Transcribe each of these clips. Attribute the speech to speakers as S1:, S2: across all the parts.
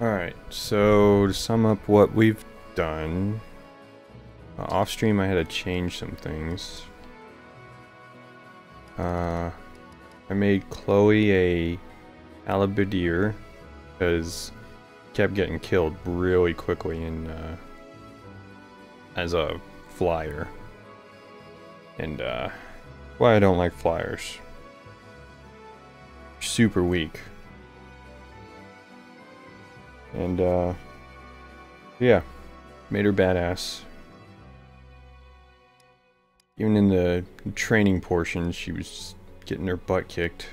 S1: Alright, so to sum up what we've done, uh, off stream I had to change some things. Uh, I made Chloe a halberdier because kept getting killed really quickly in uh, as a flyer. And uh, why I don't like flyers. Super weak. And uh, yeah, made her badass. Even in the training portion, she was getting her butt kicked.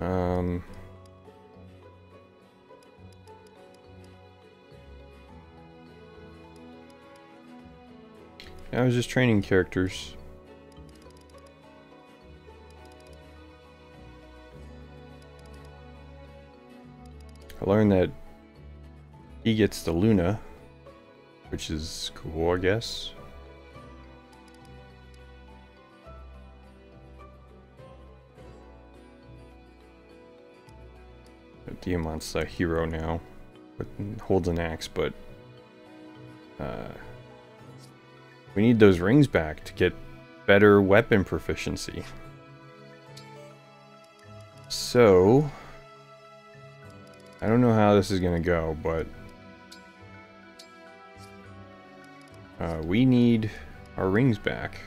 S1: Um, I was just training characters. I learned that he gets the Luna, which is cool, I guess. Diamant's a hero now, but holds an axe, but uh, we need those rings back to get better weapon proficiency. So, I don't know how this is going to go, but uh, we need our rings back.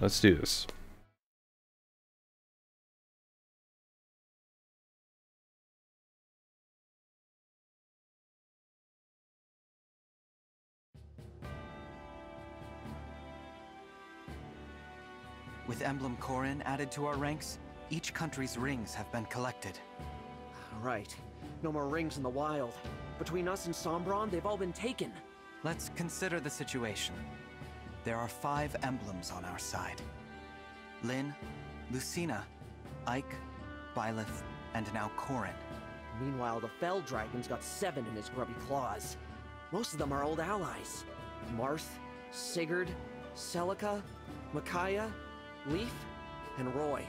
S1: Let's do this.
S2: With Emblem Corrin added to our ranks, each country's rings have been collected.
S3: Right. No more rings in the wild. Between us and Sombron, they've all been taken.
S2: Let's consider the situation. There are five emblems on our side. Lyn, Lucina, Ike, Byleth, and now Corrin.
S3: Meanwhile, the Fell Dragon's got seven in his grubby claws. Most of them are old allies. Marth, Sigurd, Celica, Micaiah, Leif, and Roy.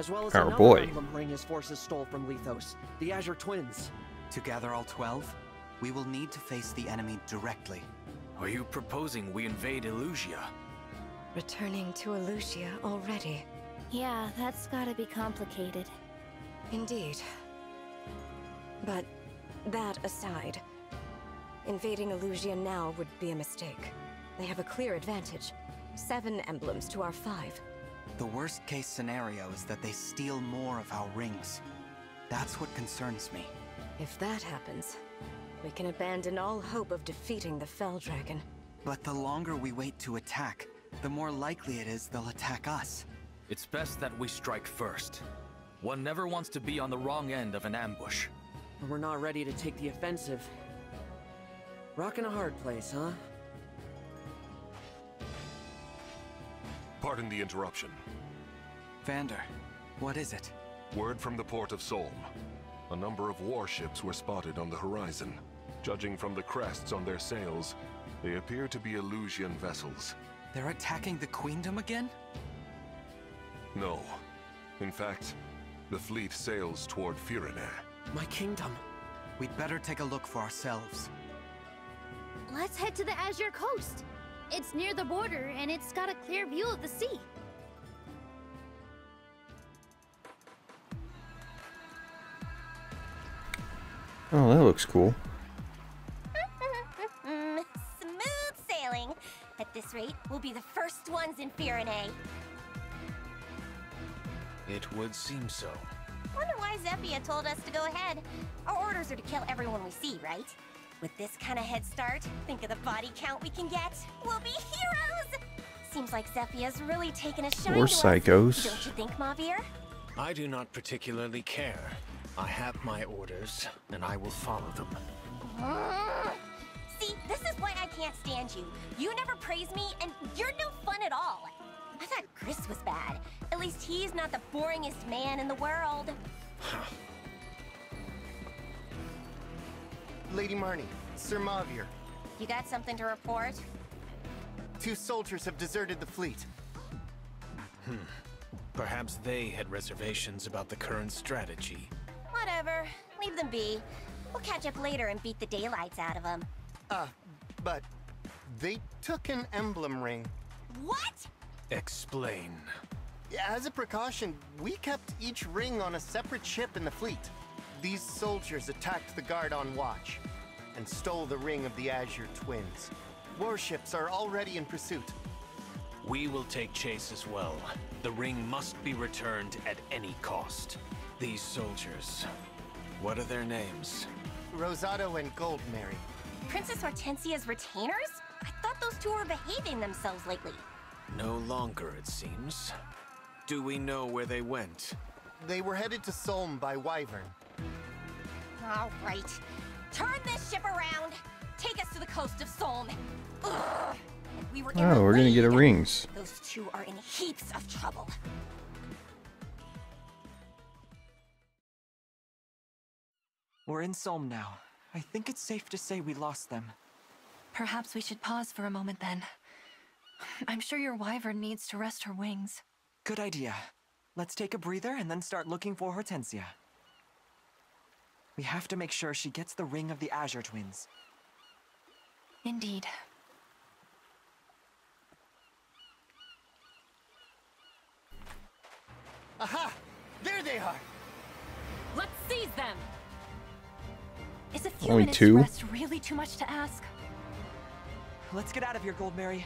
S3: As well as
S1: oh,
S3: Our
S1: boy.
S3: emblem ring his forces stole from Lythos, the Azure Twins.
S2: To gather all 12, we will need to face the enemy directly.
S4: Are you proposing we invade Elusia?
S5: Returning to Elusia already.
S6: Yeah, that's gotta be complicated.
S5: Indeed. But that aside, invading Elusia now would be a mistake. They have a clear advantage. Seven emblems to our five.
S2: The worst case scenario is that they steal more of our rings. That's what concerns me.
S5: If that happens, we can abandon all hope of defeating the Fell Dragon.
S2: But the longer we wait to attack, the more likely it is they'll attack us.
S4: It's best that we strike first. One never wants to be on the wrong end of an ambush.
S3: But we're not ready to take the offensive. Rockin' a hard place, huh?
S7: Pardon the interruption.
S2: Vander, what is it?
S7: Word from the port of Solm. A number of warships were spotted on the horizon. Judging from the crests on their sails, they appear to be Elusian vessels.
S2: They're attacking the Queendom again?
S7: No. In fact, the fleet sails toward Firene.
S3: My kingdom.
S2: We'd better take a look for ourselves.
S6: Let's head to the Azure Coast. It's near the border, and it's got a clear view of the sea.
S1: Oh, that looks cool.
S8: Smooth sailing. At this rate, we'll be the first ones in Firene.
S4: It would seem so.
S8: Wonder why Zephia told us to go ahead. Our orders are to kill everyone we see, right? With this kind of head start, think of the body count we can get. We'll be heroes! Seems like Zephia's really taken a shine
S1: Or
S8: to us.
S1: psychos.
S8: Don't you think, Mauvier?
S4: I do not particularly care. I have my orders, and I will follow them.
S8: Mm. See, this is why I can't stand you. You never praise me, and you're no fun at all. I thought Griss was bad. At least he's not the boringest man in the world.
S9: Lady Marni, Sir Mauvier,
S8: You got something to report?
S9: two soldiers have deserted the fleet. Hmm.
S4: Perhaps they had reservations about the current strategy.
S8: Whatever. Leave them be. We'll catch up later and beat the daylights out of them.
S9: Uh, but they took an emblem ring.
S8: What?
S4: Explain.
S9: As a precaution, we kept each ring on a separate ship in the fleet. These soldiers attacked the guard on watch and stole the ring of the Azure Twins. Warships are already in pursuit.
S4: We will take chase as well. The ring must be returned at any cost. These soldiers, what are their names?
S9: Rosado and Goldmary.
S8: Princess Hortensia's retainers? I thought those two were behaving themselves lately.
S4: No longer, it seems. Do we know where they went?
S9: They were headed to Solm by Wyvern.
S8: All right. Turn this ship around. Take us to the coast of Solm. Ugh. We were
S1: Oh, we're gonna get a rings.
S8: Those two are in heaps of trouble.
S2: We're in Solm now. I think it's safe to say we lost them.
S10: Perhaps we should pause for a moment then. I'm sure your wyvern needs to rest her wings.
S2: Good idea. Let's take a breather and then start looking for Hortensia. We have to make sure she gets the ring of the Azure Twins.
S10: Indeed.
S9: Aha! There they are!
S10: Let's seize them! Is a few
S1: Only
S10: minutes
S1: two?
S10: rest really too much to ask?
S2: Let's get out of here, Goldmary.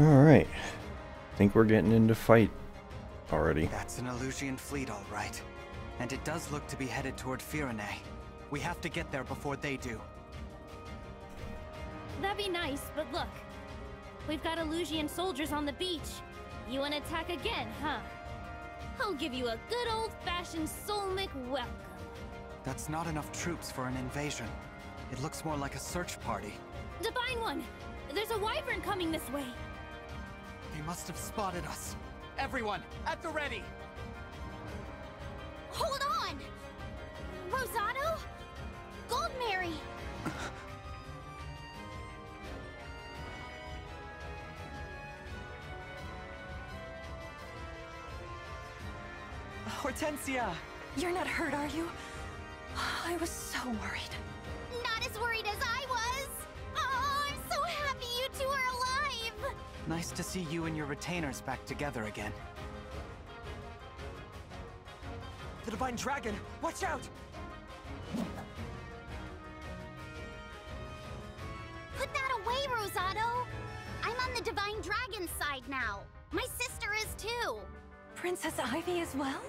S1: Alright. I think we're getting into fight already.
S2: That's an Elusian fleet, all right. And it does look to be headed toward Firene. We have to get there before they do.
S11: That'd be nice, but look. We've got Elusian soldiers on the beach. You wanna attack again, huh? I'll give you a good old-fashioned Solmic welcome.
S2: That's not enough troops for an invasion. It looks more like a search party.
S11: Divine One! There's a wyvern coming this way!
S2: Must have spotted us. Everyone, at the ready!
S11: Hold on! Rosado? Goldmary!
S2: Hortensia!
S10: You're not hurt, are you? I was so worried.
S2: Nice to see you and your retainers back together again. The Divine Dragon! Watch out!
S11: Put that away, Rosado! I'm on the Divine Dragon's side now. My sister is too.
S10: Princess Ivy as well?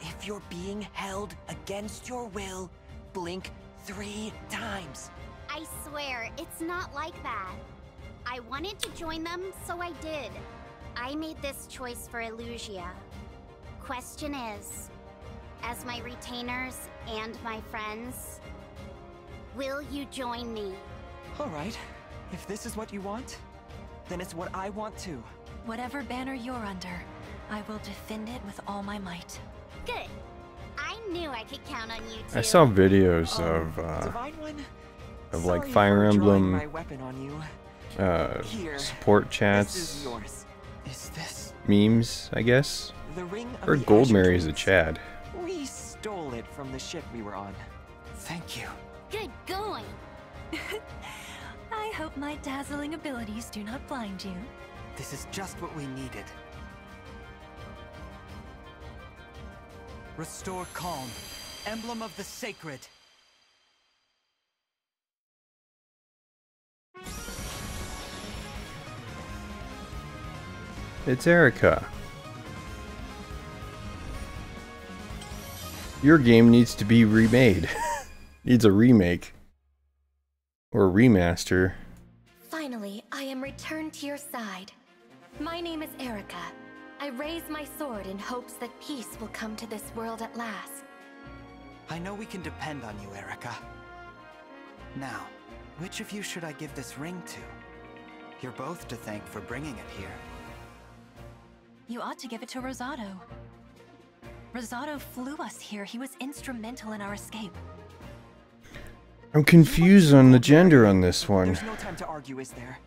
S12: If you're being held against your will, blink three times.
S11: I swear, it's not like that. I wanted to join them, so I did. I made this choice for Elusia. Question is, as my retainers and my friends, will you join me?
S2: All right. If this is what you want, then it's what I want too.
S10: Whatever banner you're under, I will defend it with all my might.
S11: Good. I knew I could count on you two.
S1: I saw videos
S2: Um,
S1: of uh,
S2: Divine One?
S1: of like
S2: sorry
S1: Fire
S2: for drawing
S1: Emblem
S2: my weapon
S1: uh, support
S2: This is
S1: chats,
S2: yours. Is this
S1: memes, I guess.
S2: the ring of
S1: Or
S2: the
S1: Goldmary
S2: Azure
S1: is a Chad.
S2: We stole it from the ship we were on. Thank you.
S11: Good going.
S10: I hope my dazzling abilities do not blind you.
S2: This is just what we needed. Restore calm. Emblem of the sacred.
S1: It's Eirika. Your game needs to be remade. needs a remake. Or a remaster.
S13: Finally, I am returned to your side. My name is Eirika. I raise my sword in hopes that peace will come to this world at last.
S2: I know we can depend on you, Eirika. Now, which of you should I give this ring to? You're both to thank for bringing it here.
S10: You ought to give it to Rosado. Rosado flew us here. He was instrumental in our escape.
S1: I'm confused on the gender on this one.
S2: There's no time to argue, is there?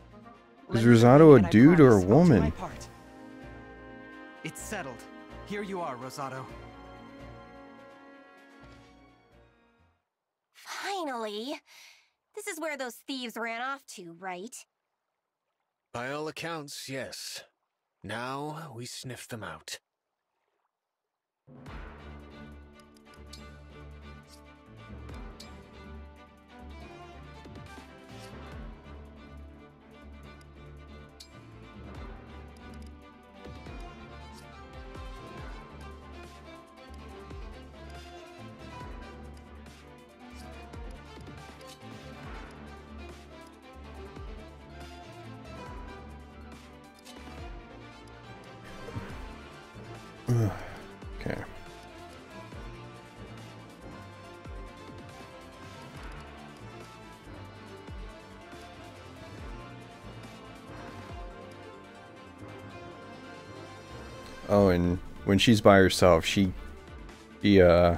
S1: Is
S2: Lend me the
S1: Rosado a dude or a
S2: promise I'll do my
S1: woman?
S2: It's settled. Here you are, Rosado.
S8: Finally! This is where those thieves ran off to, right?
S4: By all accounts, yes. Now we sniff them out.
S1: And when she's by herself, she, she uh,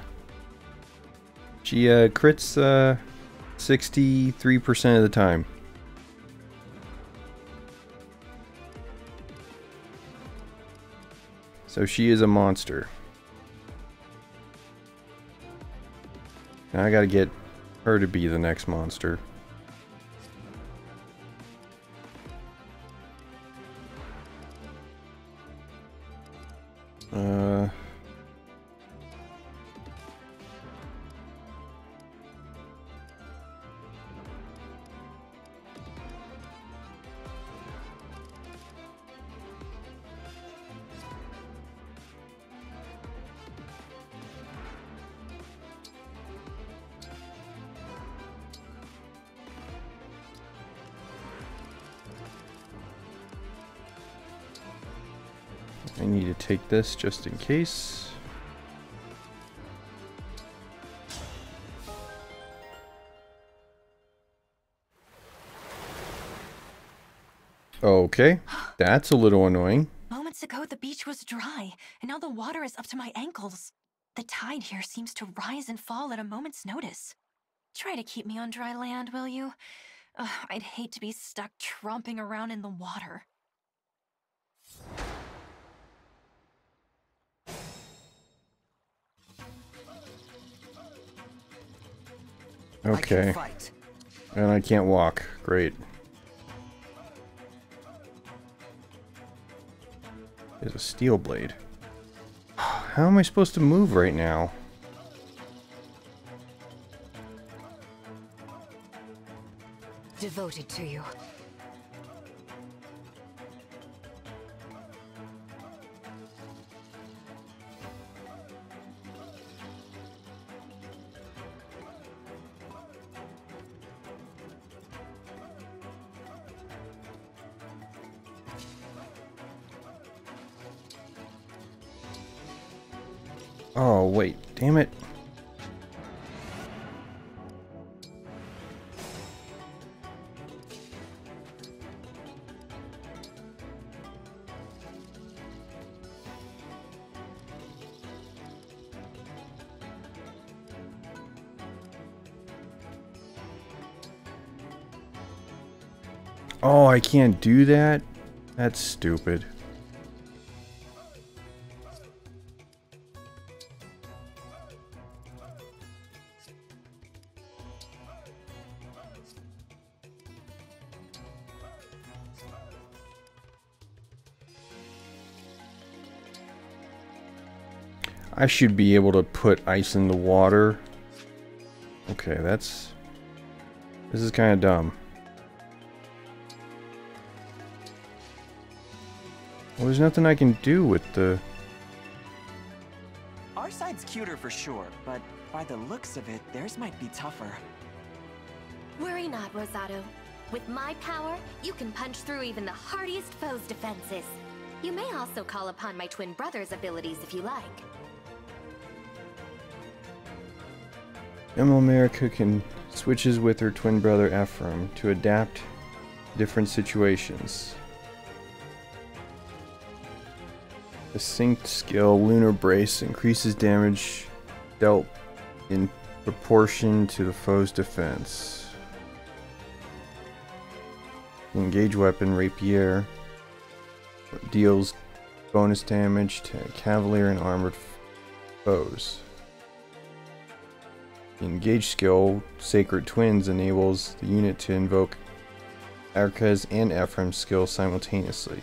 S1: she uh crits uh, sixty-three percent of the time. So she is a monster. Now I gotta get her to be the next monster. This just in case. Okay, that's a little annoying.
S10: Moments ago, the beach was dry, and now the water is up to my ankles. The tide here seems to rise and fall at a moment's notice. Try to keep me on dry land, will you? Ugh, I'd hate to be stuck tromping around in the water.
S1: Okay.
S2: fight.
S1: And I can't walk. Great. There's a steel blade. How am I supposed to move right now?
S5: Devoted to you.
S1: Wait. Damn it. Oh, I can't do that? That's stupid. I should be able to put ice in the water. Okay, that's... This is kind of dumb. Well, there's nothing I can do with the...
S2: Our side's cuter for sure, but by the looks of it, theirs might be tougher.
S14: Worry not, Rosado. With my power, you can punch through even the hardiest foe's defenses. You may also call upon my twin brother's abilities if you like.
S1: Emblem Eirika can switches with her twin brother Ephraim to adapt different situations. The synced skill Lunar Brace increases damage dealt in proportion to the foe's defense. Engage weapon Rapier deals bonus damage to Cavalier and armored foes. Engage skill, Sacred Twins, enables the unit to invoke Eirika's and Ephraim's skill simultaneously.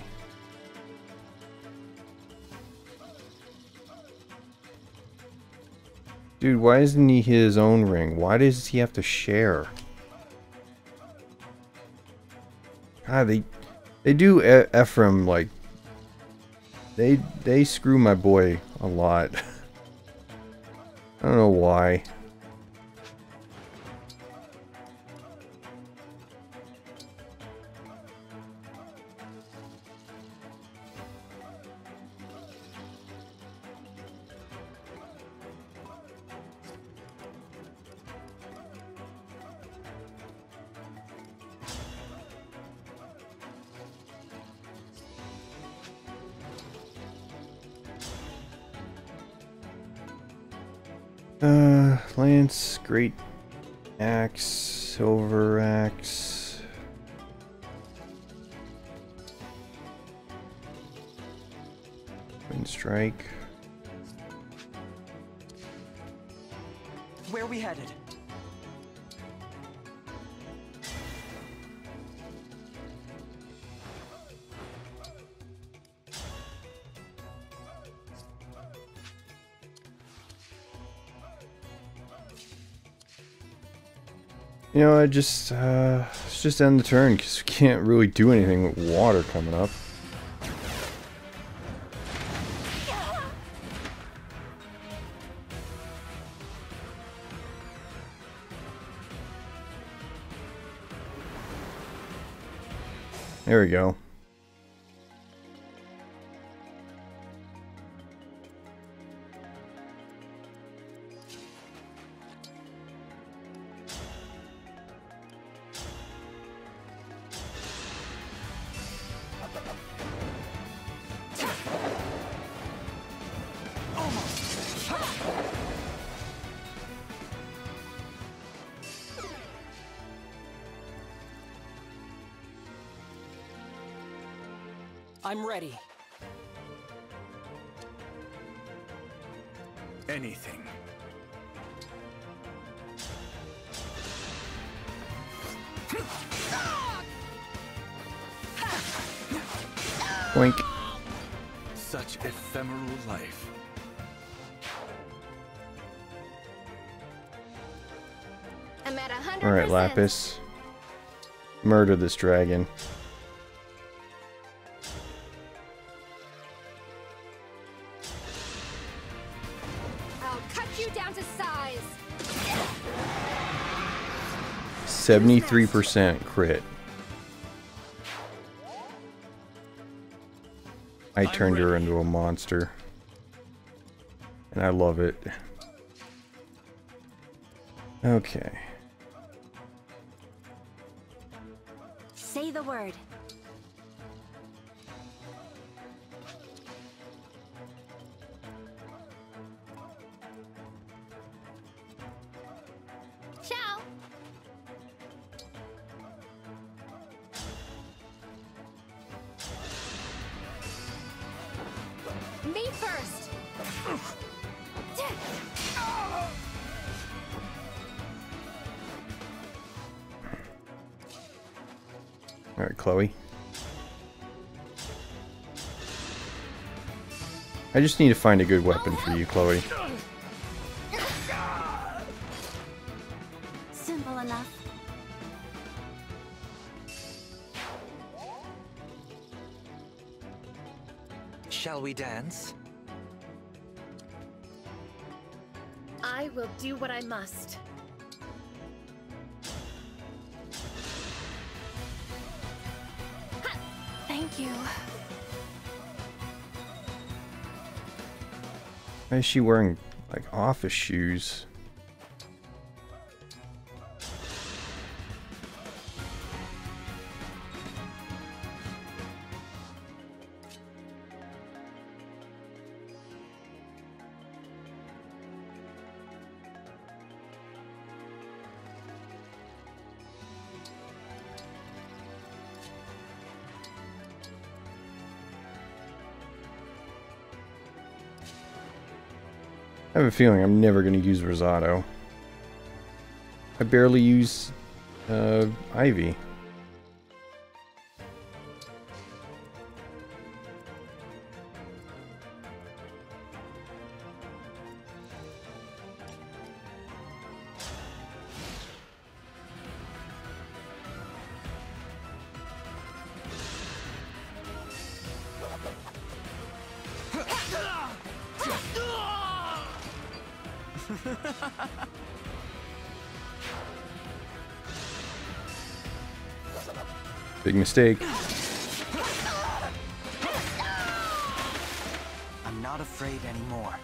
S1: Dude, why isn't he his own ring? Why does he have to share? God, they they do e Ephraim like they they screw my boy a lot. I don't know why. Great Axe, You know, I just, uh, let's just end the turn because we can't really do anything with water coming up. There we go.
S14: 100%.
S1: Lapis. Murder this dragon.
S14: I'll cut you down to size.
S1: 73% crit. I turned her into a monster. And I love it. Okay. I just need to find a good weapon for you, Chloe.
S6: Simple enough.
S2: Shall we dance?
S14: I will do what I must.
S1: Why is she wearing, like, office shoes? I have a feeling I'm never going to use Rosado. I barely use uh, Ivy. Mistake.
S2: I'm not afraid anymore.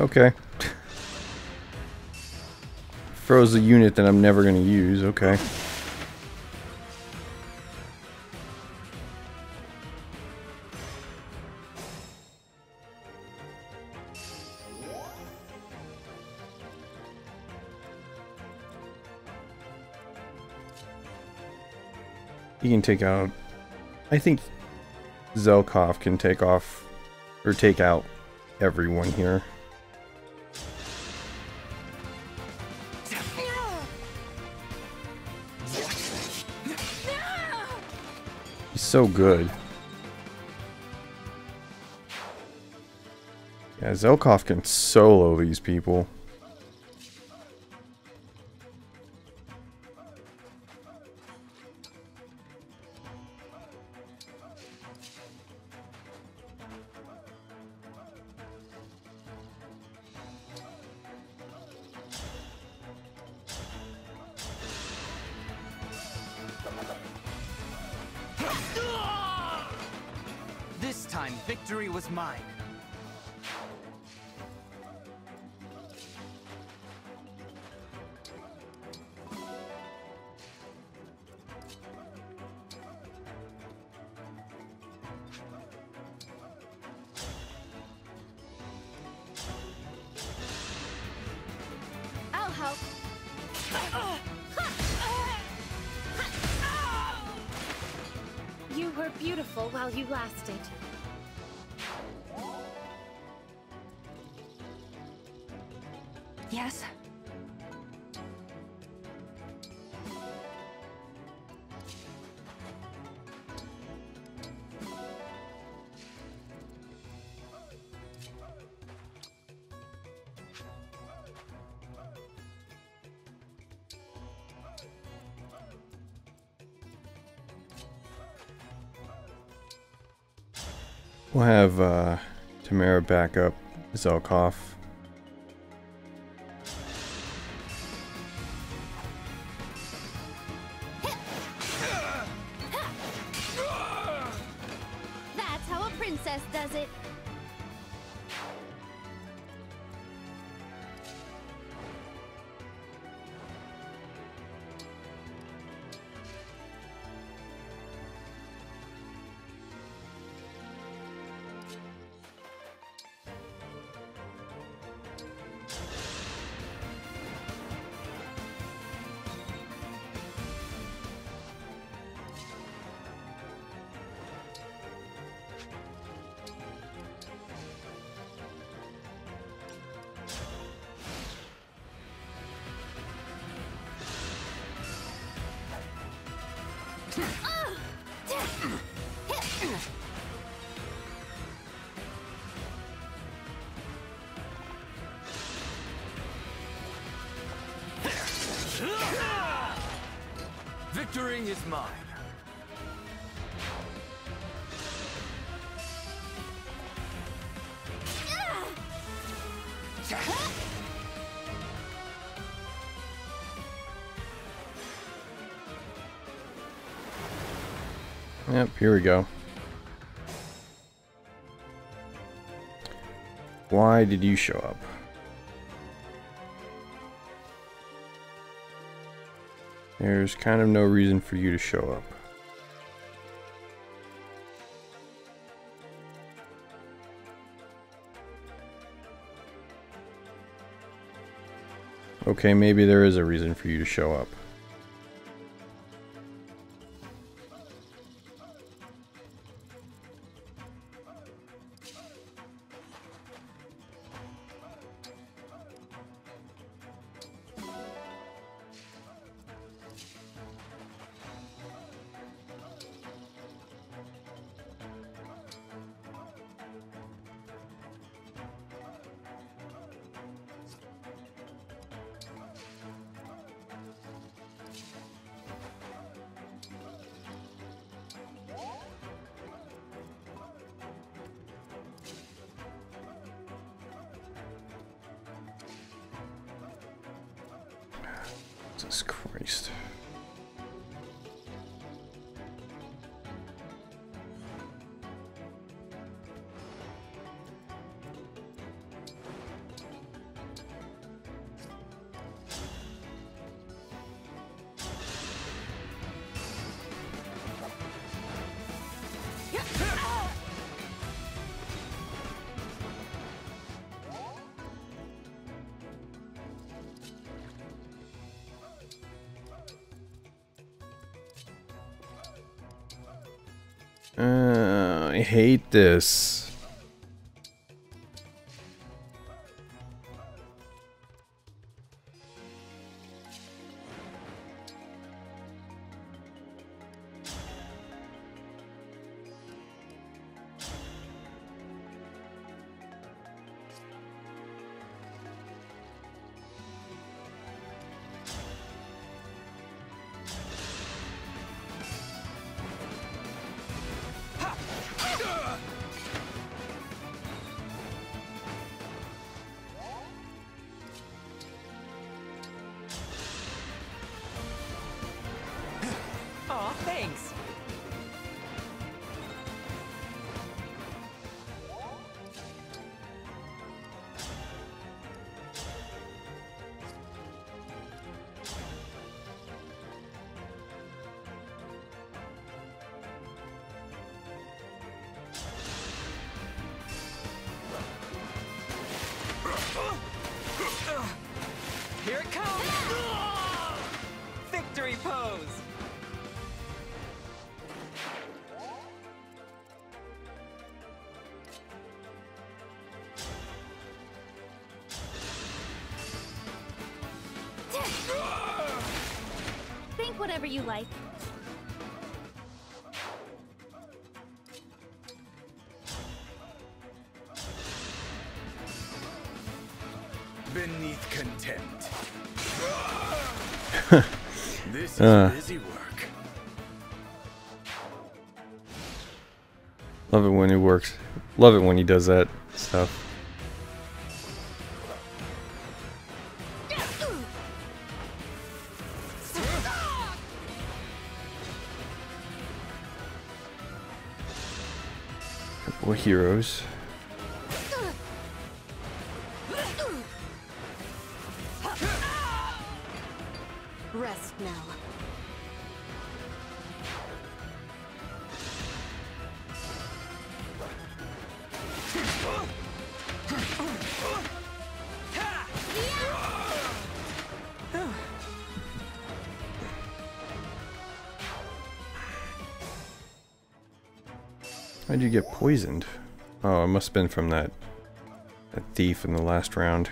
S1: Okay. Froze a unit that I'm never going to use. Okay. Can take out... I think Zelkov can take off... Or take out everyone here. He's so good. Yeah, Zelkov can solo these people. Back up Zelkov. Why did you show up? There's kind of no reason for you to show up. Okay, maybe there is a reason for you to show up.
S14: Think whatever you like.
S15: Beneath contempt. this is
S1: Uh.
S15: busy work.
S1: Love it when he works. Love it when he does that poisoned? Oh, it must have been from that, that thief in the last round.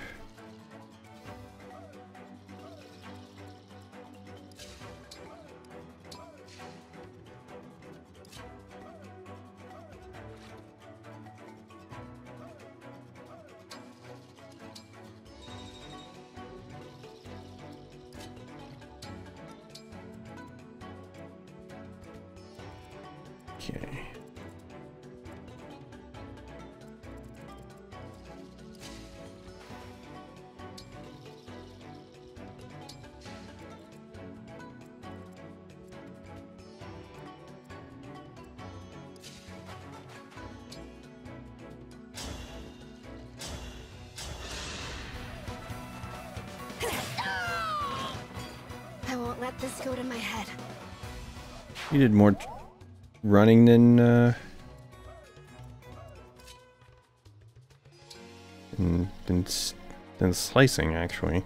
S1: running than, uh, than, than slicing, actually.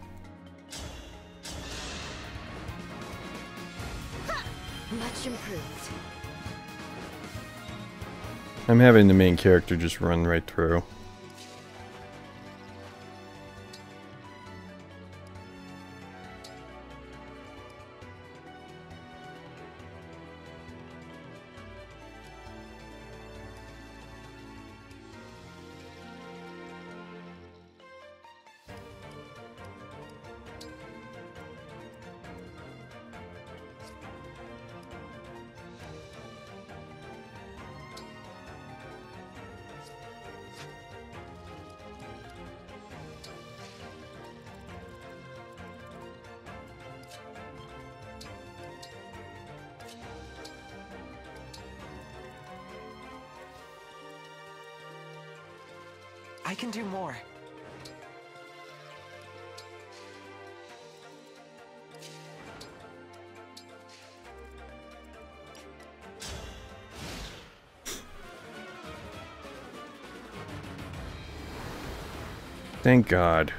S1: I'm having the main character just run right through. Thank God.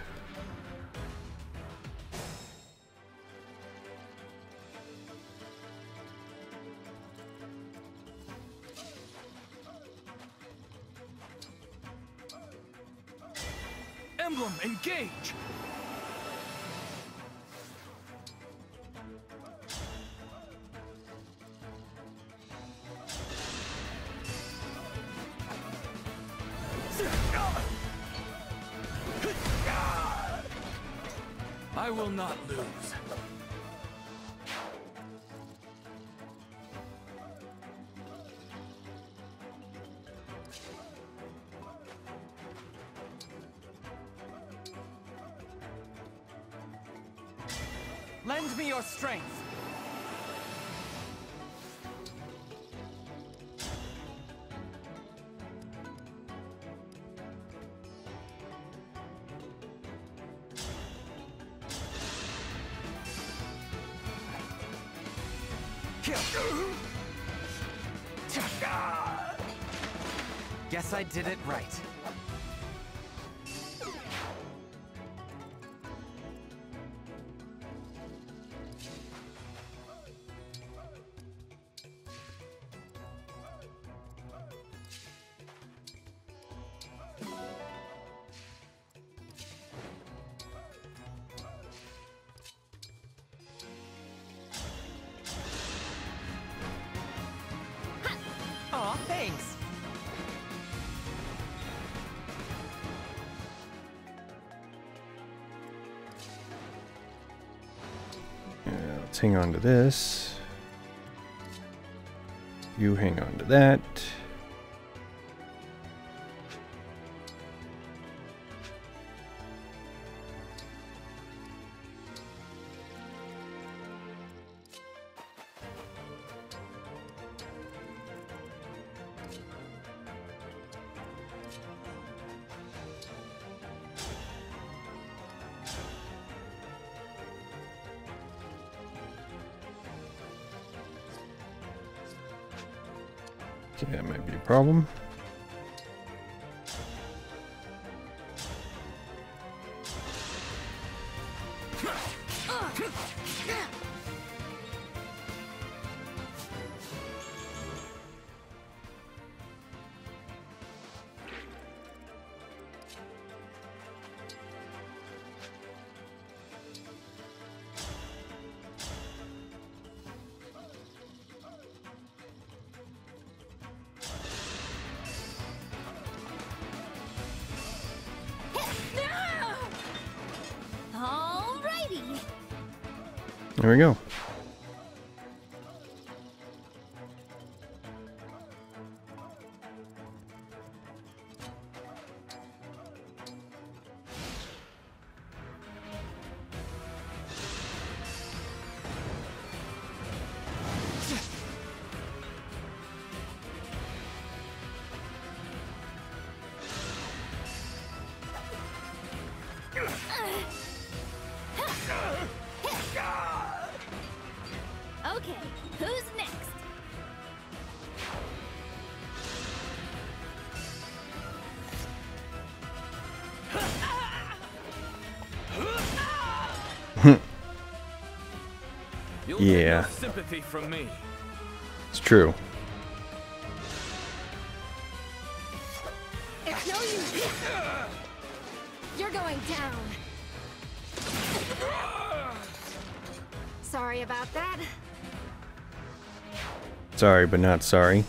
S1: Let's hang on to this. You hang on to that. Okay, that might be a problem. There we go.
S15: be from me.
S1: It's true.
S14: It's no use. You're going down. Sorry about that.
S1: Sorry, but not sorry.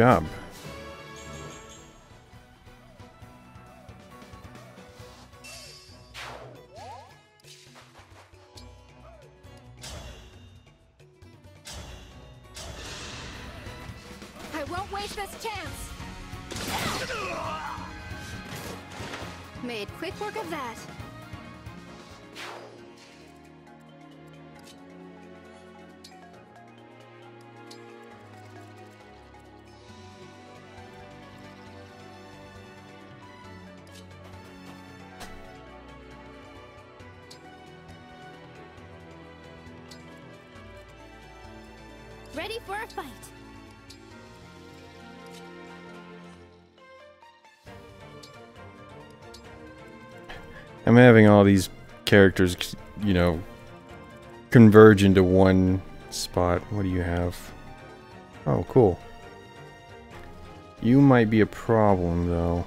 S1: Job. I'm having all these characters, you know, converge into one spot. What do you have? Oh, cool. You might be a problem, though.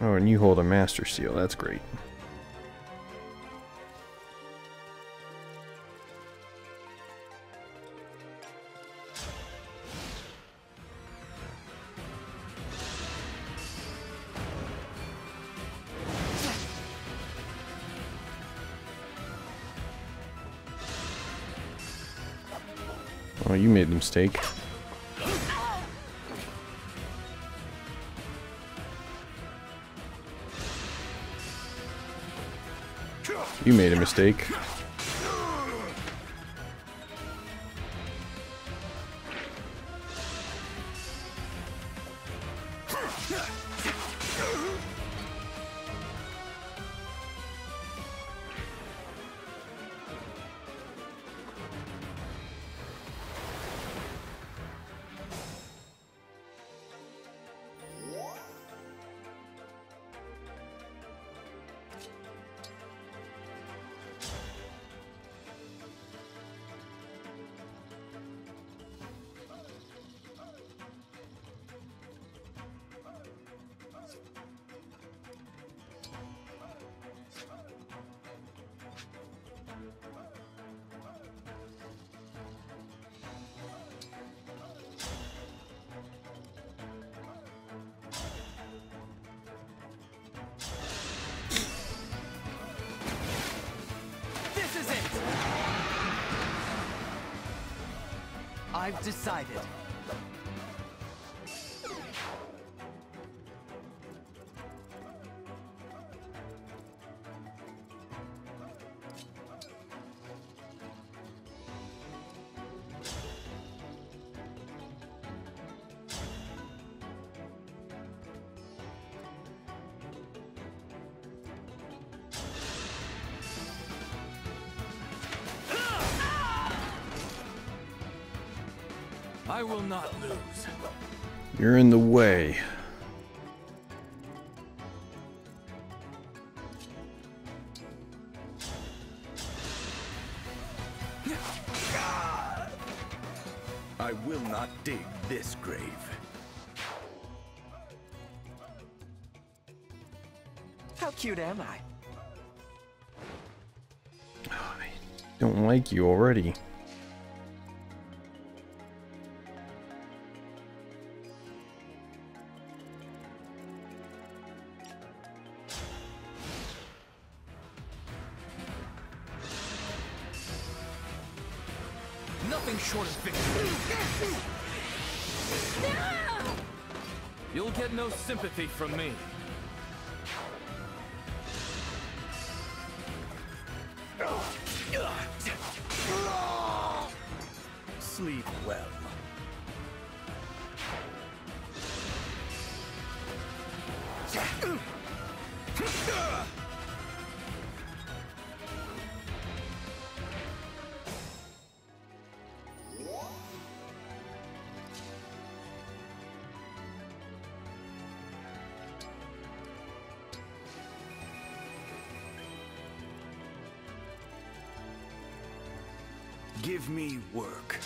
S1: Oh, and you hold a Master Seal. That's great. Mistake. You made a mistake. You're in the way.
S15: I will not dig this grave.
S12: How cute am I?
S1: I Don't like you already.
S15: Sympathy from me.
S16: Sleep well. Give me work.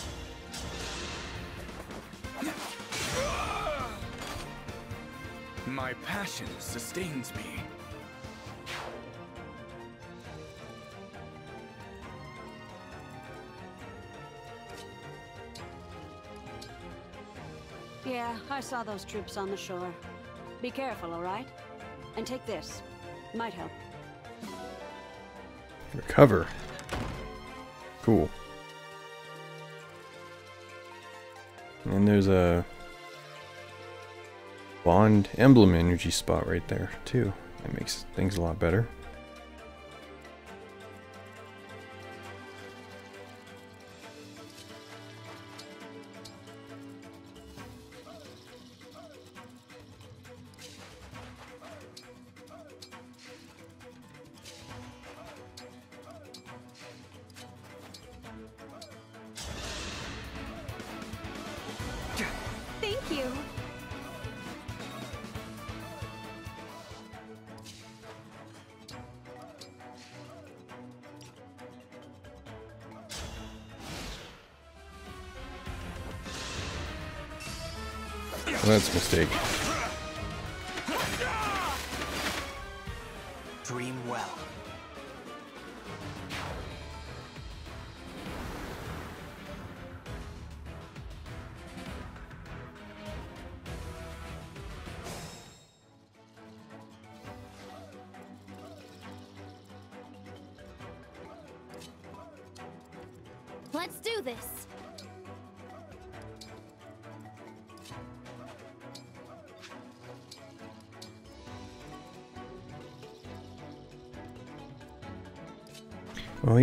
S16: My passion sustains me.
S17: Yeah, I saw those troops on the shore. Be careful, all right? And take this. Might help.
S1: Recover. Cool. And there's a Bond emblem energy spot right there, too. That makes things a lot better.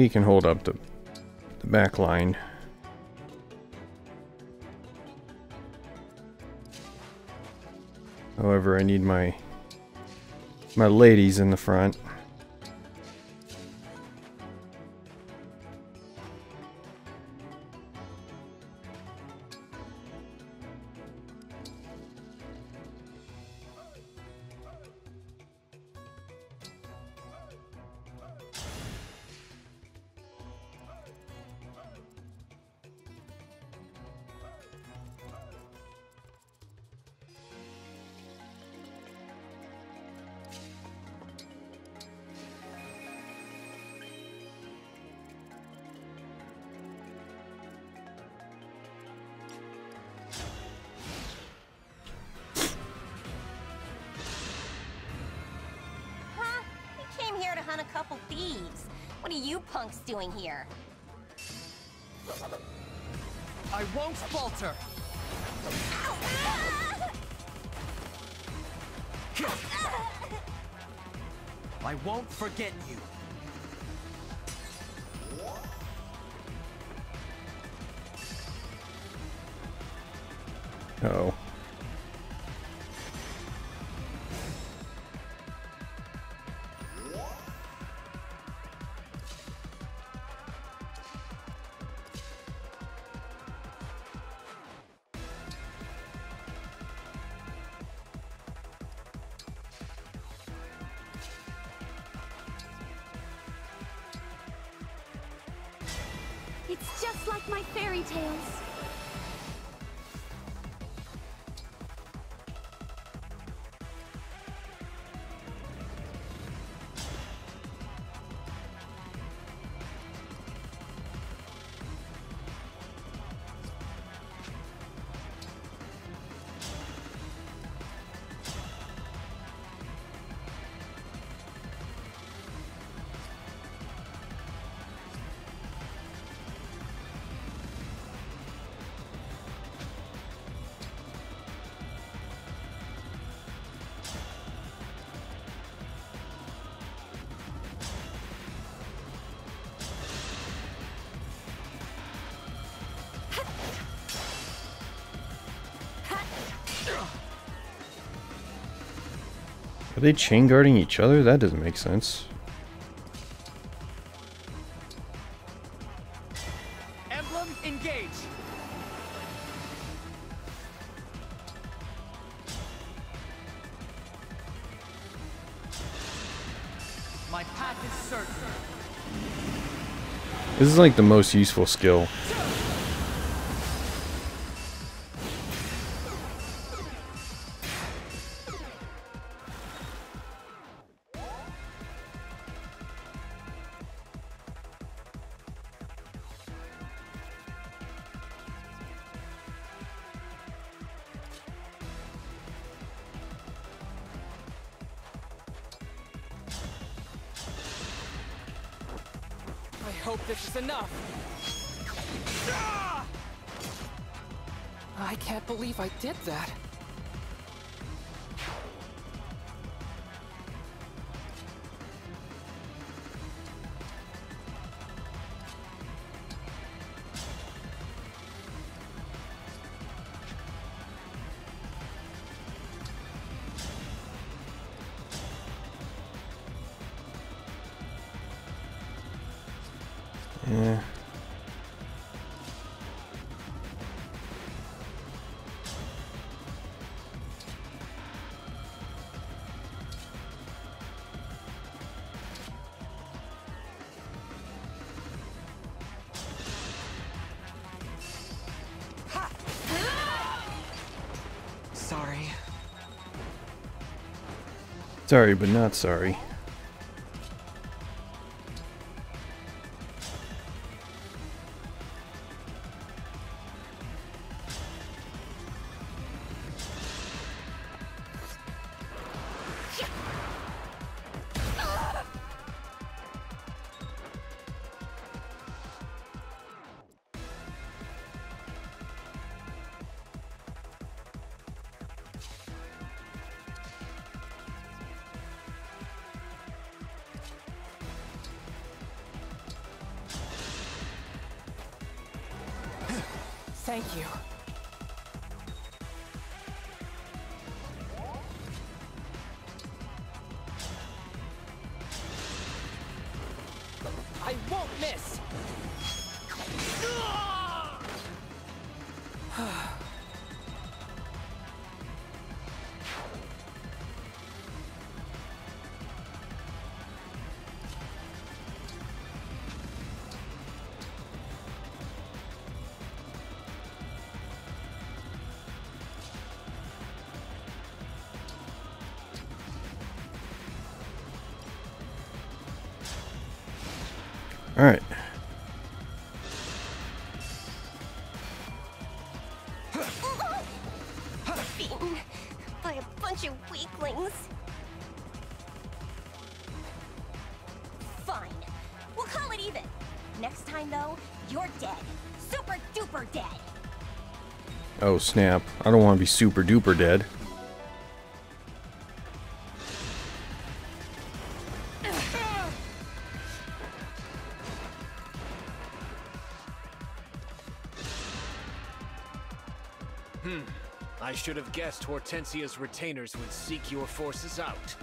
S1: He can hold up the, the back line. However, I need my my ladies in the front. They chain guarding each other? That doesn't make sense.
S8: Emblem engage. My path is certain.
S1: This is like the most useful skill.
S18: Sorry,
S1: but not sorry.
S8: Thank you.
S1: Oh snap. I don't want to be super duper dead.
S4: Hmm. I should have guessed Hortensia's retainers would seek your forces out.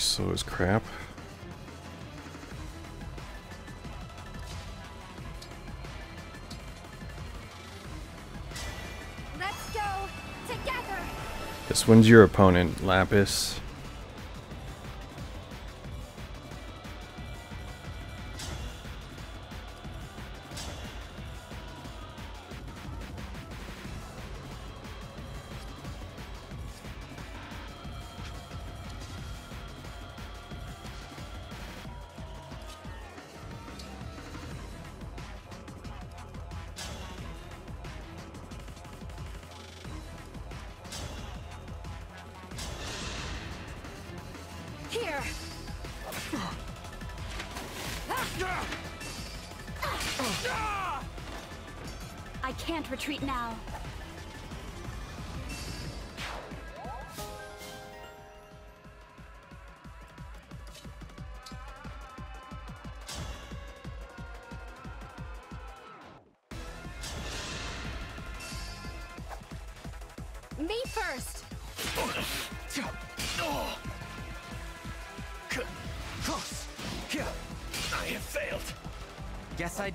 S1: Now you're gonna be slow as crap.
S19: Let's go together.
S1: This one's your opponent, Lapis.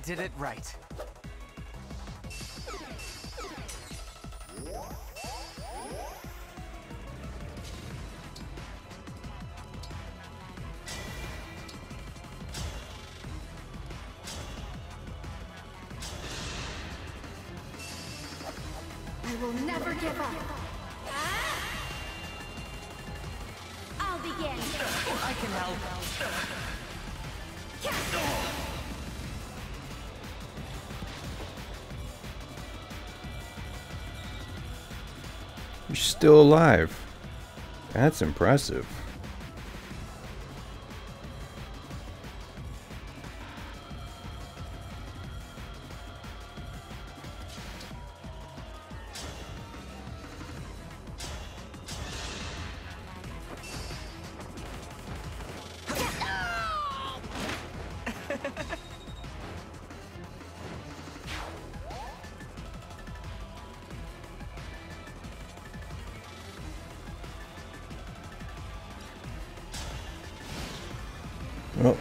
S2: Did it right.
S1: Still alive. That's impressive.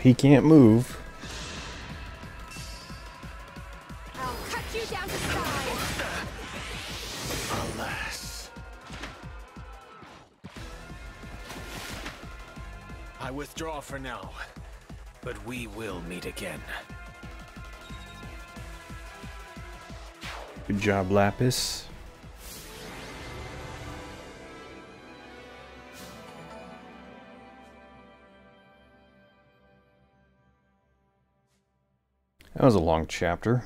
S1: He can't move.
S5: I'll cut you down to size.
S4: Alas. I withdraw for now, but we will meet again.
S1: Good job, Lapis. That was a long chapter.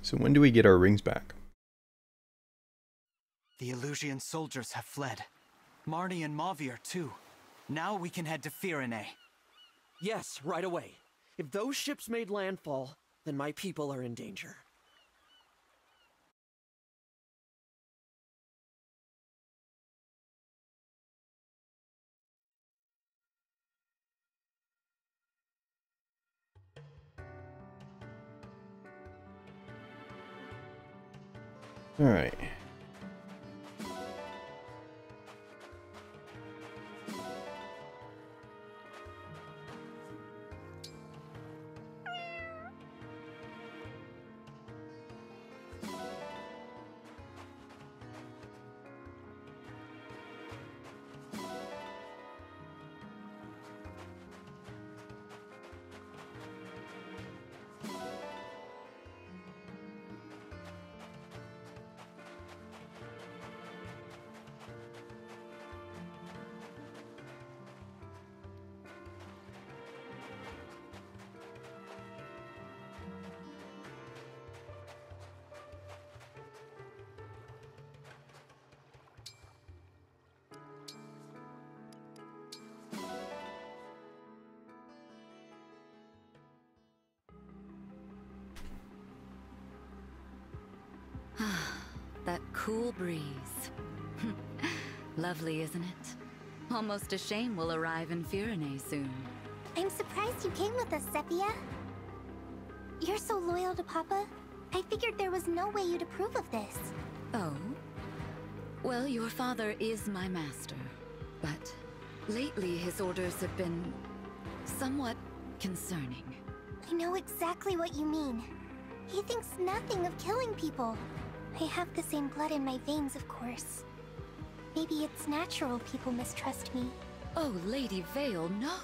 S1: So when do we get our rings back?
S2: The Elusian soldiers have fled. Marni and Mauvier are too. Now we can head to Firene.
S3: Yes, right away. If those ships made landfall, then my people are in danger.
S1: Ah,
S20: that cool breeze. Lovely, isn't it? Almost a shame we'll arrive in Firene soon.
S6: I'm surprised you came with us, Zephia. You're so loyal to Papa. I figured there was no way you'd approve of this.
S20: Oh? Well, your father is my master, but lately his orders have been somewhat concerning.
S6: I know exactly what you mean. He thinks nothing of killing people. I have the same blood in my veins, of course. Maybe it's natural people mistrust me.
S20: Oh, Lady Veyle, no.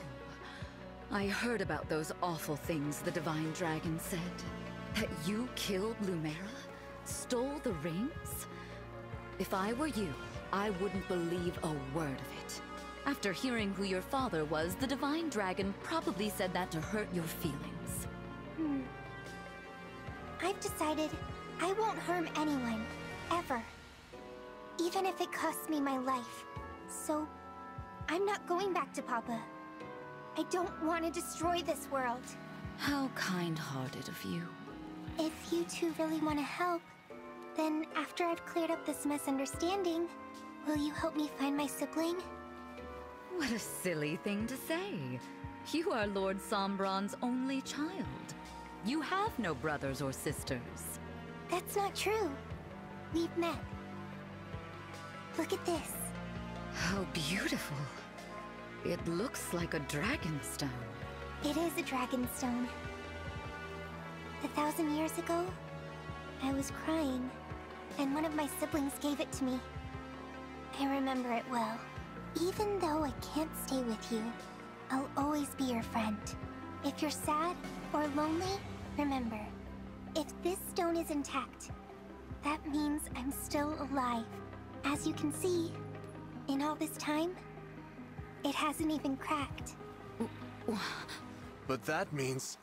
S20: I heard about those awful things the Divine Dragon said. That you killed Lumera? Stole the rings? If I were you, I wouldn't believe a word of it. After hearing who your father was, the Divine Dragon probably said that to hurt your feelings.
S6: Hmm. I've decided I won't harm anyone. Ever. even if it costs me my life. So, I'm not going back to Papa. I don't want to destroy this world.
S20: How kind-hearted of you.
S6: If you two really want to help, then after I've cleared up this misunderstanding, will you help me find my sibling?
S20: What a silly thing to say. You are Lord Sombron's only child. You have no brothers or sisters.
S6: That's not true. We've met. Look at this.
S20: How beautiful. It looks like a dragon stone.
S6: It is a dragon stone. A thousand years ago, I was crying, and one of my siblings gave it to me. I remember it well. Even though I can't stay with you, I'll always be your friend. If you're sad or lonely, remember, if this stone is intact, that means I'm still alive. As you can see, in all this time, it hasn't even cracked.
S21: But that means...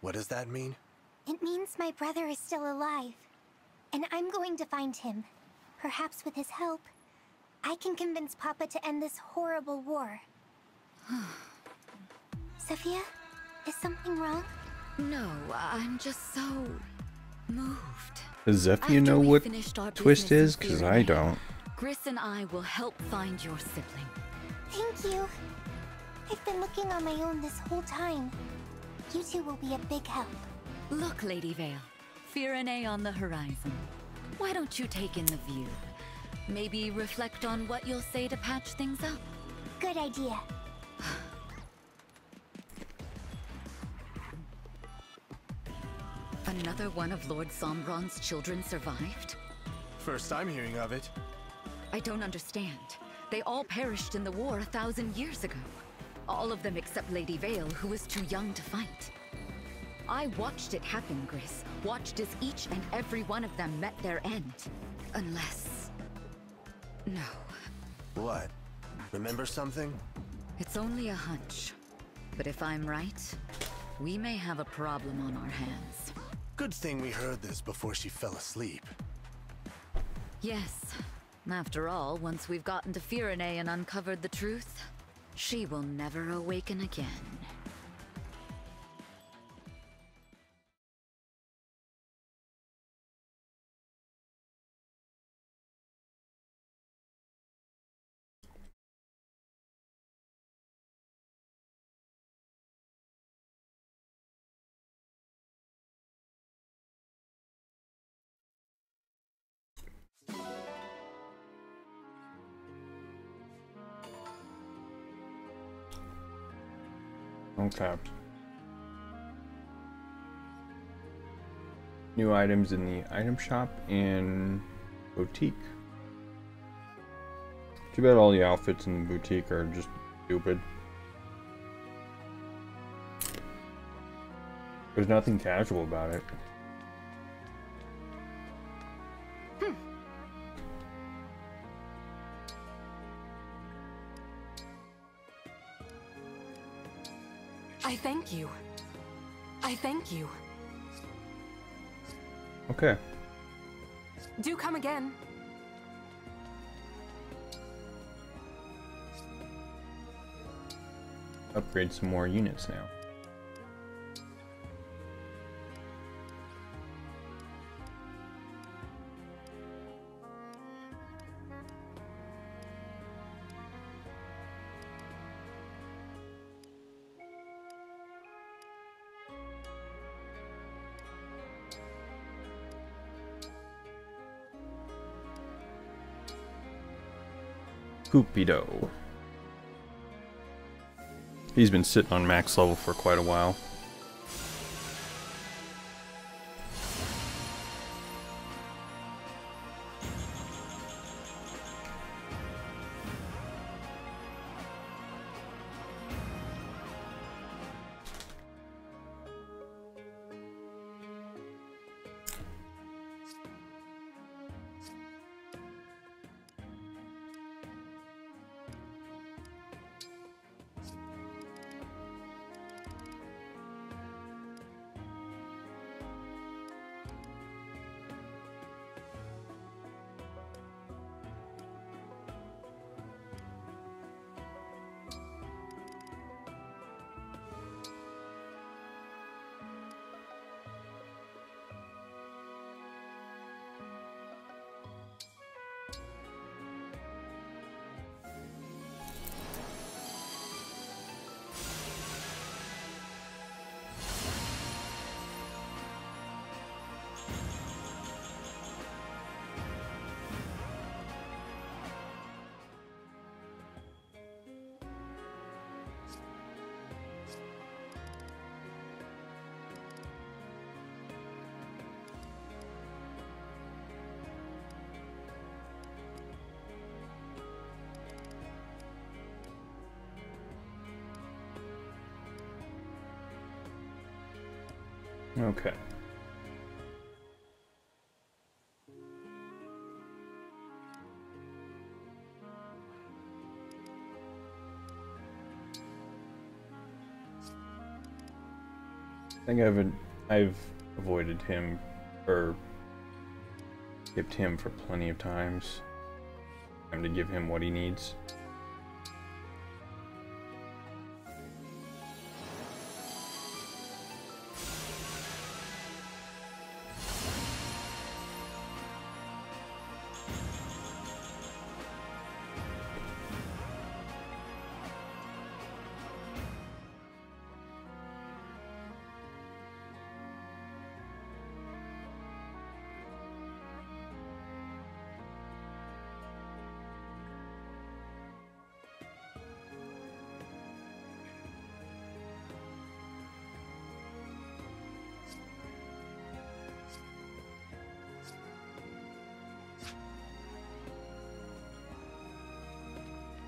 S21: What does that mean?
S6: It means my brother is still alive. And I'm going to find him. Perhaps with his help, I can convince Papa to end this horrible war. Zephia, is something wrong?
S20: No, I'm just so... moved.
S1: Does Zephyr
S20: After
S1: know what twist
S20: business
S1: is? Because I don't.
S20: Griss and I will help find your sibling.
S6: Thank you. I've been looking on my own this whole time. You two will be a big help.
S20: Look, Lady Veyle. Firene on the horizon. Why don't you take in the view? Maybe reflect on what you'll say to patch things up.
S6: Good idea.
S20: Another one of Lord Sombron's children survived?
S21: First I'm hearing of it.
S20: I don't understand. They all perished in the war a thousand years ago. All of them except Lady Veyle, who was too young to fight. I watched it happen, Griss. Watched as each and every one of them met their end. Unless... No.
S21: What? Remember something?
S20: It's only a hunch. But if I'm right, we may have a problem on our hands.
S21: Good thing we heard this before she fell asleep.
S20: Yes. After all, once we've gotten to Firene and uncovered the truth, she will never awaken again.
S1: Okay. New items in the item shop and boutique. Too bad all the outfits in the boutique are just stupid. There's nothing casual about it. Some more units now. Cupido. He's been sitting on max level for quite a while.
S22: Okay. I think I've I've avoided him or skipped him for plenty of times. Time to give him what he needs.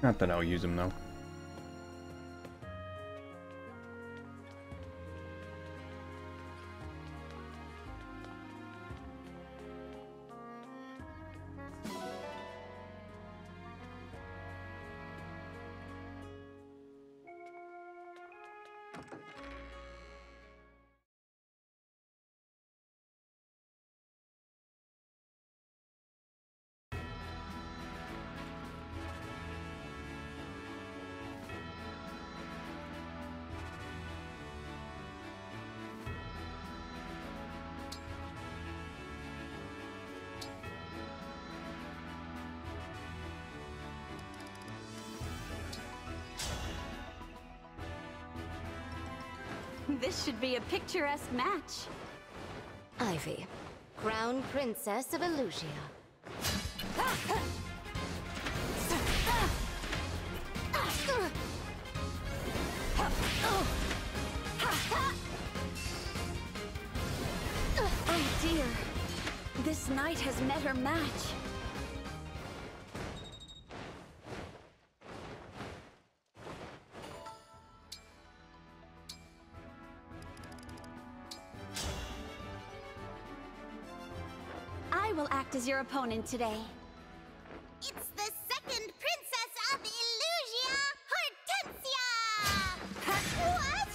S22: Not that I'll use them though.
S23: Should be a picturesque match.
S24: Ivy, Crown Princess of Elusia.
S23: Oh dear. This knight has met her match. Act as your opponent today.
S25: It's the second princess of Elusia, Hortensia! what?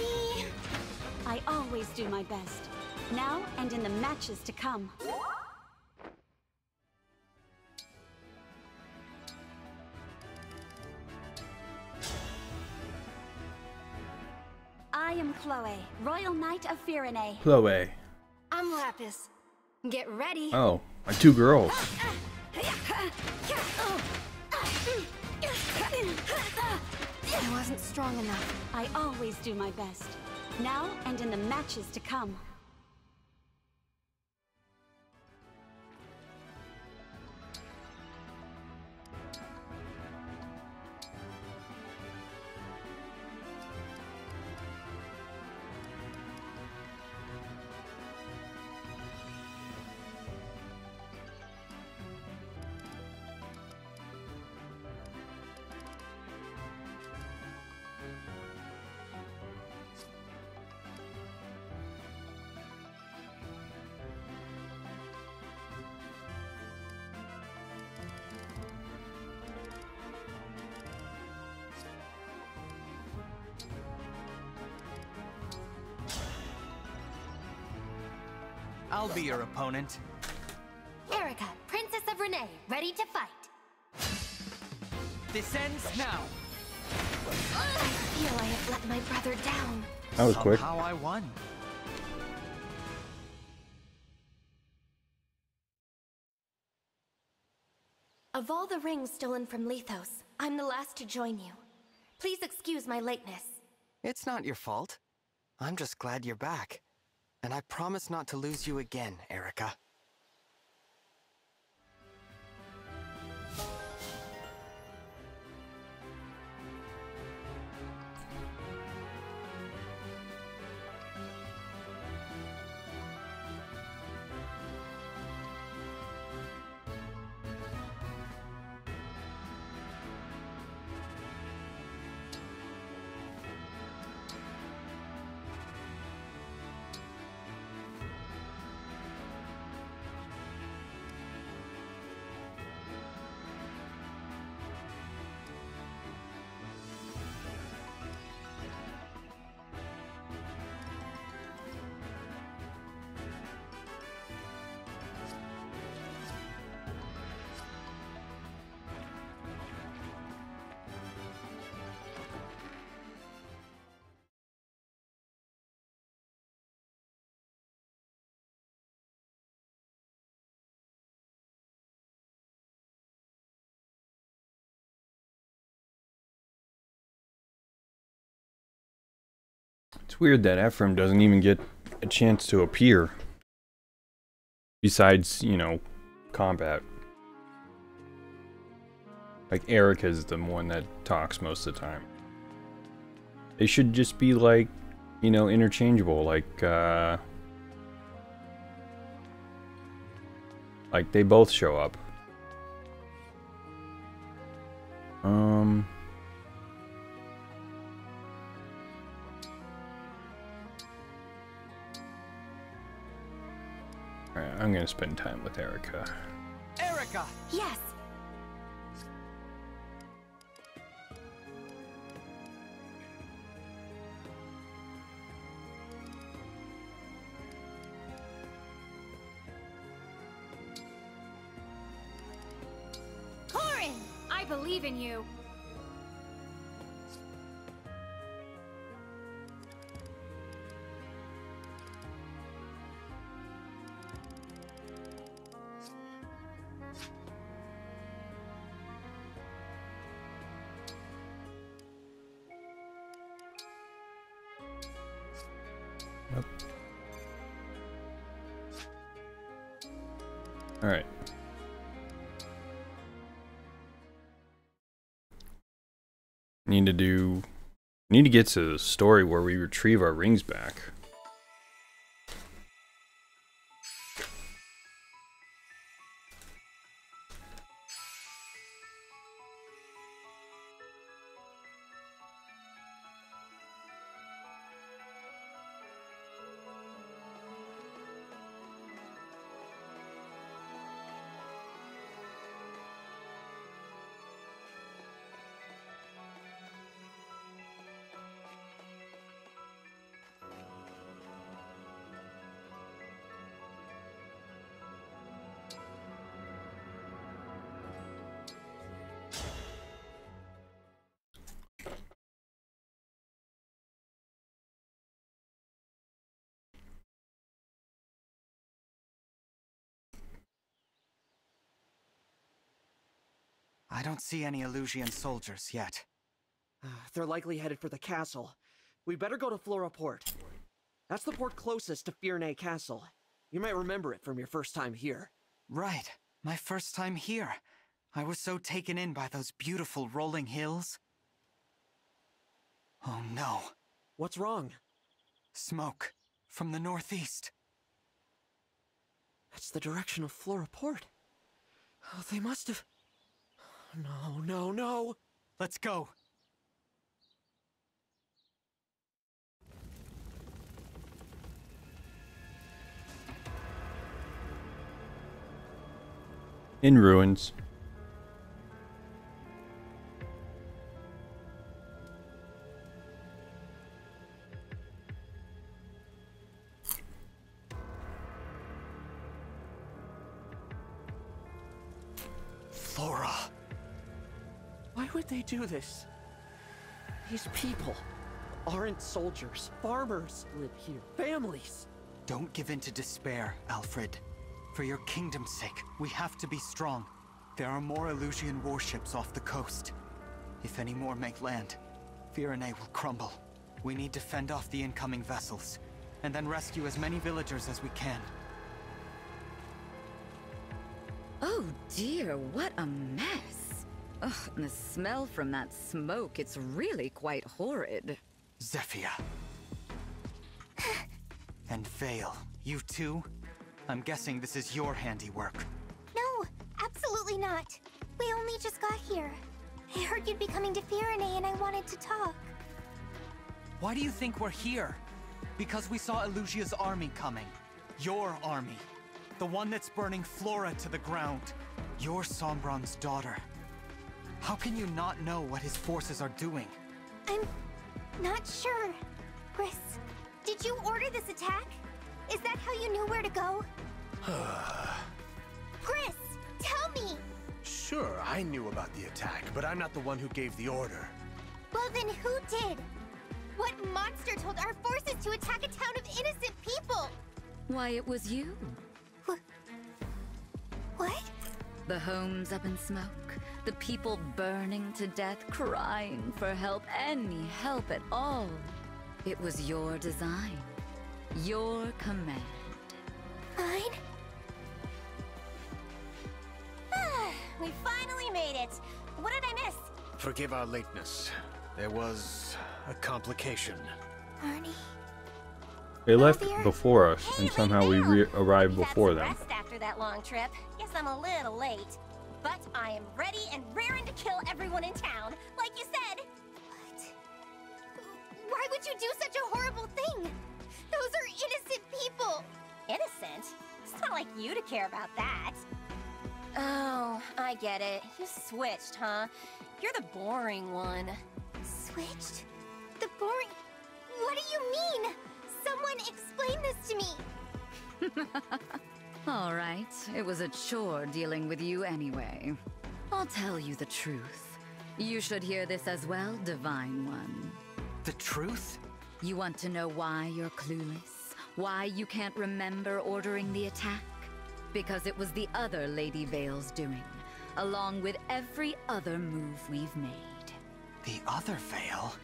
S25: really?
S23: I always do my best. Now and in the matches to come. Chloe, Royal Knight of Firene.
S22: Chloe.
S24: I'm Lapis. Get ready.
S22: Oh, my two girls.
S23: I wasn't strong enough. I always do my best. Now and in the matches to come.
S2: Your opponent.
S14: Eirika, Princess of Renais, ready to fight.
S2: This ends now.
S14: I feel I have let my brother down.
S22: That was quick.
S2: Somehow I won.
S14: Of all the rings stolen from Lythos, I'm the last to join you. Please excuse my lateness.
S2: It's not your fault. I'm just glad you're back. And I promise not to lose you again, Eirika.
S22: It's weird that Ephraim doesn't even get a chance to appear. Besides, you know, combat. Like Eirika's the one that talks most of the time. They should just be like, you know, interchangeable, like uh like they both show up. Um Alright, I'm gonna spend time with Eirika.
S2: Eirika!
S26: Yes.
S14: Corin! I believe in you.
S22: Alright. Need to do need to get to the story where we retrieve our rings back.
S2: Don't see any Elusian soldiers yet.
S3: Ah, they're likely headed for the castle. We better go to Flora Port. That's the port closest to Firene Castle. You might remember it from your first time here.
S2: Right. My first time here. I was so taken in by those beautiful rolling hills. Oh no.
S3: What's wrong?
S2: Smoke. From the northeast.
S3: That's the direction of Flora Port. Oh, they must have... No, no, no!
S2: Let's go!
S22: In ruins.
S2: Flora.
S3: Why would they do this? These people aren't soldiers. Farmers live here. Families.
S2: Don't give in to despair, Alfred. For your kingdom's sake, we have to be strong. There are more Elusian warships off the coast. If any more make land, Firene will crumble. We need to fend off the incoming vessels, and then rescue as many villagers as we can.
S20: Oh dear, what a mess. Ugh, and the smell from that smoke, it's really quite horrid.
S2: Zephia. and Veyle, you too? I'm guessing this is your handiwork.
S6: No, absolutely not. We only just got here. I heard you'd be coming to Firene and I wanted to talk.
S2: Why do you think we're here? Because we saw Elusia's army coming. Your army. The one that's burning Flora to the ground. You're Sombron's daughter. How can you not know what his forces are doing?
S6: I'm not sure. Griss, did you order this attack? Is that how you knew where to go? Griss, tell me!
S4: Sure, I knew about the attack, but I'm not the one who gave the order.
S6: Well, then who did? What monster told our forces to attack a town of innocent people?
S20: Why, it was you.
S6: What?
S20: The homes up in smoke, the people burning to death, crying for help, any help at all. It was your design. Your command.
S8: Mine? Ah, we finally made it. What did I miss?
S27: Forgive our lateness. There was a complication.
S8: Arnie?
S1: They left before us, and somehow we re arrived before them.
S8: Rest after that long trip. Guess I'm a little late. But I am ready and raring to kill everyone in town, like you said. What?
S6: Why would you do such a horrible thing? Those are innocent people.
S8: Innocent? It's not like you to care about that. Oh, I get it. You switched, huh? You're the boring one.
S6: Switched? The boring... What do you mean? Someone explain this to me.
S20: All right, it was a chore dealing with you anyway. I'll tell you the truth. You should hear this as well, Divine One.
S2: The truth?
S20: You want to know why you're clueless? Why you can't remember ordering the attack? Because it was the other Lady Veyle's doing, along with every other move we've made.
S2: The other Vale?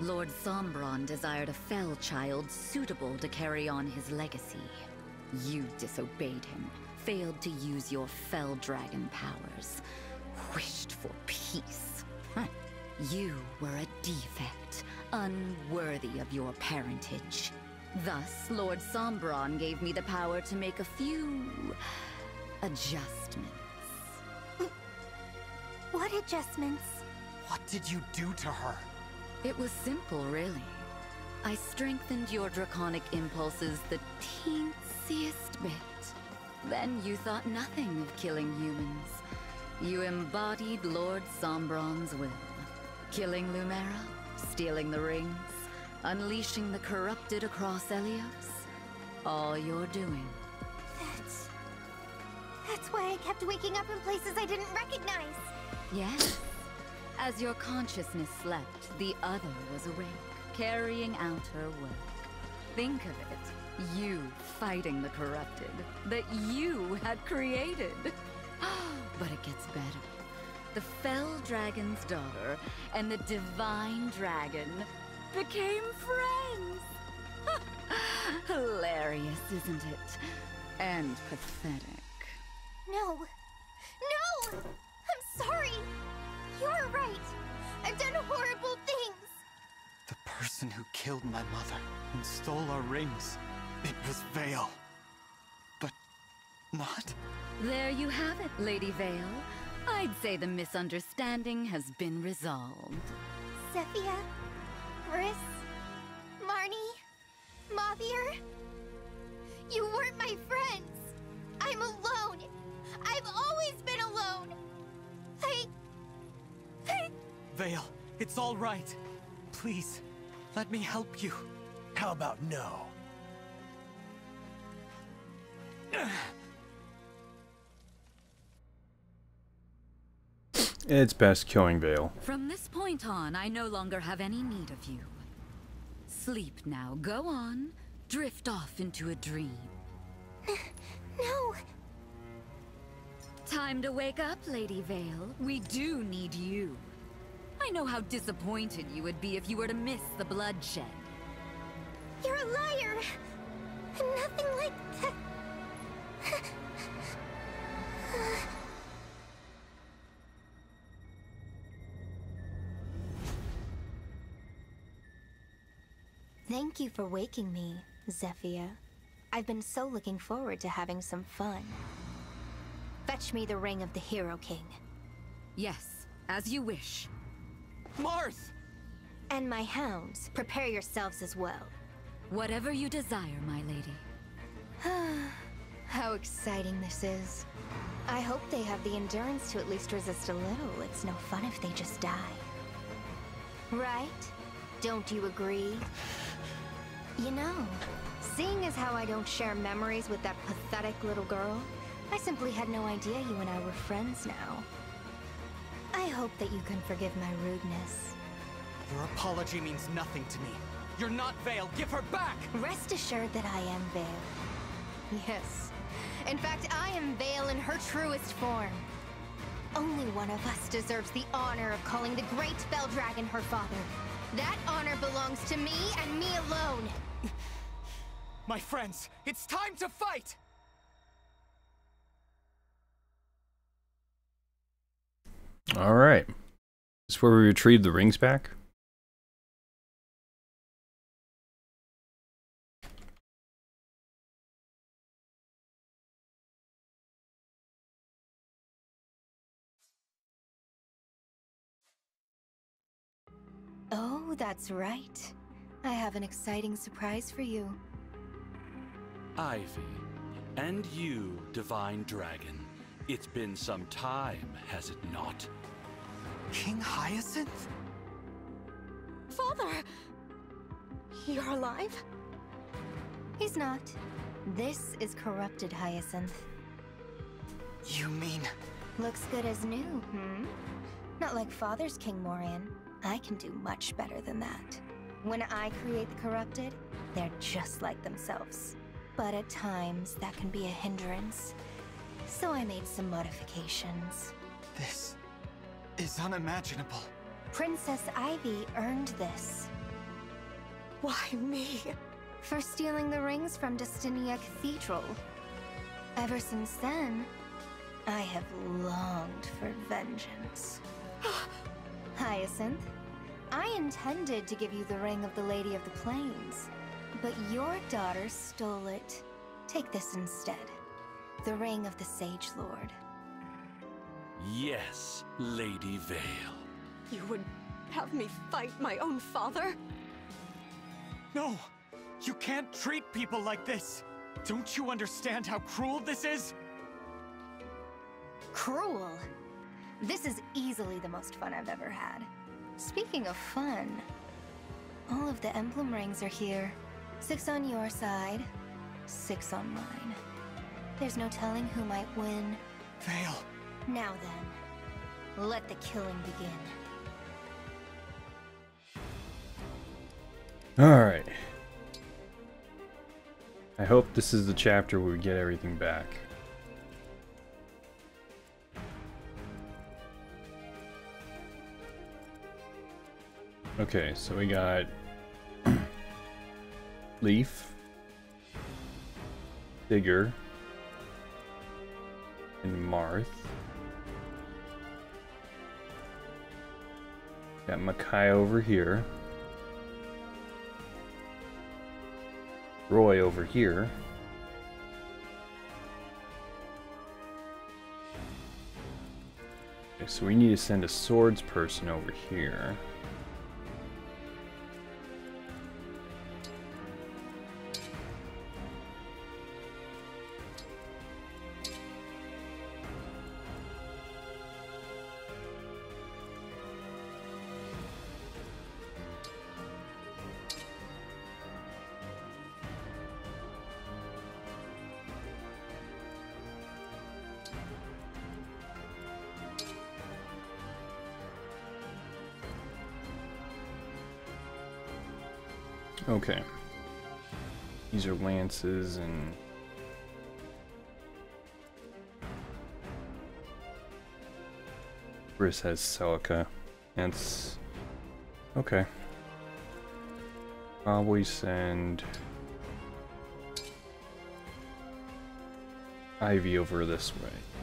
S20: Lord Sombron desired a fell child suitable to carry on his legacy. You disobeyed him, failed to use your fell dragon powers, wished for peace. you were a defect, unworthy of your parentage. Thus, Lord Sombron gave me the power to make a few... adjustments.
S6: What adjustments?
S2: What did you do to her?
S20: It was simple, really. I strengthened your draconic impulses the teensiest bit. Then you thought nothing of killing humans. You embodied Lord Sombron's will. Killing Lumera, stealing the rings, unleashing the corrupted across Elyos. All you're doing.
S6: That's... That's why I kept waking up in places I didn't recognize.
S20: Yes. As your consciousness slept, the other was awake, carrying out her work. Think of it. You fighting the corrupted that you had created. but it gets better. The Fell Dragon's daughter and the Divine Dragon became friends. Hilarious, isn't it? And pathetic.
S6: No. No! I'm sorry! You're right. I've done horrible things.
S2: The person who killed my mother and stole our rings. It was Veyle. But not?
S20: There you have it, Lady Veyle. I'd say the misunderstanding has been resolved.
S6: Zephia, Griss, Marni, Mauvier. You weren't my friends. I'm alone. I've always been alone. I... I...
S2: Veyle, it's all right. Please, let me help you.
S27: How about no?
S1: It's best killing Veyle.
S20: From this point on, I no longer have any need of you. Sleep now. Go on. Drift off into a dream.
S6: No.
S20: Time to wake up, Lady Veyle. We do need you. I know how disappointed you would be if you were to miss the bloodshed.
S6: You're a liar. Nothing like that. Thank you for waking me, Zephia. I've been so looking forward to having some fun. Fetch me the Ring of the Hero King.
S20: Yes, as you wish.
S2: Marth!
S6: And my hounds, prepare yourselves as well.
S20: Whatever you desire, my lady.
S6: How exciting this is. I hope they have the endurance to at least resist a little. It's no fun if they just die. Right? Don't you agree? You know, seeing as how I don't share memories with that pathetic little girl, I simply had no idea you and I were friends now. I hope that you can forgive my rudeness.
S2: Your apology means nothing to me. You're not Veyle. Give her back!
S6: Rest assured that I am Veyle. Yes. In fact, I am Veyle in her truest form. Only one of us deserves the honor of calling the great Fell Dragon her father.
S14: That honor belongs to me and me alone.
S2: My friends, it's time to fight!
S22: All right. This is where we retrieve the rings back.
S14: Oh, that's right. I have an exciting surprise for you.
S15: Ivy, and you, Divine Dragon. It's been some time, has it not?
S2: King Hyacinth?
S14: Father! You're alive? He's not. This is corrupted Hyacinth.
S2: You mean...
S14: Looks good as new, hmm? Not like Father's King Morion. I can do much better than that. When I create the corrupted, they're just like themselves. But at times, that can be a hindrance. So I made some modifications.
S2: This is unimaginable.
S14: Princess Ivy earned this.
S28: Why me?
S14: For stealing the rings from Destinia Cathedral. Ever since then, I have longed for vengeance. Hyacinth, I intended to give you the ring of the Lady of the Plains, but your daughter stole it. Take this instead. The ring of the Sage Lord.
S15: Yes, Lady Veyle.
S28: You would have me fight my own father?
S2: No! You can't treat people like this! Don't you understand how cruel this is?
S14: Cruel? This is easily the most fun I've ever had. Speaking of fun, all of the emblem rings are here. Six on your side, six on mine. There's no telling who might win.
S2: Veyle.
S14: Now then, let the killing begin.
S22: Alright. I hope this is the chapter where we get everything back. Okay, so we got Leif, Digger, and Marth. Got Micaiah over here. Roy over here. Okay, so we need to send a swords person over here. Okay. These are lances and... Griss has Celica. That's... Okay. Probably send... Ivy over this way.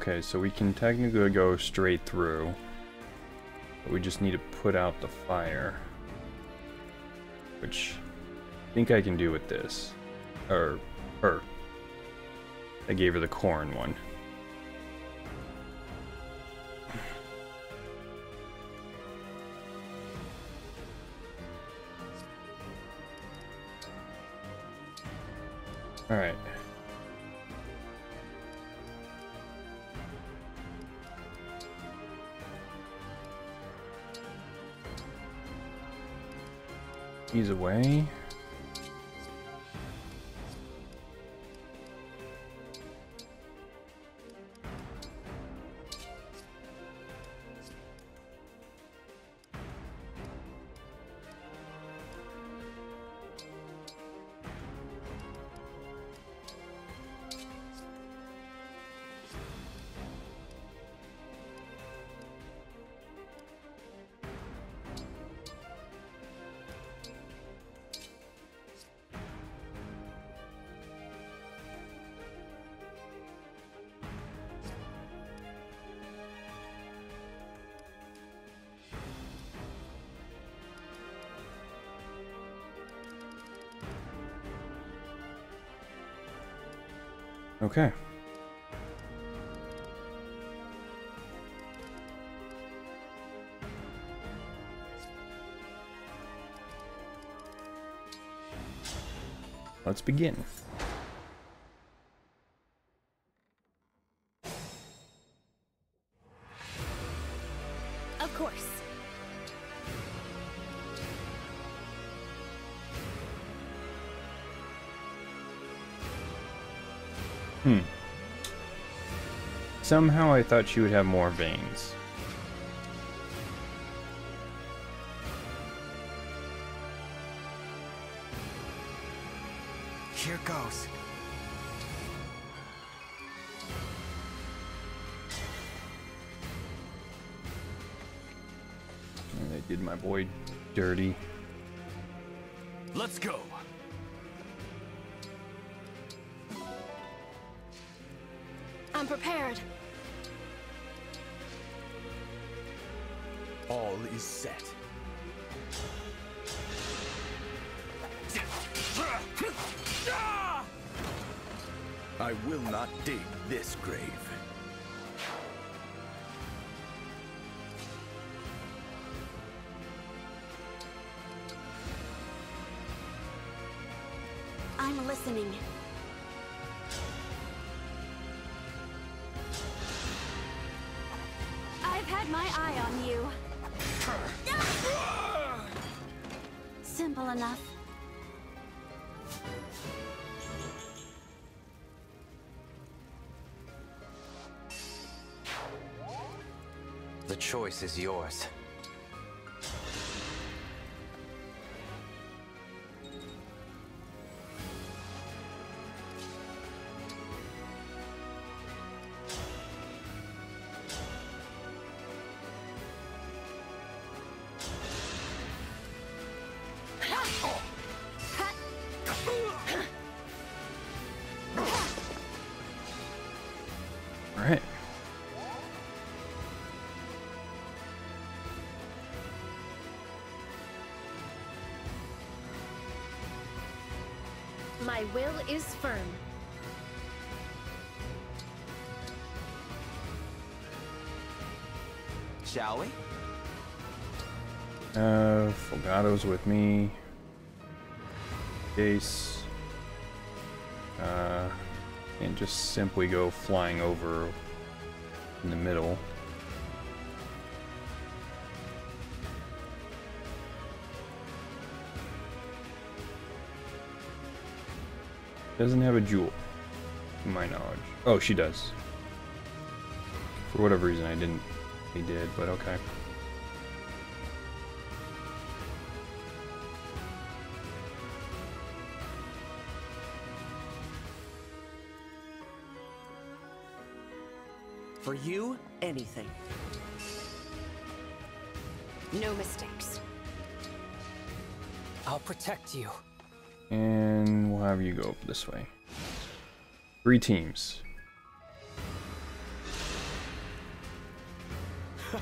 S22: Okay, so we can technically go straight through. But we just need to put out the fire. Which I think I can do with this. Or, or. I gave her the corn one. Alright. He's away. Let's begin.
S19: Of course.
S22: Hmm. Somehow I thought she would have more veins. Boy dirty.
S15: Choice is yours.
S19: Firm.
S15: Shall we?
S22: Uh, Fogato's with me. Case. Uh, and just simply go flying over in the middle. Doesn't have a jewel, to my knowledge. Oh, she does. For whatever reason, I didn't. He did, but okay.
S3: For you, anything.
S29: No mistakes.
S2: I'll protect you.
S22: And we'll you go this way. Three teams.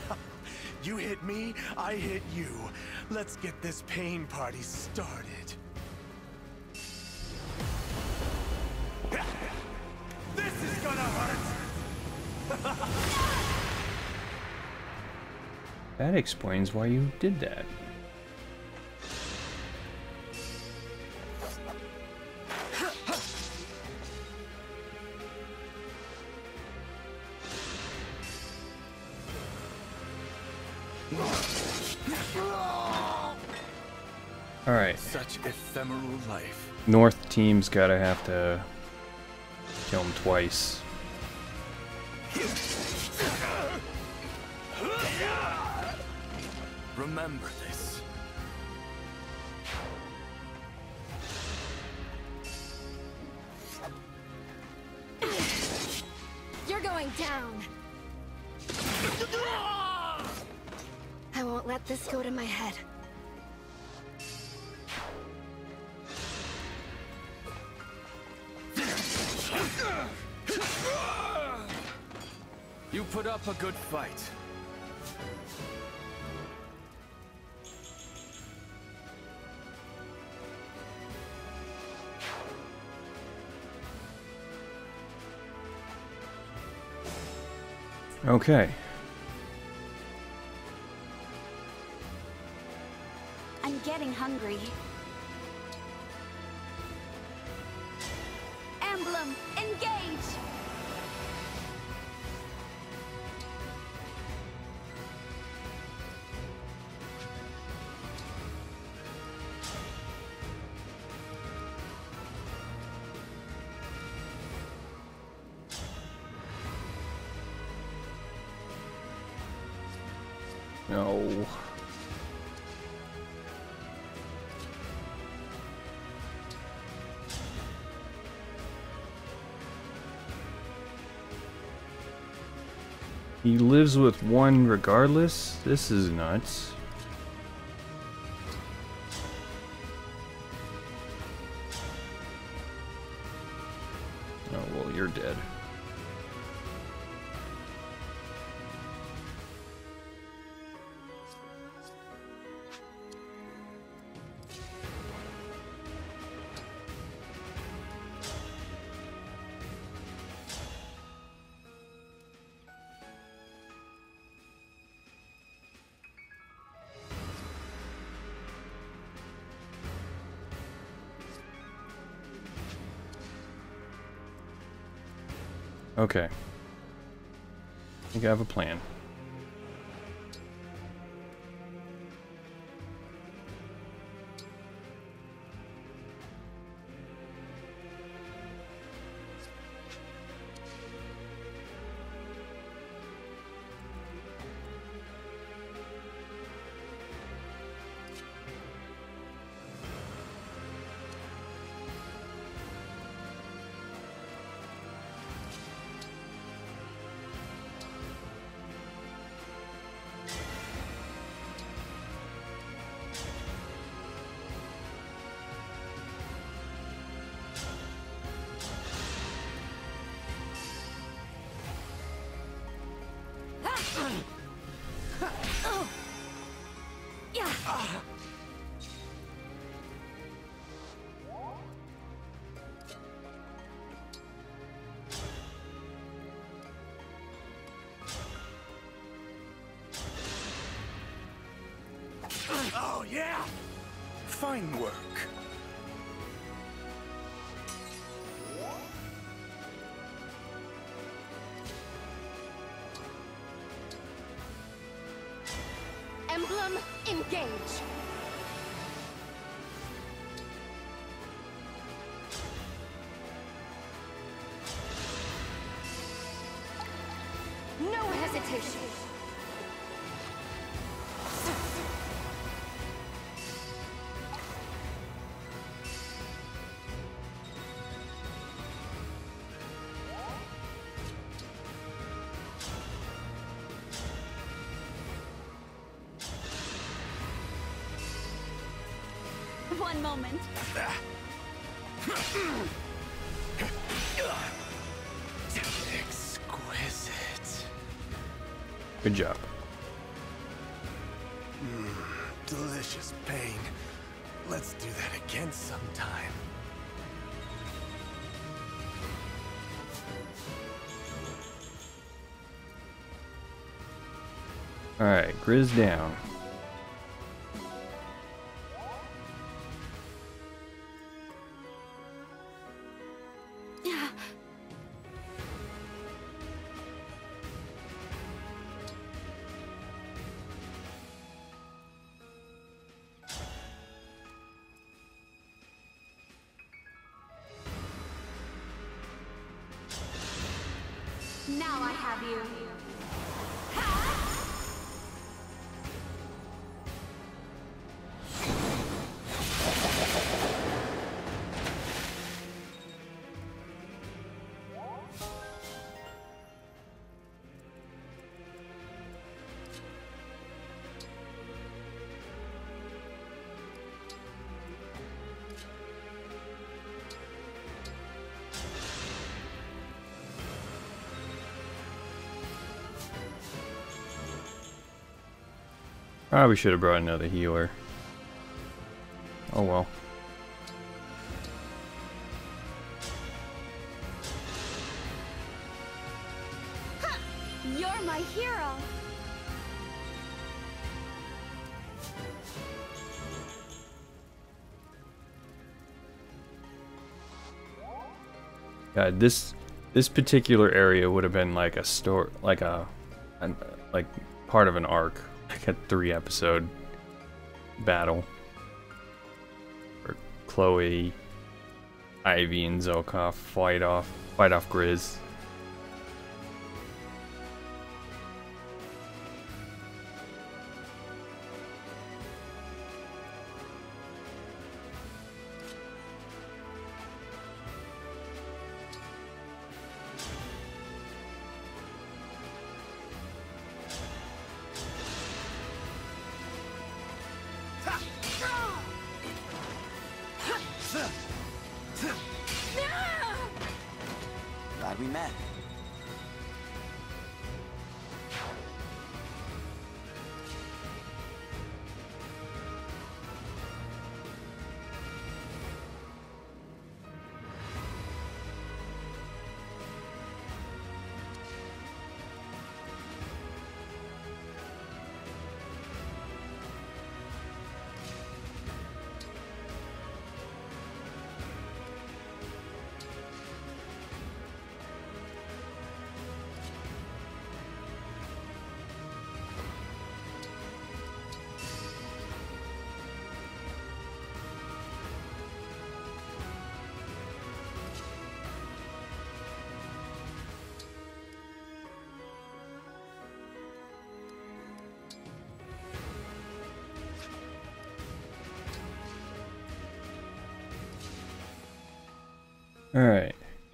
S4: you hit me, I hit you. Let's get this pain party started. This is gonna hurt!
S22: That explains why you did that. North team's gotta have to kill him twice. Okay. He lives with one regardless? This is nuts. Okay. I think I have a plan.
S23: One moment.
S4: Exquisite.
S22: Good job.
S4: Mm, delicious pain. Let's do that again sometime.
S22: Alright, Griss down. Probably should have brought another healer. Oh well.
S23: You're my hero.
S22: God, this this particular area would have been like a store, like a, an, like part of an arc, a three episode battle. Where Chloe, Ivy, and Zelkov fight off, fight off
S30: Griss.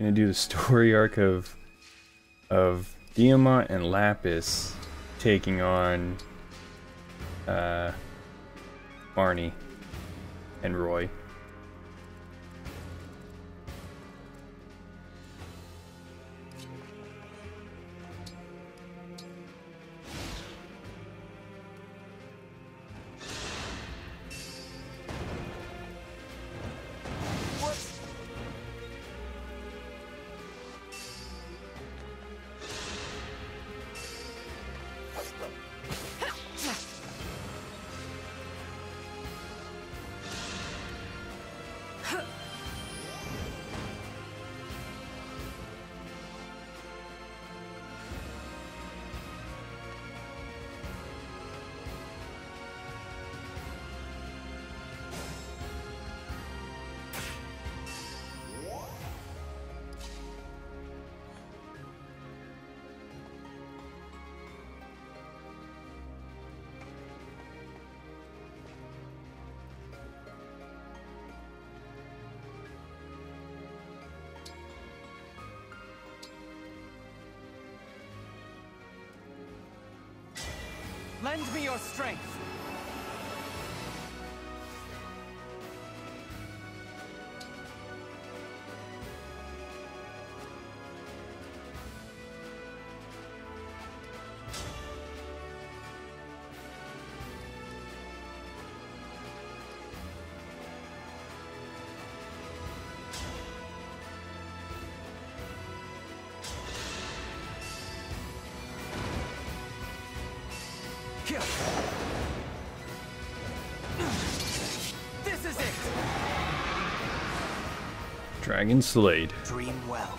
S30: Gonna do the story arc of of Diamant and Lapis taking on uh, Marni and Roy.
S2: Lend me your strength. This is it.
S22: Dragon Slade.
S2: Dream well.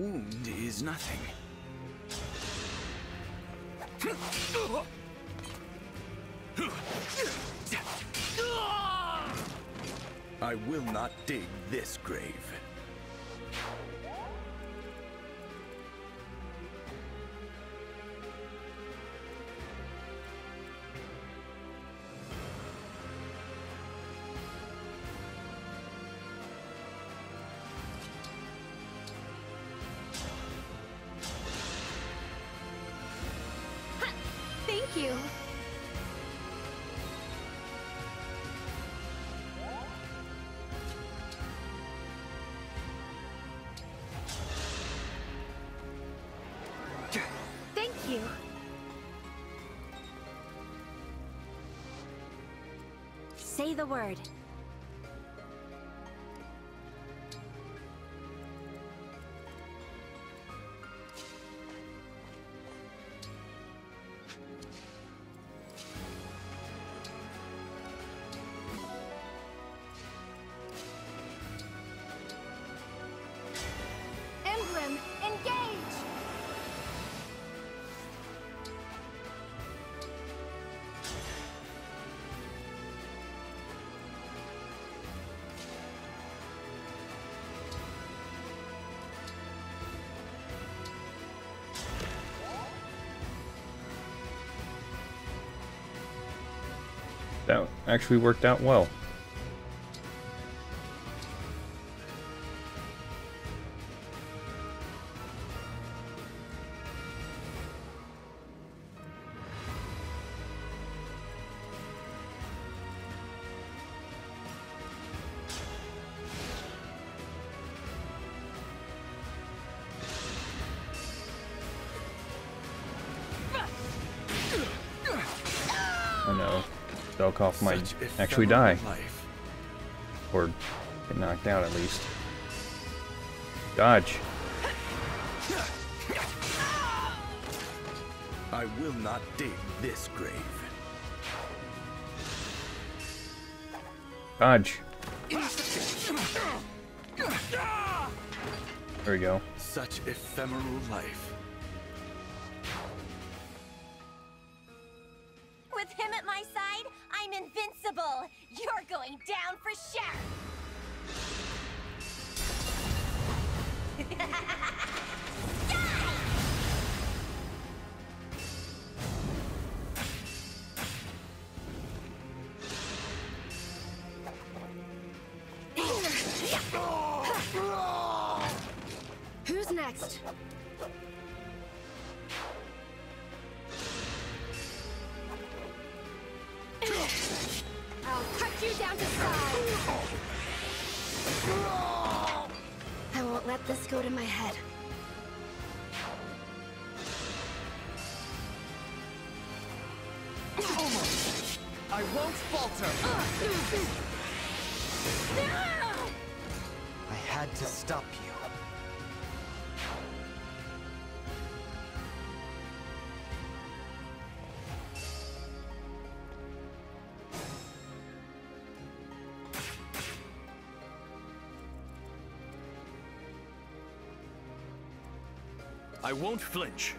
S8: Wound is nothing. I will not dig this grave.
S19: The word.
S22: That actually worked out well. Zelkov might actually die.
S8: life.
S22: Or get knocked out at least. Dodge.
S8: I will not dig this grave.
S22: Dodge. There we go.
S8: Such ephemeral life.
S31: Won't
S15: flinch.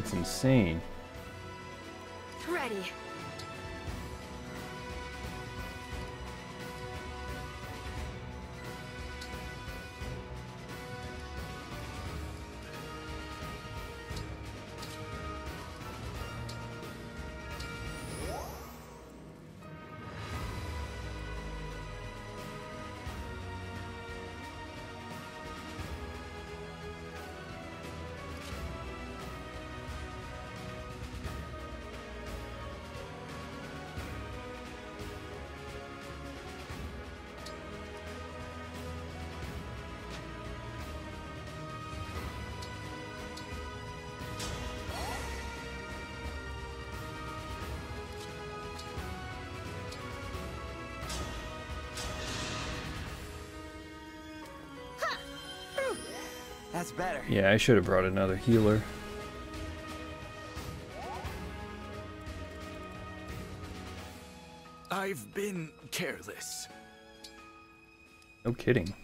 S22: That's insane.
S2: That's better.
S22: Yeah, I should have brought another healer.
S19: I've been careless.
S22: No kidding.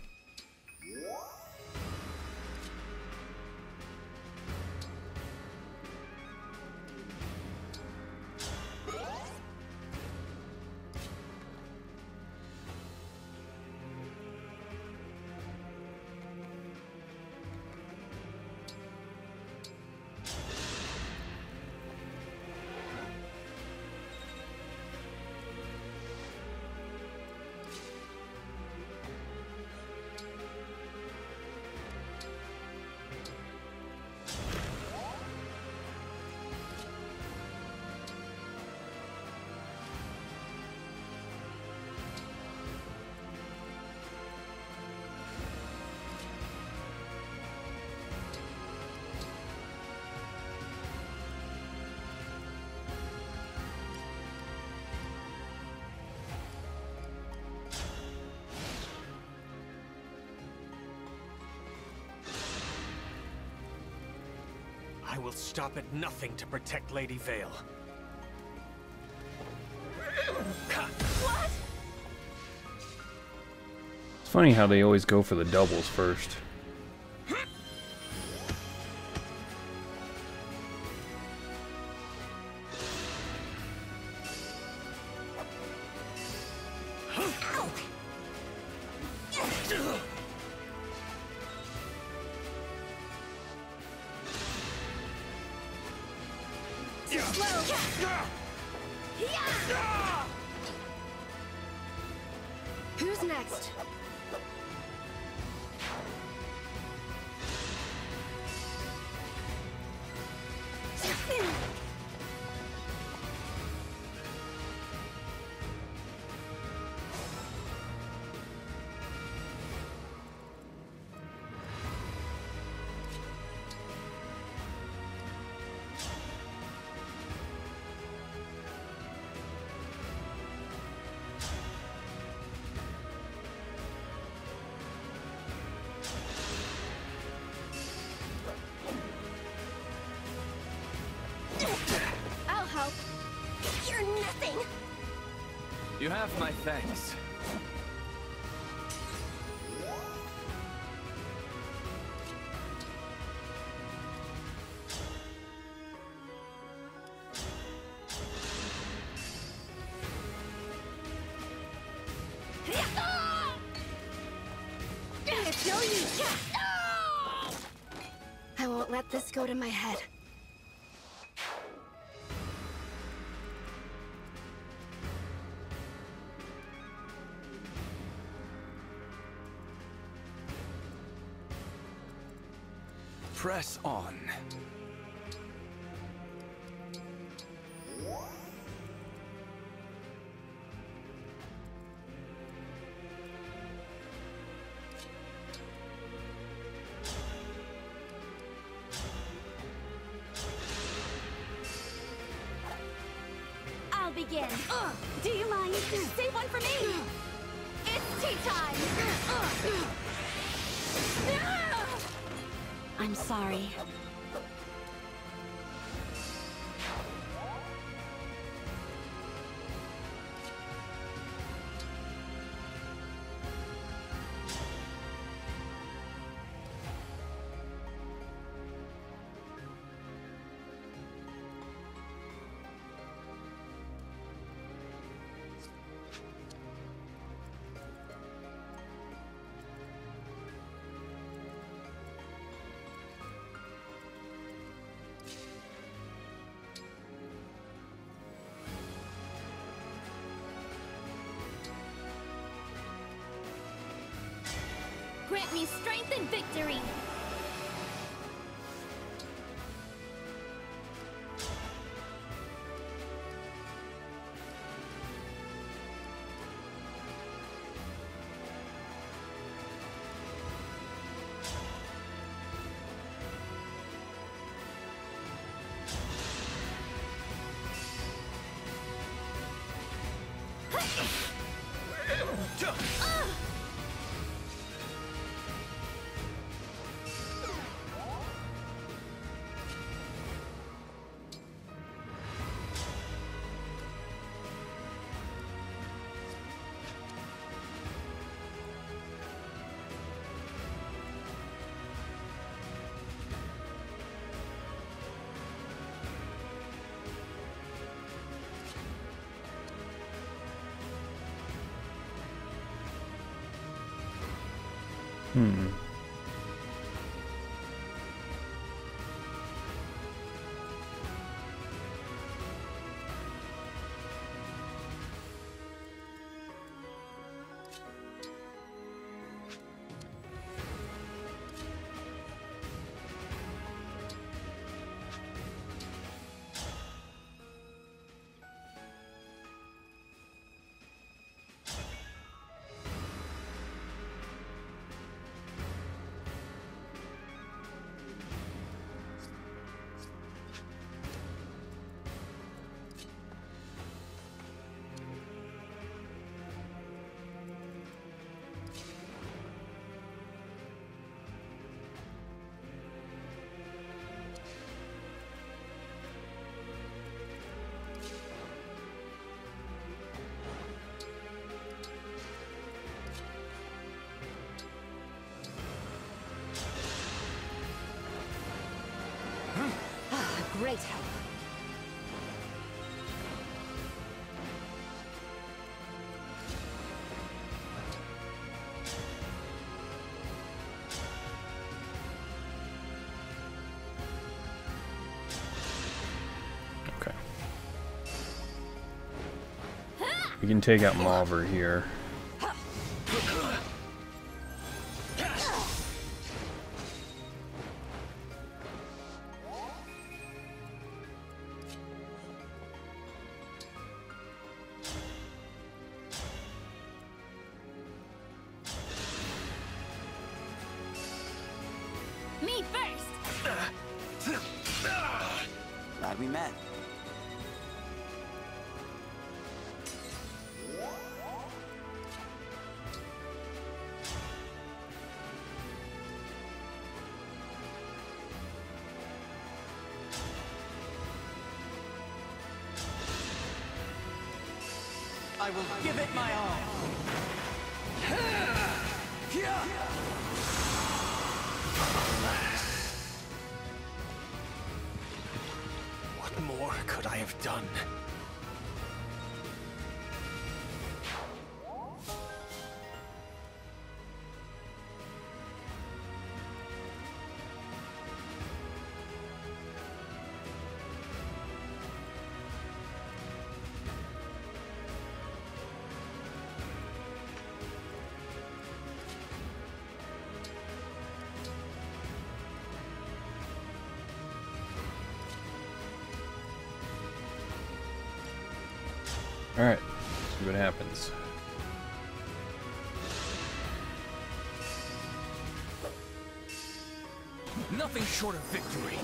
S4: Stop at nothing to protect Lady Veyle.
S32: What?
S22: It's funny how they always go for the doubles first.
S33: My
S24: head.
S19: Press on.
S32: Sorry.
S34: Grant me strength and victory.
S22: Hmm. We can take out Mauvier here. Alright, see what happens.
S15: Nothing short of victory.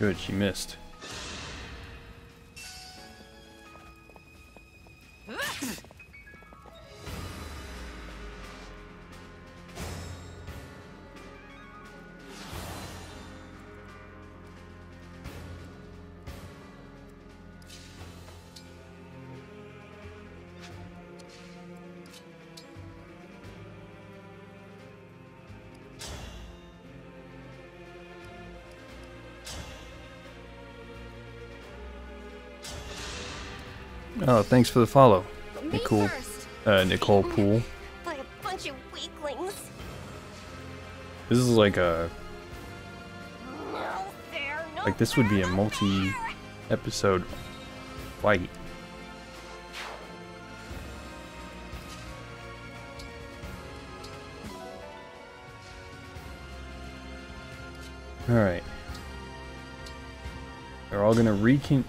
S22: Good, she missed. Oh, thanks for the follow, Nicole. Uh, Nicole
S8: Pool.
S22: This is like a like this would be a multi-episode fight. Alright. They're all gonna recon-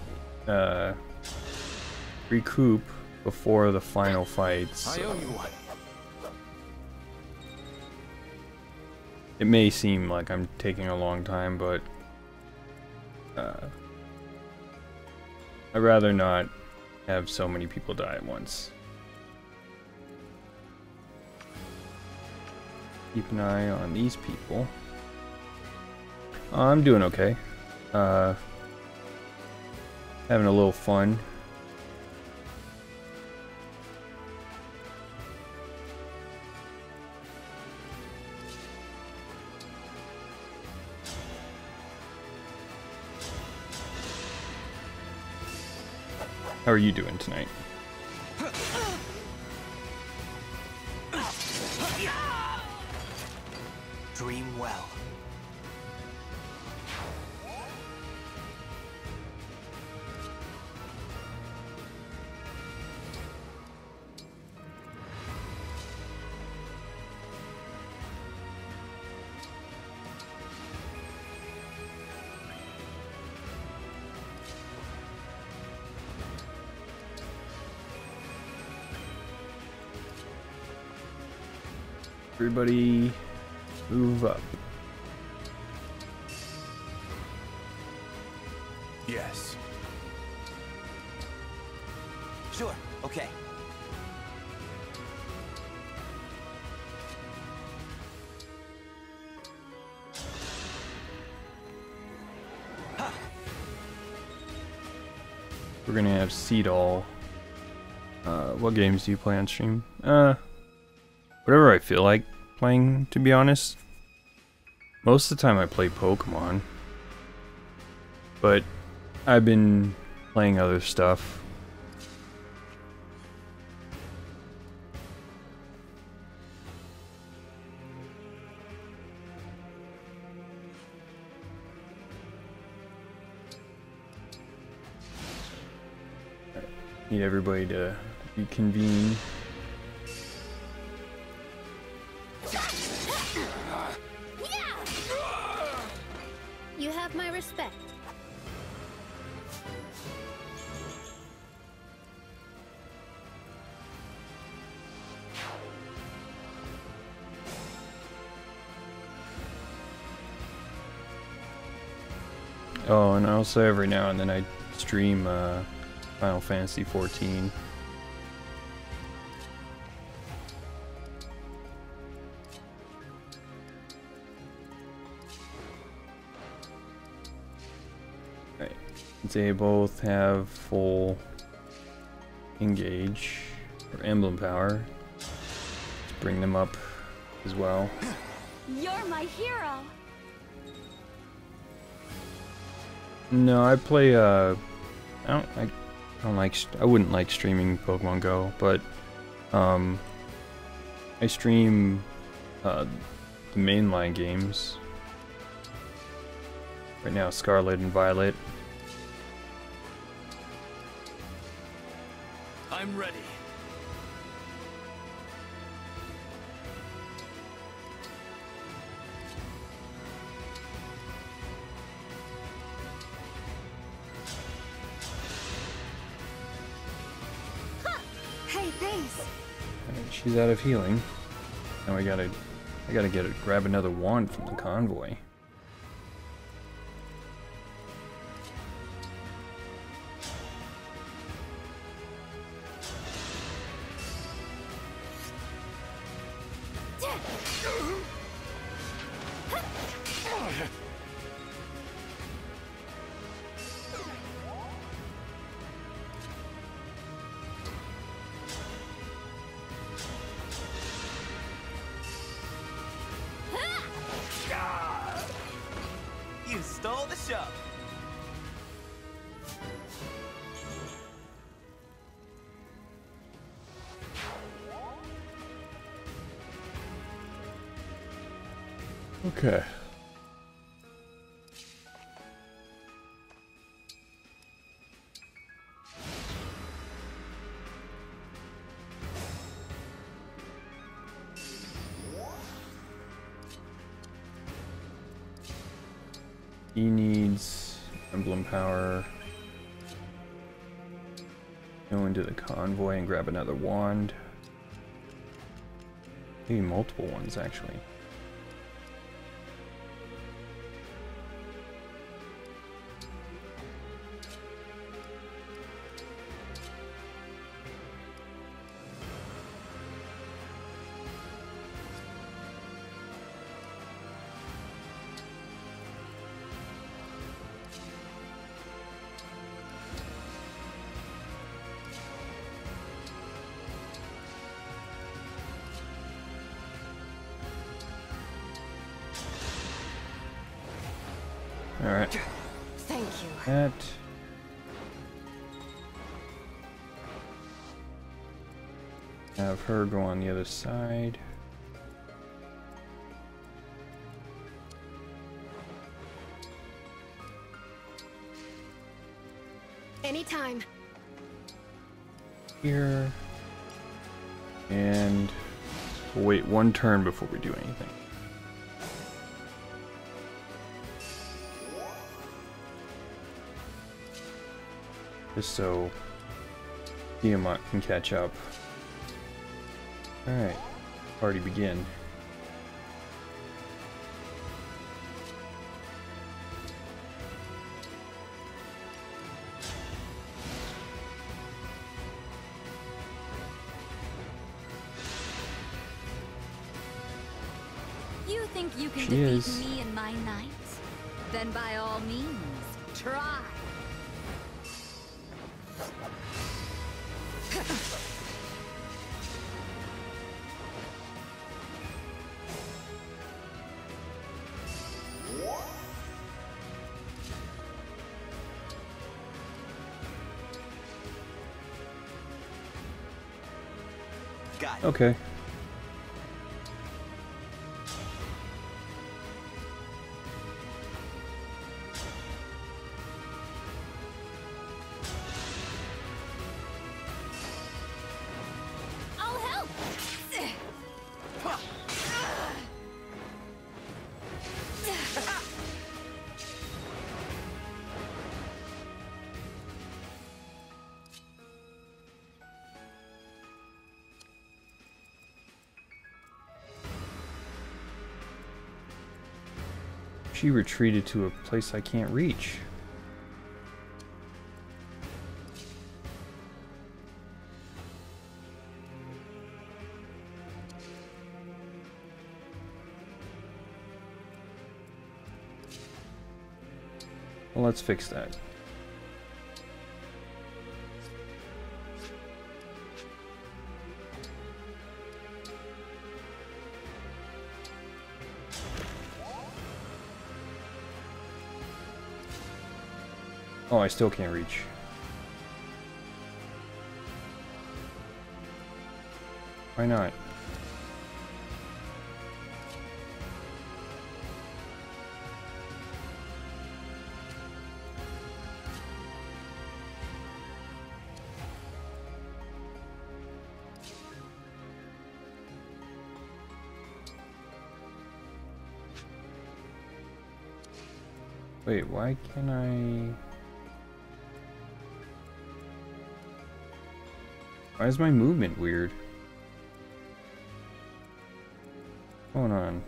S22: recoup before the final fights.
S15: I owe you one.
S22: It may seem like I'm taking a long time, but uh, I'd rather not have so many people die at once. Keep an eye on these people. I'm doing okay. Uh, having a little fun. Are you doing tonight? Everybody move up.
S27: Yes.
S35: Sure, okay.
S22: We're gonna have Seadall. Uh, what games do you play on stream? Uh, whatever I feel like playing, to be honest. Most of the time I play Pokemon. But I've been playing other stuff. Need everybody to reconvene. Also every now and then I stream uh, Final Fantasy 14. Right. They both have full engage or emblem power. Let's bring them up as well.
S34: You're my hero.
S22: No, I play. Uh, I don't. I, don't like. I wouldn't like streaming Pokemon Go, but um, I stream uh, the mainline games. Right now, Scarlet and Violet.
S15: I'm ready.
S22: She's out of healing. Now we gotta. I gotta get it. Grab another wand from the convoy. Grab another wand. Maybe multiple ones, actually. Her go on the other side.
S34: Anytime.
S22: Here. And we'll wait one turn before we do anything. Just so Tiamat can catch up. Alright, party begin. She retreated to a place I can't reach. Well, let's fix that. I still can't reach. Why not? Wait, why can't I... Why is my movement weird? What's going on?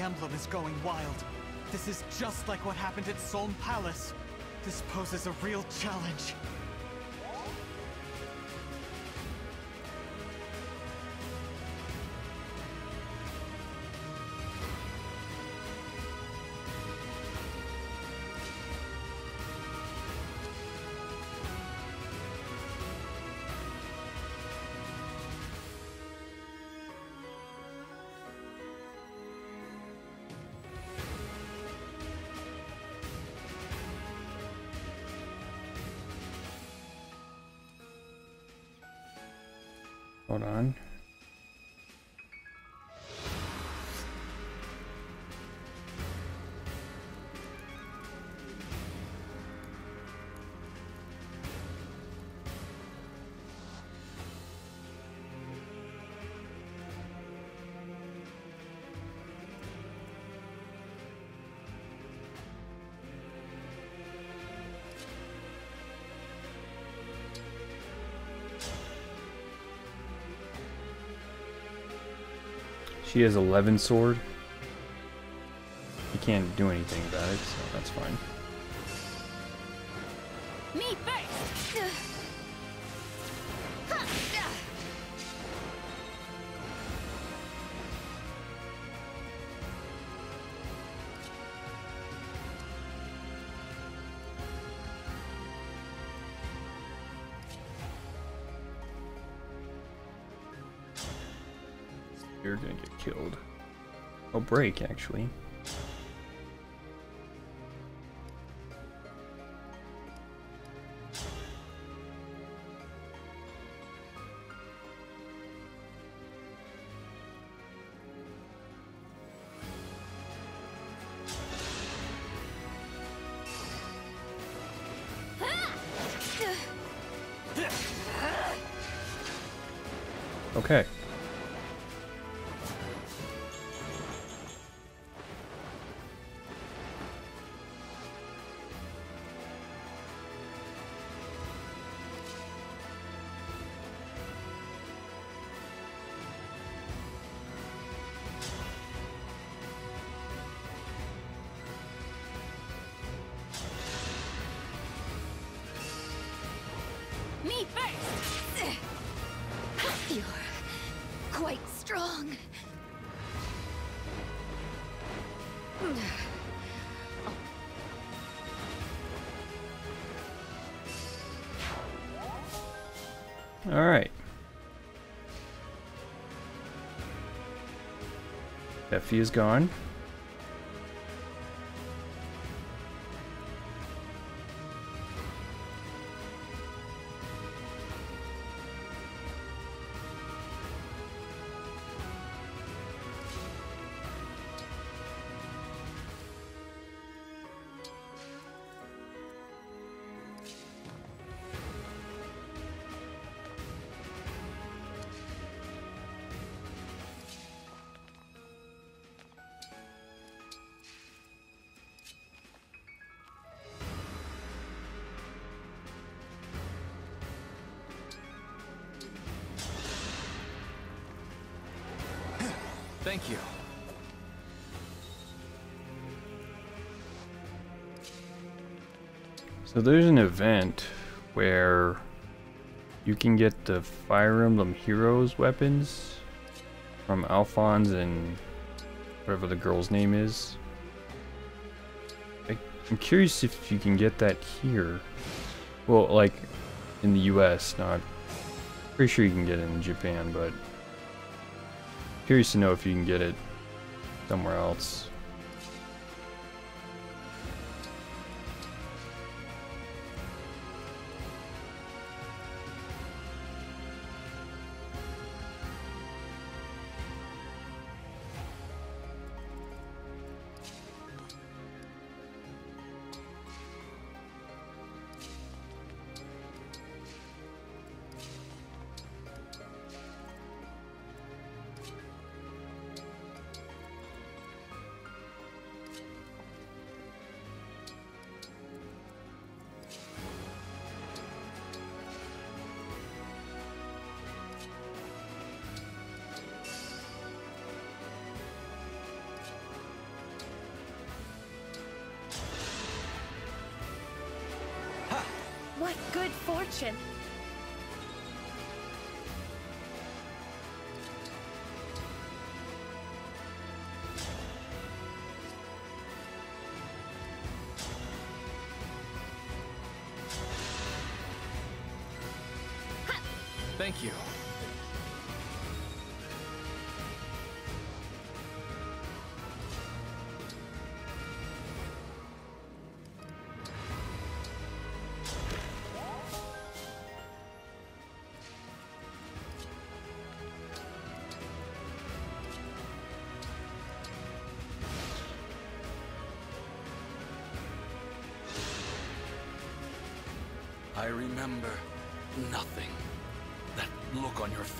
S20: The
S2: emblem is going wild. This is just like what happened at Solm Palace. This poses a real challenge.
S22: Hold on. She has 11 sword. You can't do anything about it, so that's fine.
S34: Me first!
S22: Break, actually. Is gone. So there's an event where you can get the Fire Emblem Heroes weapons from Alphonse and whatever the girl's name is. I, I'm curious if you can get that here. Well, like in the US, not pretty sure you can get it in Japan, but curious to know if you can get it somewhere else.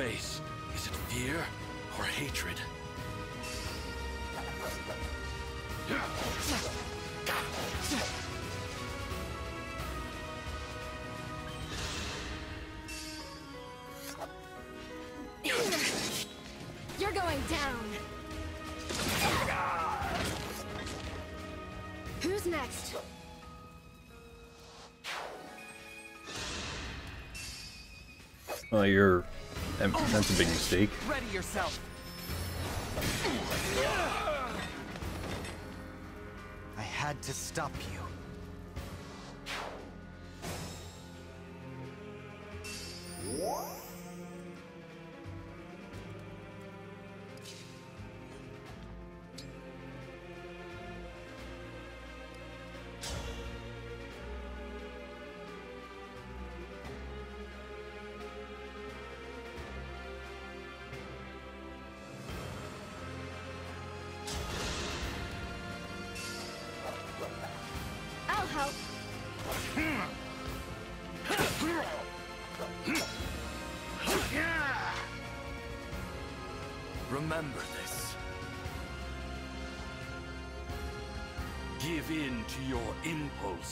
S15: Face, is it fear or hatred?
S36: You're going down. Who's next?
S22: Well, you're. That's a big mistake.
S2: Ready yourself. I had to stop you.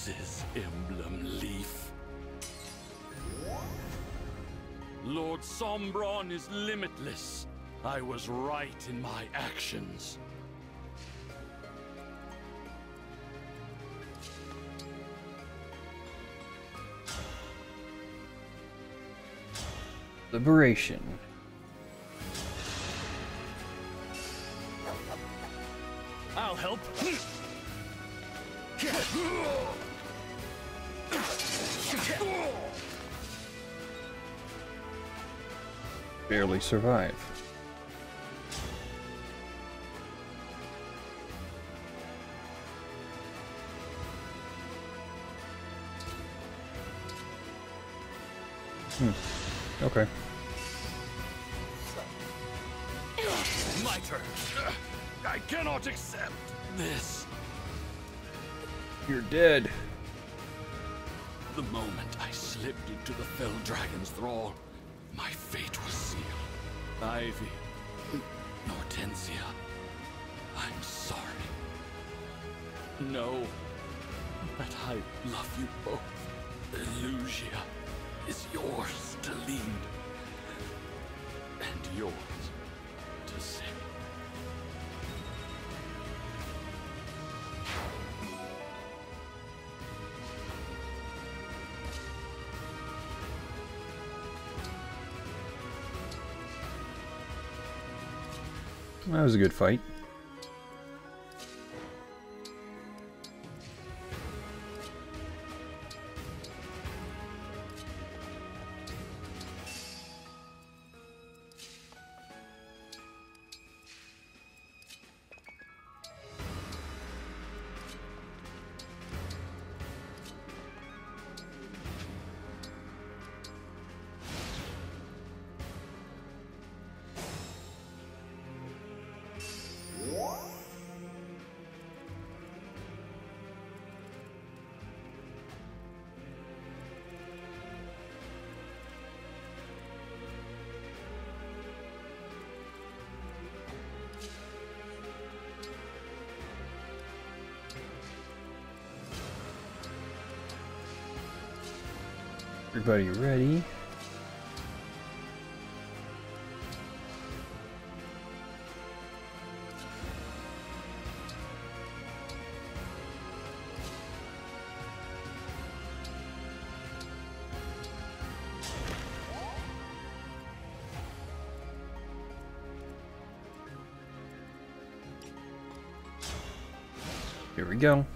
S15: Impulses, Emblem Leif. Lord Sombron is limitless. I was right in my actions.
S22: Liberation.
S37: I'll help.
S22: Barely survive. Hmm. Okay.
S15: My turn. I cannot accept this.
S22: You're dead.
S15: The moment I slipped into the Fell Dragon's thrall, my fate. Ivy, Hortensia, I'm sorry. No. But I love you both. Elusia is yours to lead, and yours
S22: That was a good fight. Everybody ready? Here we go.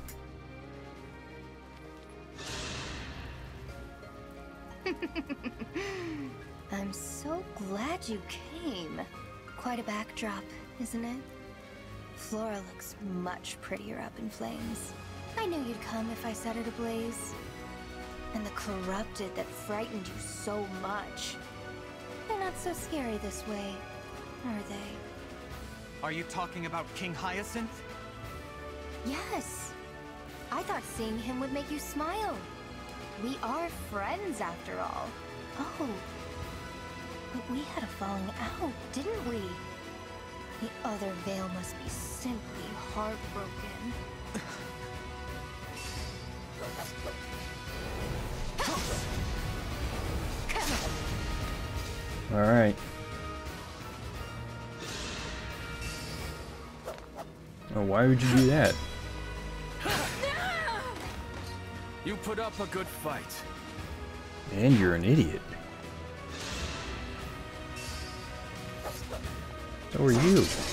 S14: You came. Quite a backdrop, isn't it? Florra looks much prettier up in flames. I knew you'd come if I set it ablaze. And the corrupted that frightened you so much. They're not so scary this way, are they?
S2: Are you talking about King Hyacinth?
S14: Yes. I thought seeing him would make you smile. We are friends after all. Oh. But we had a falling out, didn't we? The other Veyle must be simply heartbroken.
S22: Alright. Oh, why would you do that?
S15: You put up a good fight.
S22: And you're an idiot. So are you.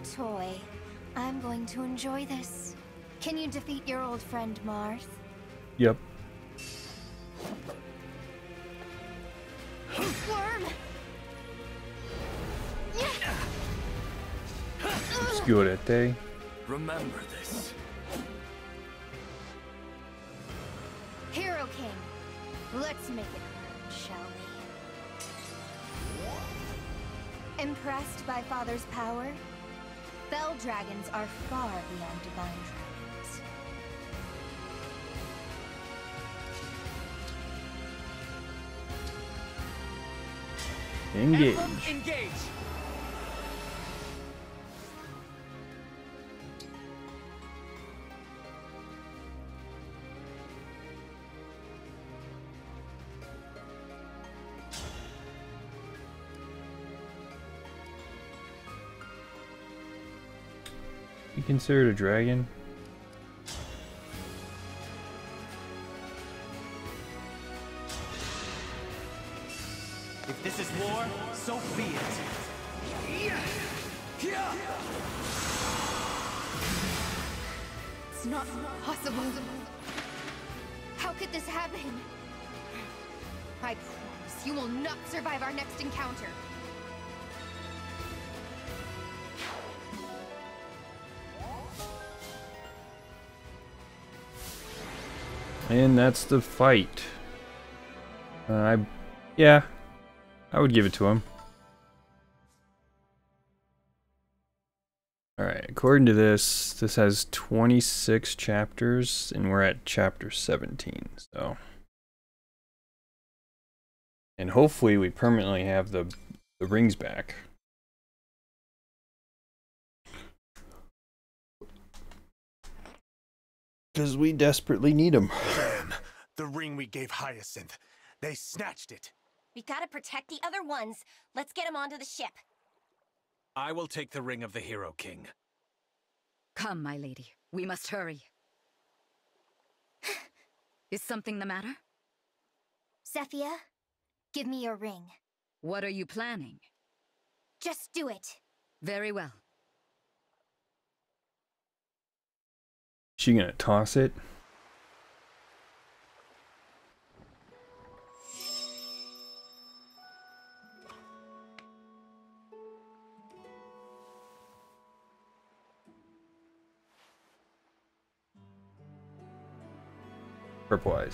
S14: A toy. I'm going to enjoy this. Can you defeat your old friend Marth?
S22: Yep.
S14: Worm!
S22: Sciorete.
S15: Remember this.
S22: Engage.
S2: Engage!
S22: You considered a dragon? And that's the fight. Uh, I, yeah, I would give it to him. Alright, according to this, this has 26 chapters, and we're at chapter 17, so. And hopefully we permanently have the, the rings back. Because we desperately need them.
S27: The ring we gave Hyacinth. They snatched it.
S8: We've gotta protect the other ones. Let's get them onto the ship.
S4: I will take the Ring of the Hero King.
S20: Come, my lady. We must hurry. Is something the matter?
S14: Zephia, give me your ring.
S20: What are you planning?
S14: Just do it.
S20: Very well.
S22: She gonna toss it? Purple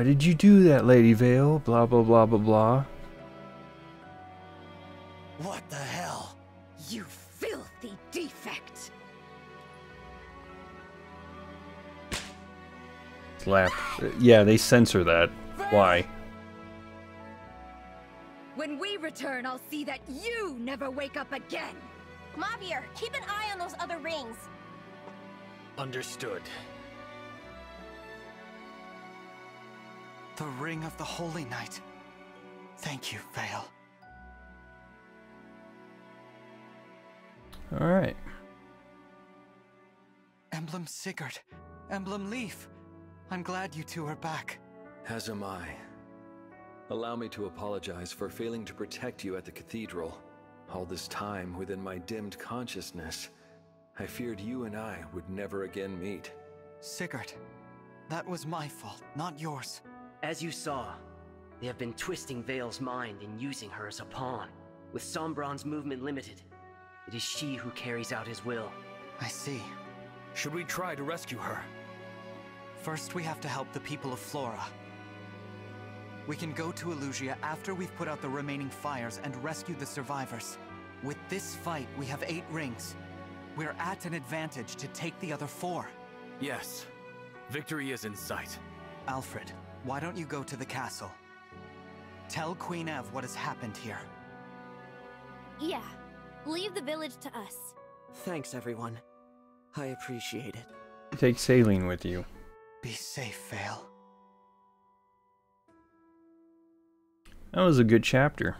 S2: Why
S22: did you do that, Lady Veyle? Blah, blah, blah, blah, blah.
S27: What the hell?
S20: You filthy defect!
S22: Slap. Yeah, they censor that. Why?
S34: When we return, I'll see that you never wake up again!
S8: Mauvier, keep an eye on those other rings.
S4: Understood.
S2: The Ring of the Holy Knight. Thank you, Veyle.
S22: Alright.
S2: Emblem Sigurd. Emblem Leif. I'm glad you two are back.
S38: As am I. Allow me to apologize for failing to protect you at the cathedral. All this time within my dimmed consciousness, I feared you and I would never again meet.
S2: Sigurd, that was my fault, not yours.
S3: As you saw, they have been twisting Veyle's mind and using her as a pawn. With Sombron's movement limited, it is she who carries out his will.
S2: I see.
S15: Should we try to rescue her?
S2: First, we have to help the people of Florra. We can go to Elusia after we've put out the remaining fires and rescued the survivors. With this fight, we have eight rings. We're at an advantage to take the other four.
S15: Yes. Victory is in sight.
S2: Alfred, why don't you go to the castle? Tell Queen Ev what has happened here.
S23: Yeah. Leave the village to us.
S3: Thanks, everyone. I appreciate it.
S22: Take Céline with you.
S2: Be safe, Veyle.
S22: That was a good chapter.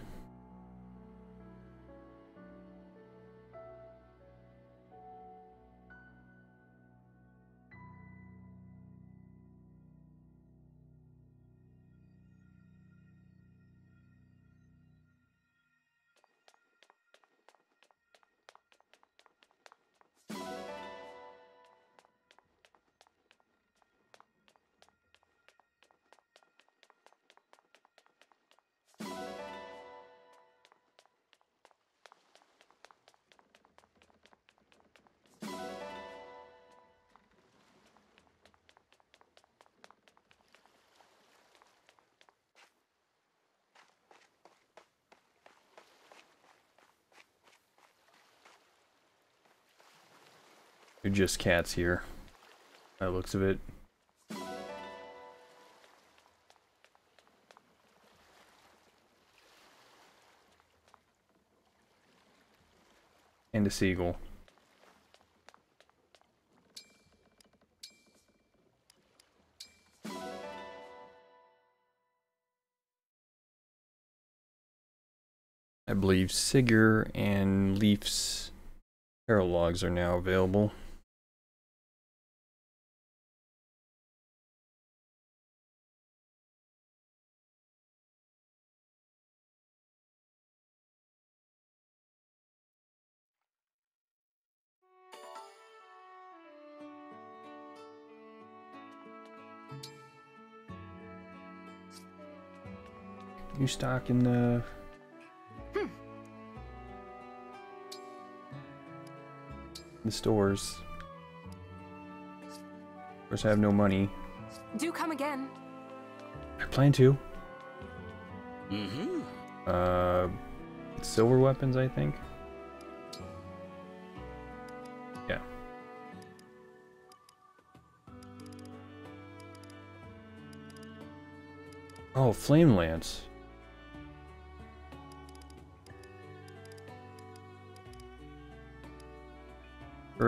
S22: They're just cats here. By the looks of it. And a seagull. I believe Sigurd and Leif's logs are now available. New stock in the the stores. Of course, I have no money.
S39: Do come again.
S22: I plan to.
S40: Mm-hmm.
S22: Uh, silver weapons, I think. Yeah. Oh, flame lance.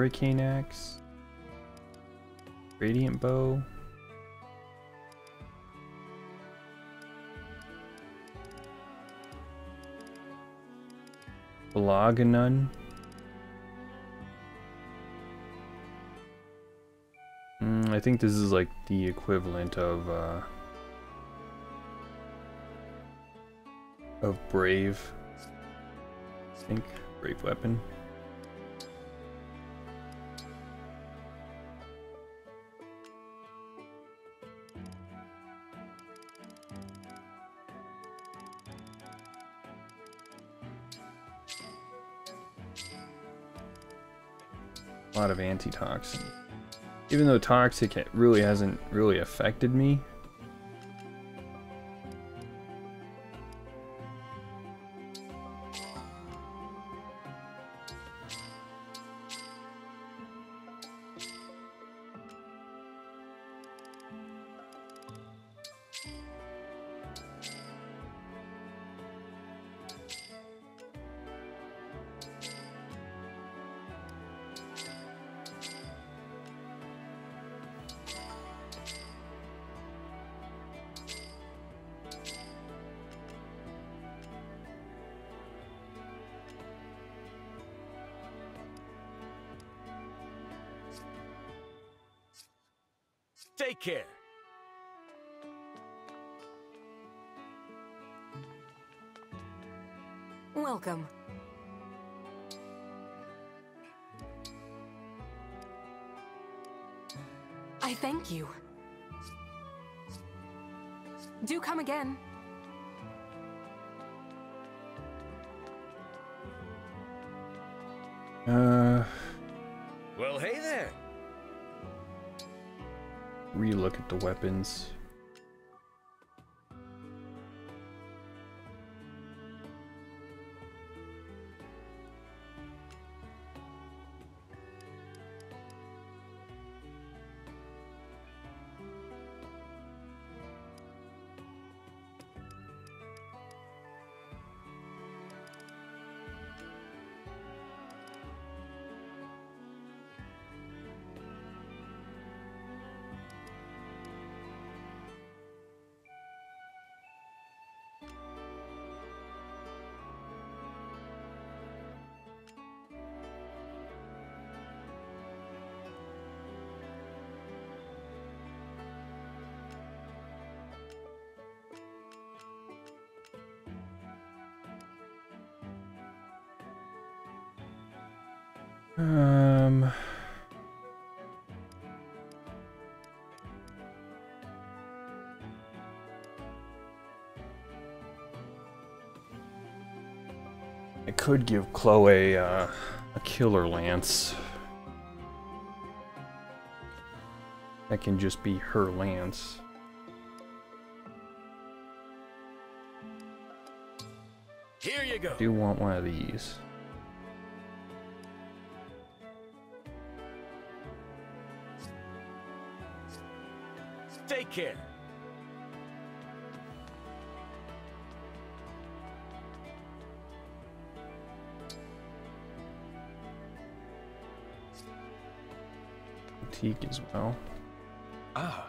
S22: Hurricane Axe. Radiant Bow. Bloganun. Mm, I think this is like the equivalent of uh, of Brave. I think Brave weapon. Lot of antitoxin. Even though toxic really hasn't really affected me.
S15: Take care.
S24: Welcome. I thank you. Do come again.
S22: Relook at the weapons. Could give Chloe uh, a killer lance. That can just be her lance.
S15: Here you go.
S22: Do you want one of these. Boutique as well.
S15: Ah.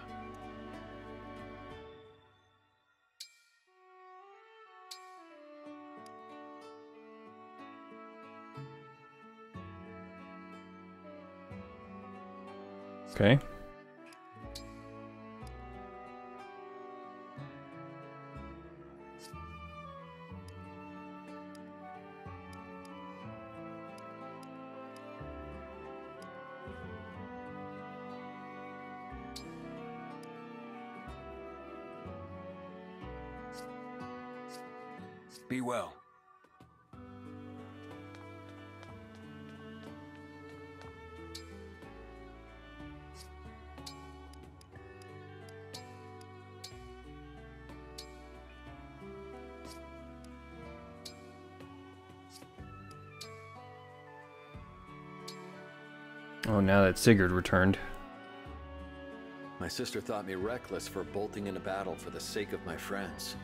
S22: Okay. Now that Sigurd returned.
S38: My sister thought me reckless for bolting into battle for the sake of my friends.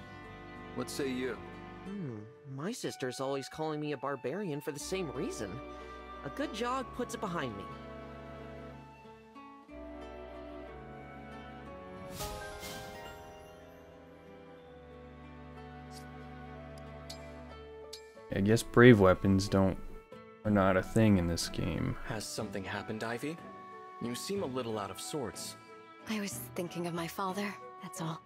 S38: What say you?
S3: Hmm, my sister's always calling me a barbarian for the same reason. A good jog puts it behind me.
S22: I guess brave weapons don't are not a thing in this game.
S41: Has something happened, Ivy? You seem a little out of sorts.
S24: I was thinking of my father, that's all.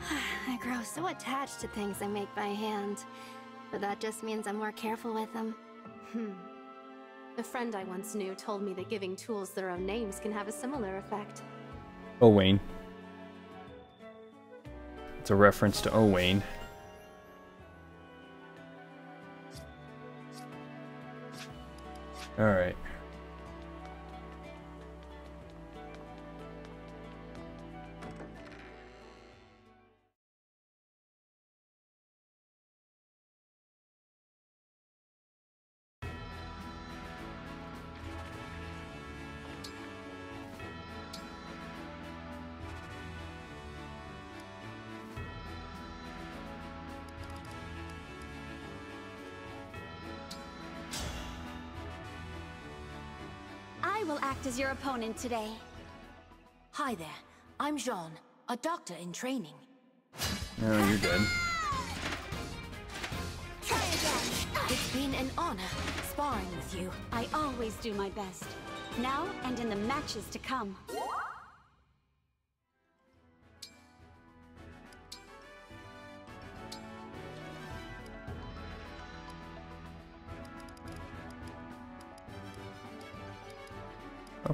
S14: I grow so attached to things I make by hand. But that just means I'm more careful with them.
S42: Hmm. A friend I once knew told me that giving tools their own names can have a similar effect.
S22: Oh, Owain. It's a reference to oh, Owain. Alright.
S23: Your opponent today.
S43: Hi there, I'm Jean.
S24: a doctor in training.
S22: Oh, you're dead.
S24: Try again. It's been an honor sparring with you.
S23: I always do my best. Now and in the matches to come.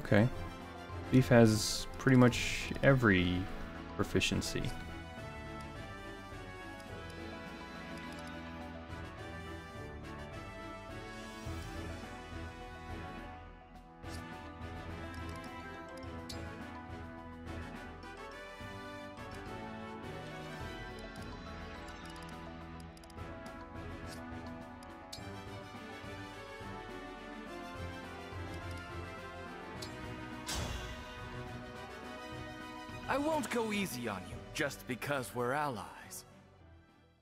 S22: Okay. Beef has pretty much every proficiency.
S15: Just because we're allies.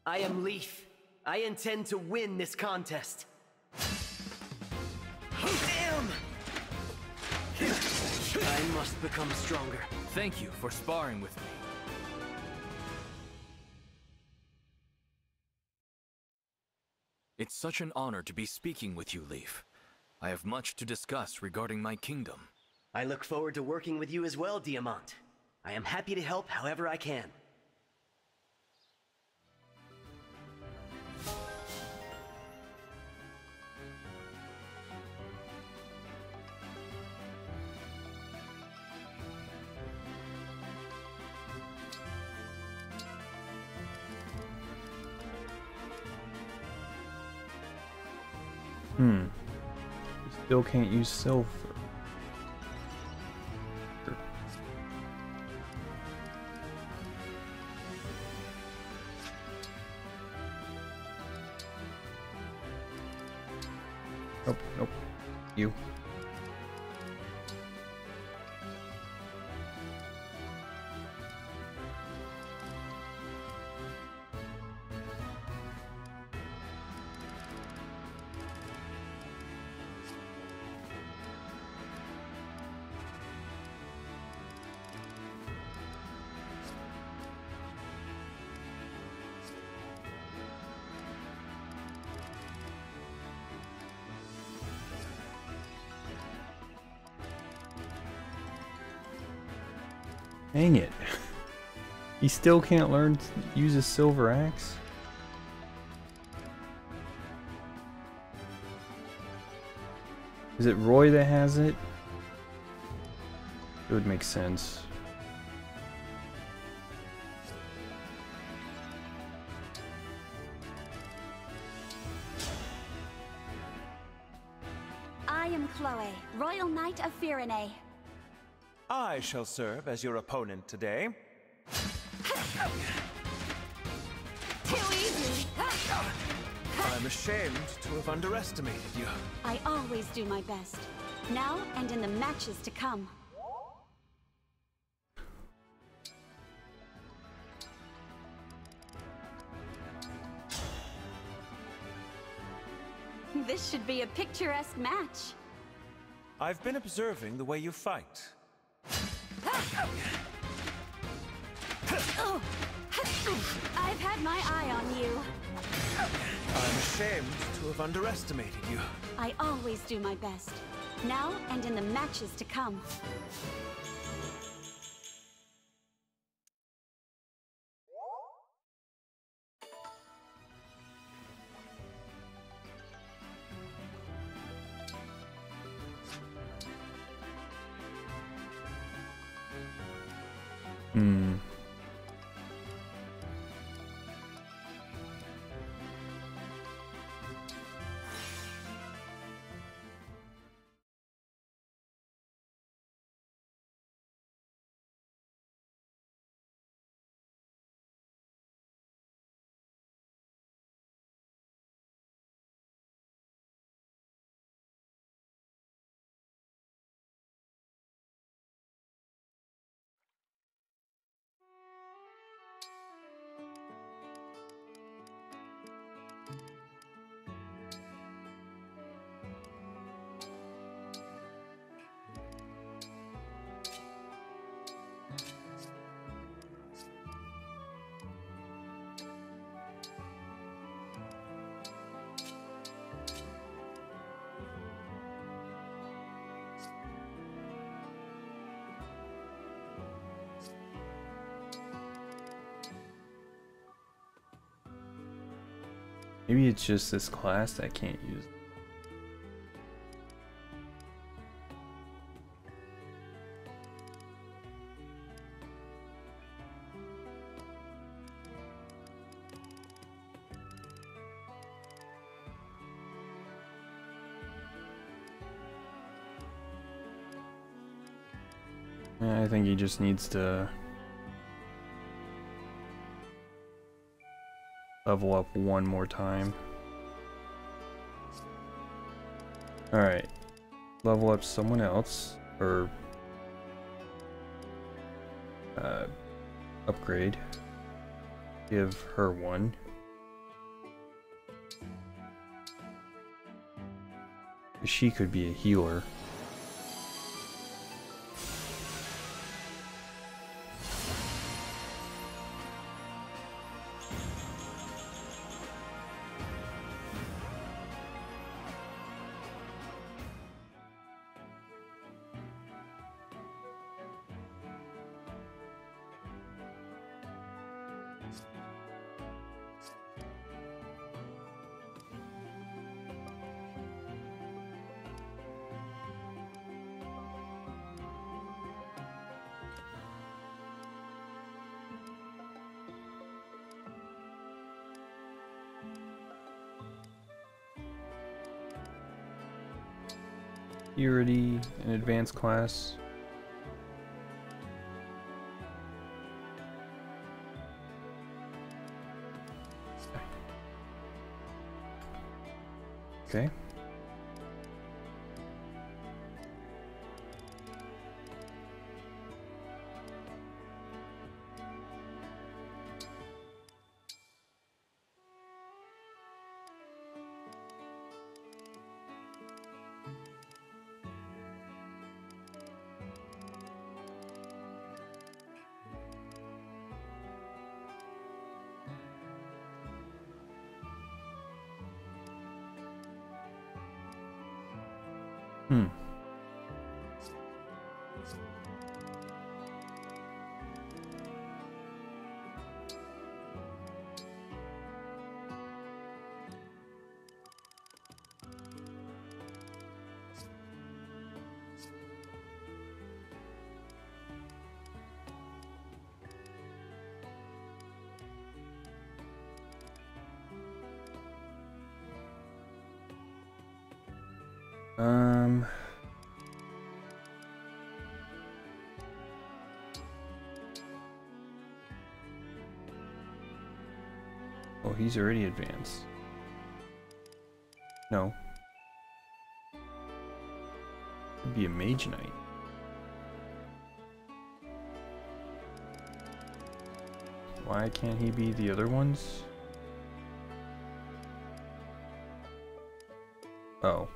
S44: I am Leif. I intend to win this contest. Damn! I must become stronger.
S15: Thank you for sparring with me. It's such an honor to be speaking with you, Leif. I have much to discuss regarding my kingdom.
S44: I look forward to working with you as well, Diamant. I am happy to help however I can.
S22: Hmm. Still can't use silver. Dang it. He still can't learn to use a silver axe? Is it Roy that has it? It would make sense.
S45: Shall serve as your opponent today.
S23: Too easy!
S45: I'm ashamed to have underestimated you.
S23: I always do my best. Now and in the matches to come. This should be a picturesque match.
S45: I've been observing the way you fight.
S23: I've had my eye on you.
S45: I'm ashamed to have underestimated you.
S23: I always do my best. Now and in the matches to come.
S22: Maybe it's just this class that I can't use. I think he just needs to level up one more time. Alright. Level up someone else, or uh, upgrade. Give her one. She could be a healer. Advanced class. Okay. He's already advanced. No. Could be a mage knight. Why can't he be the other ones? Oh.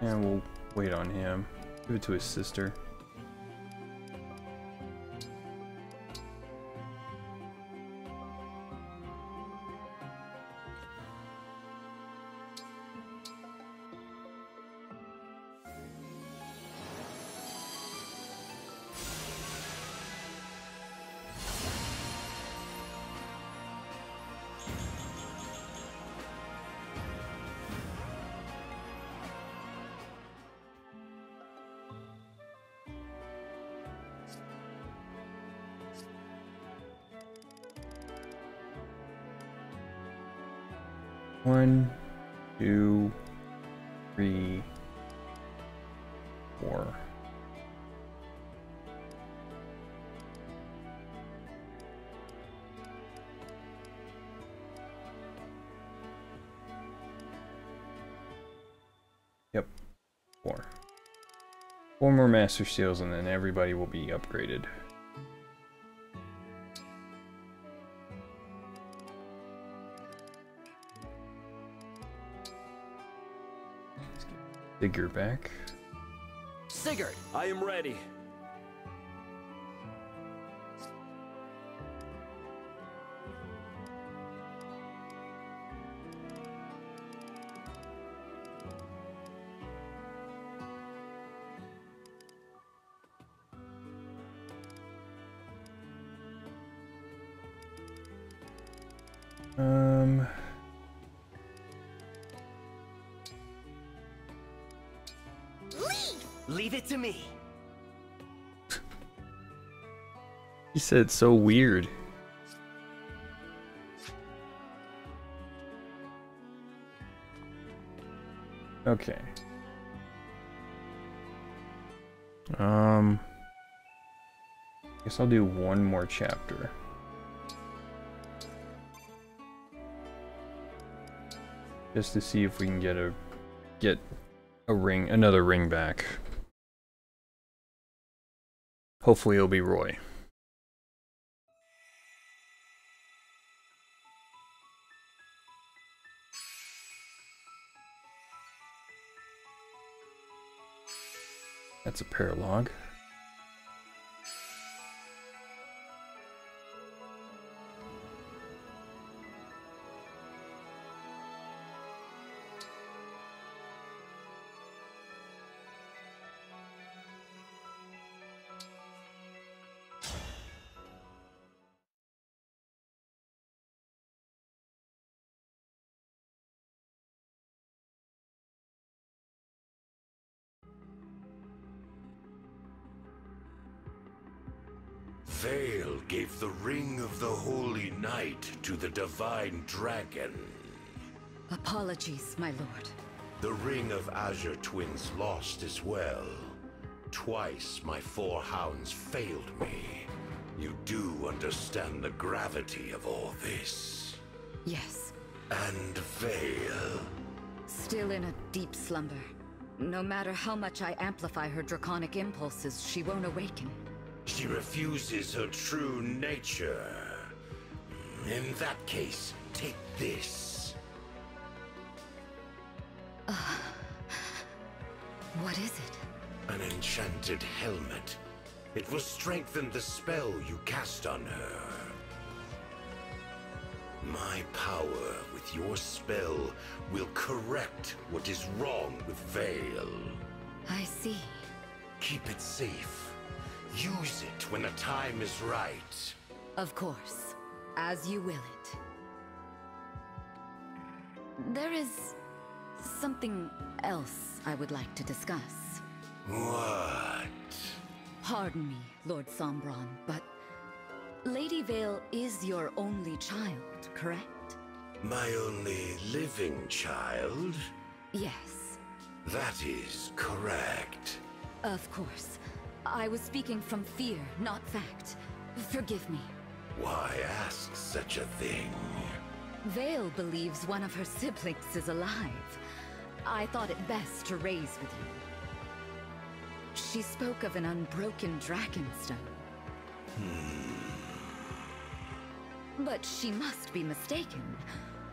S22: And we'll wait on him. Give it to his sister. Four more Master Seals and then everybody will be upgraded. Figure back.
S41: Sigurd, I am ready.
S22: Said so weird. Okay. Um. Guess I'll do one more chapter. Just to see if we can get a get a ring another ring back. Hopefully it'll be Roy. That's a paralog.
S46: Divine Dragon.
S20: Apologies, my lord.
S46: The Ring of Azure Twins lost as well. Twice my four hounds failed me. You do understand the gravity of all this.
S20: Yes.
S46: And Veyle?
S20: Still in a deep slumber. No matter how much I amplify her draconic impulses, she won't awaken.
S46: She refuses her true nature. In that case, take this.
S20: Uh, what is it?
S46: An enchanted helmet. It will strengthen the spell you cast on her. My power with your spell will correct what is wrong with Veyle.
S20: I see.
S46: Keep it safe. Use it when the time is right.
S20: Of course. As you will it. There is something else I would like to discuss.
S46: What?
S20: Pardon me, Lord Sombron, but Lady Veyle is your only child, correct?
S46: My only living child?
S20: Yes.
S46: That is correct.
S20: Of course. I was speaking from fear, not fact. Forgive me.
S46: Why ask such a thing?
S20: Veyle believes one of her siblings is alive. I thought it best to raise with you. She spoke of an unbroken Dragonstone.
S46: Hmm.
S20: But she must be mistaken.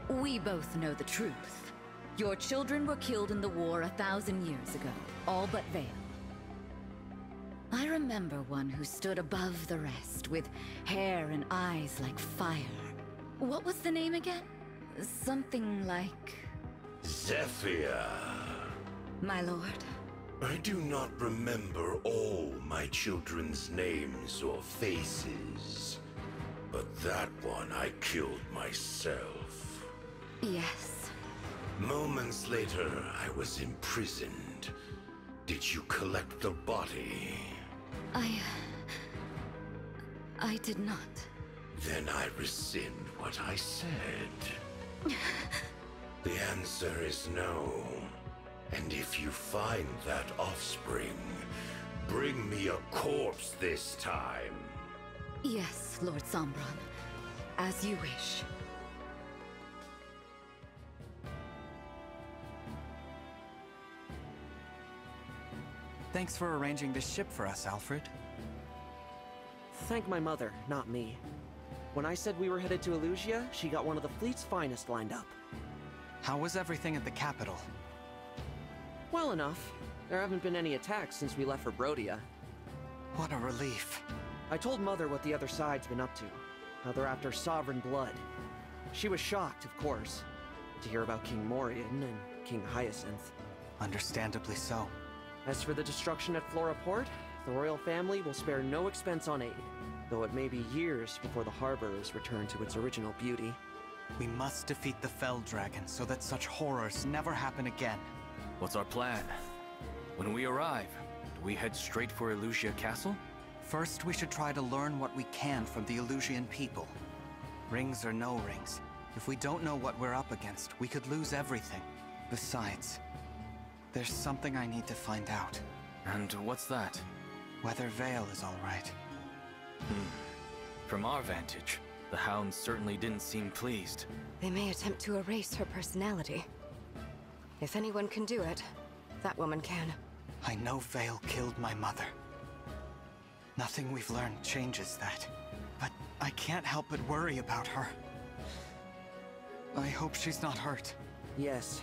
S20: We both know the truth. Your children were killed in the war a thousand years ago, all but Veyle. I remember one who stood above the rest, with hair and eyes like fire. What was the name again? Something like...
S46: Zephyr.
S20: My lord.
S46: I do not remember all my children's names or faces. But that one I killed myself.
S20: Yes.
S46: Moments later, I was imprisoned. Did you collect the body?
S20: I... I did not.
S46: Then I rescind what I said. the answer is no. And if you find that offspring, bring me a corpse this time.
S20: Yes, Lord Sombron. As you wish.
S2: Thanks for arranging this ship for us, Alfred.
S3: Thank my mother, not me. When I said we were headed to Elusia, she got one of the fleet's finest lined up.
S2: How was everything at the capital?
S3: Well enough. There haven't been any attacks since we left for Brodia.
S2: What a relief.
S3: I told Mother what the other side's been up to. How they're after Sovereign Blood. She was shocked, of course, to hear about King Morion and King Hyacinth.
S2: Understandably so.
S3: As for the destruction at Florra Port, the royal family will spare no expense on aid, though it may be years before the harbor is returned to its original beauty.
S2: We must defeat the Fell Dragon so that such horrors never happen again.
S15: What's our plan? When we arrive, do we head straight for Elusia Castle?
S2: First, we should try to learn what we can from the Elusian people. Rings or no rings, if we don't know what we're up against, we could lose everything. Besides, there's something I need to find out.
S15: And what's that?
S2: Whether Veyle is alright.
S15: Hmm. From our vantage, the Hounds certainly didn't seem pleased.
S24: They may attempt to erase her personality. If anyone can do it, that woman can.
S2: I know Veyle killed my mother. Nothing we've learned changes that. But I can't help but worry about her. I hope she's not hurt.
S3: Yes.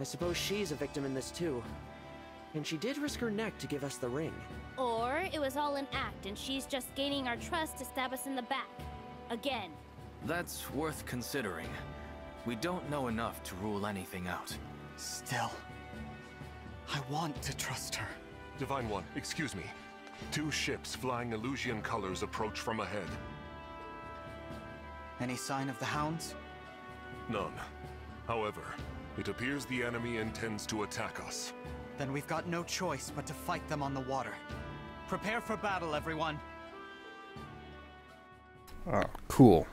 S3: I suppose she's a victim in this too. And she did risk her neck to give us the ring.
S19: Or it was all an act and she's just gaining our trust to stab us in the back. Again.
S15: That's worth considering. We don't know enough to rule anything out.
S2: Still, I want to trust her.
S47: Divine One, excuse me. Two ships flying Elusian colors approach from ahead.
S2: Any sign of the hounds?
S47: None. However, it appears the enemy intends to attack us.
S2: Then we've got no choice but to fight them on the water. Prepare for battle, everyone.
S22: Oh, cool.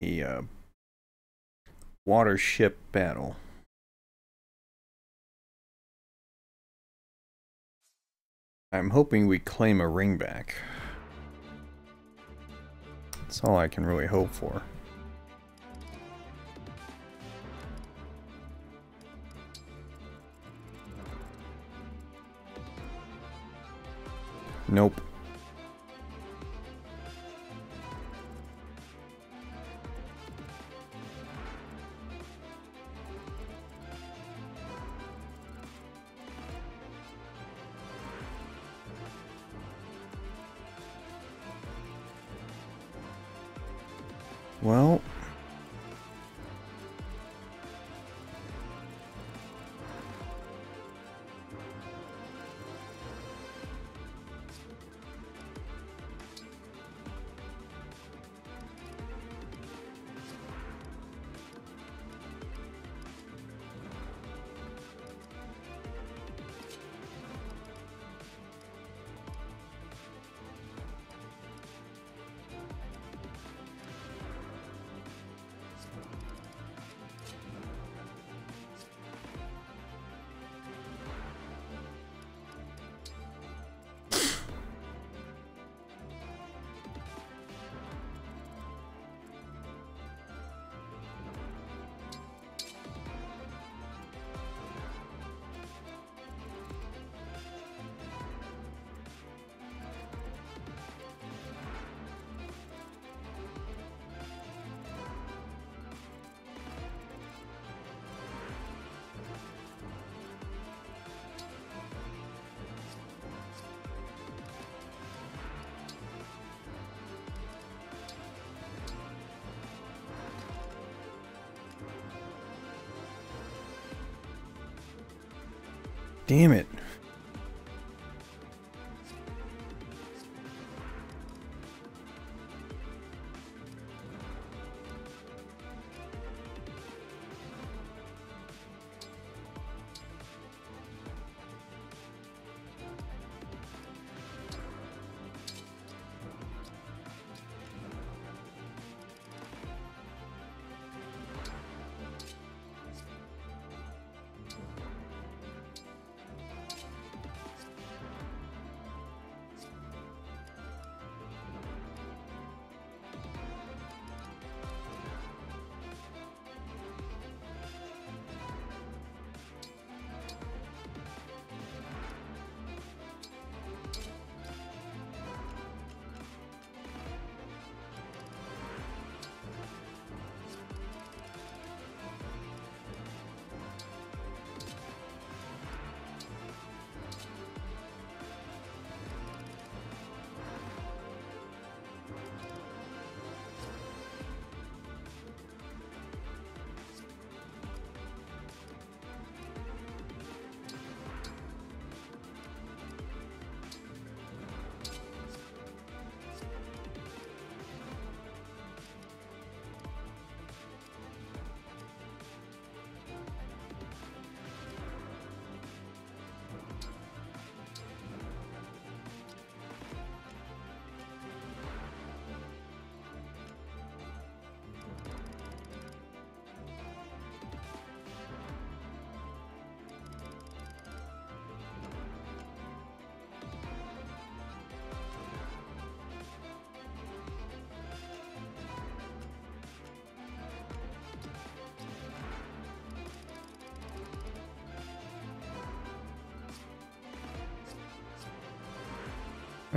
S22: The uh, water ship battle. I'm hoping we claim a ring back. That's all I can really hope for. Nope. Well, damn it.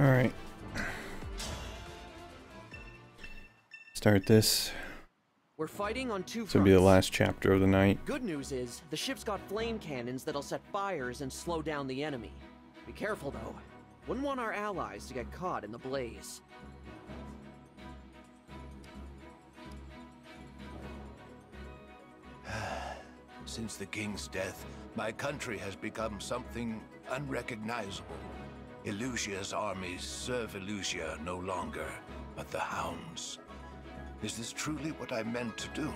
S1: Alright. Start this.
S3: We're fighting on two
S1: This will be the last chapter of the night.
S3: Good news is, the ship's got flame cannons that'll set fires and slow down the enemy. Be careful though. Wouldn't want our allies to get caught in the blaze.
S45: Since the king's death, my country has become something unrecognizable. Elusia's armies serve Elusia no longer, but the Hounds. Is this truly what I meant to do?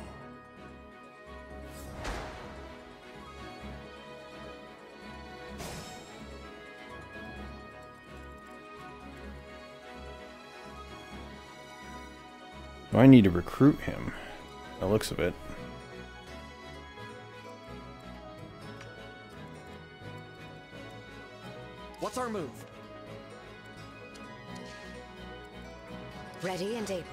S1: Do I need to recruit him? The looks of it.
S8: Able.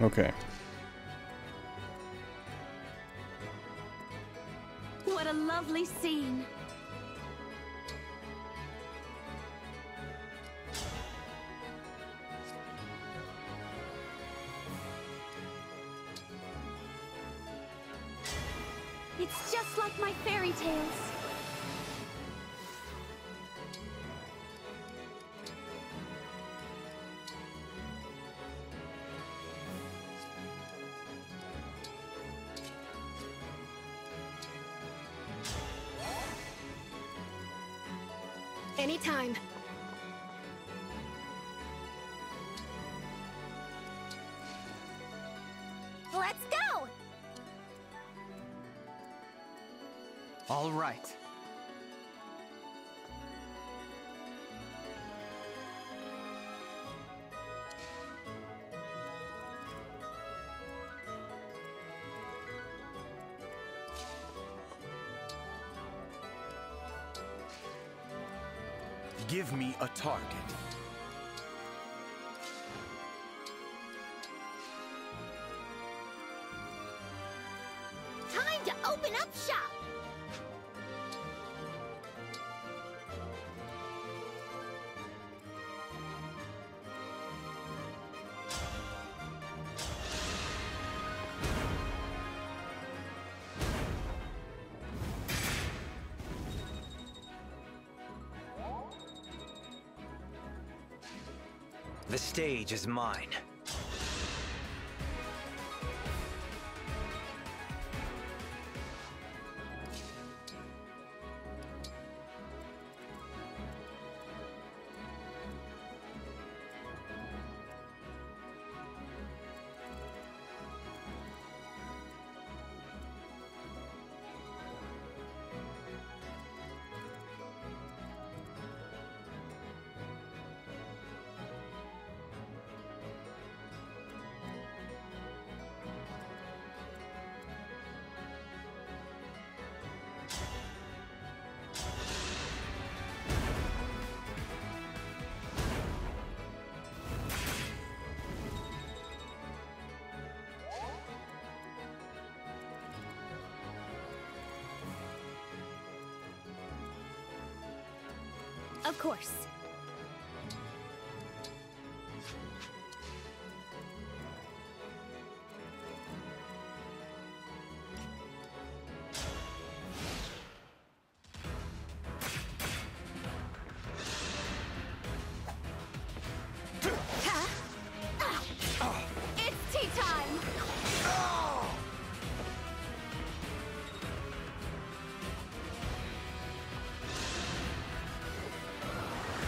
S1: Okay.
S19: What a lovely scene. It's just like my fairy tales.
S8: Anytime.
S2: Give me a target.
S48: Is mine.
S23: Of course.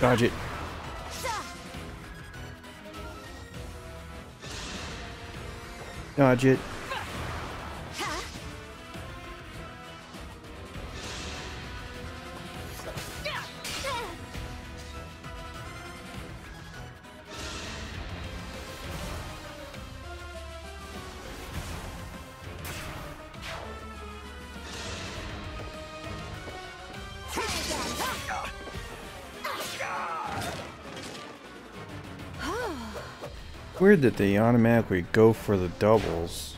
S1: Dodge it. Dodge it. Weird that they automatically go for the doubles.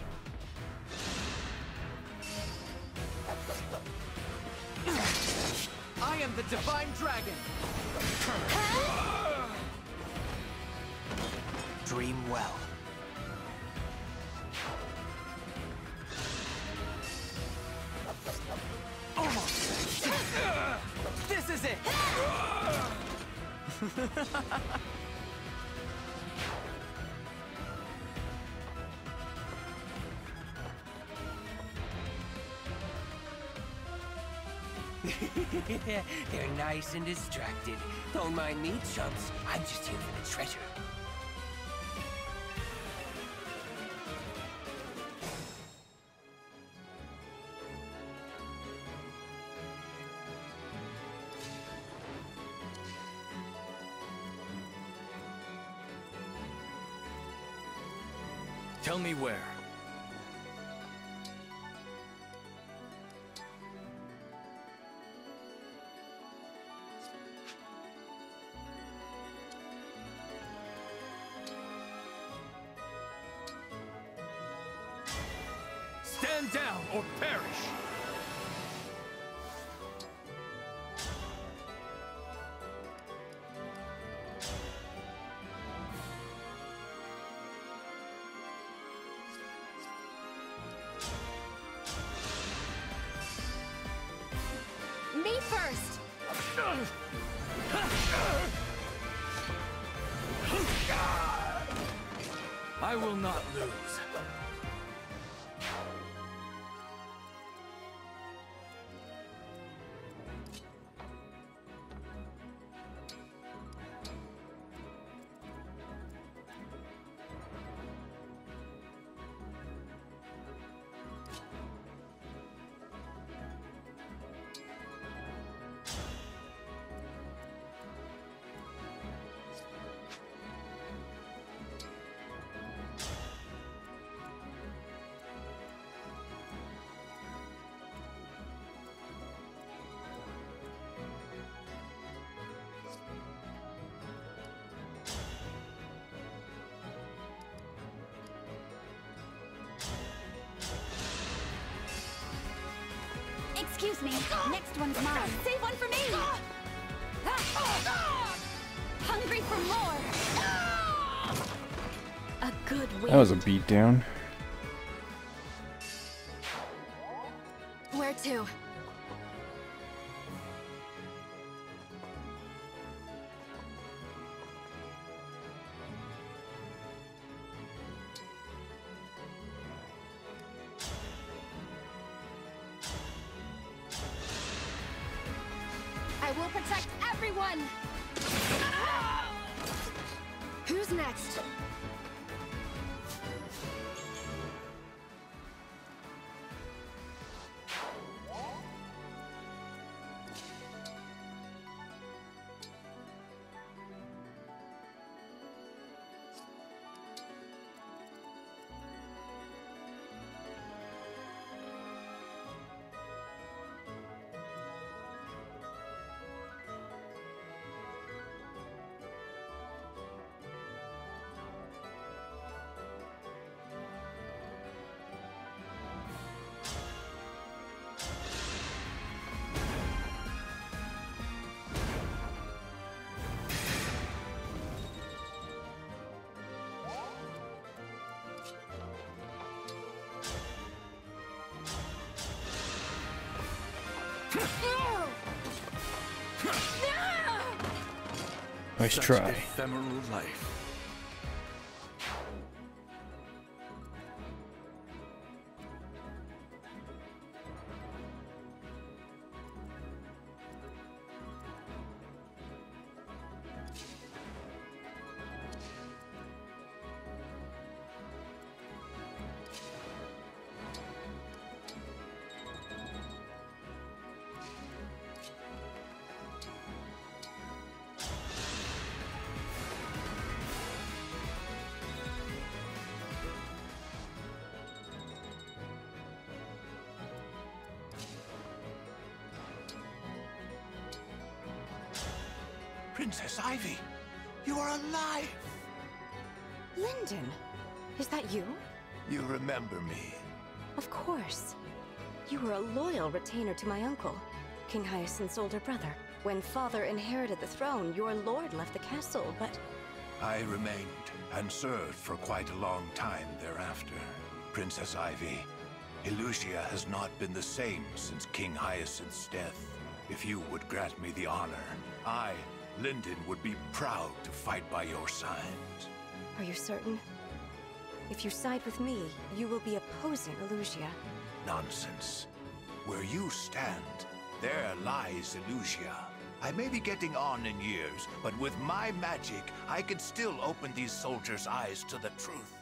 S44: Nice and distracted. Don't mind me, chumps. I'm just here for the treasure.
S15: Tell me where. Or perish!
S23: Excuse me. Next one's mine.
S49: Save one for me!
S23: Hungry for more. Ah!
S49: A good win.
S22: That was a beatdown. Nice
S15: Such
S22: try.
S15: ephemeral life.
S45: You
S24: were a loyal retainer to my uncle, King Hyacinth's older brother. When father inherited the throne, your lord left the castle, but
S45: I remained and served for quite a long time thereafter. Princess Ivy, Elusia has not been the same since King Hyacinth's death. If you would grant me the honor, I, Lyndon, would be proud to fight by your side.
S24: Are you certain? If you side with me, you will be opposing Elusia.
S45: Nonsense. Where you stand, there lies Elusia. I may be getting on in years, but with my magic, I can still open these soldiers' eyes to the truth.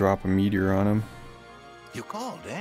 S22: Drop a meteor on him.
S45: You called, eh?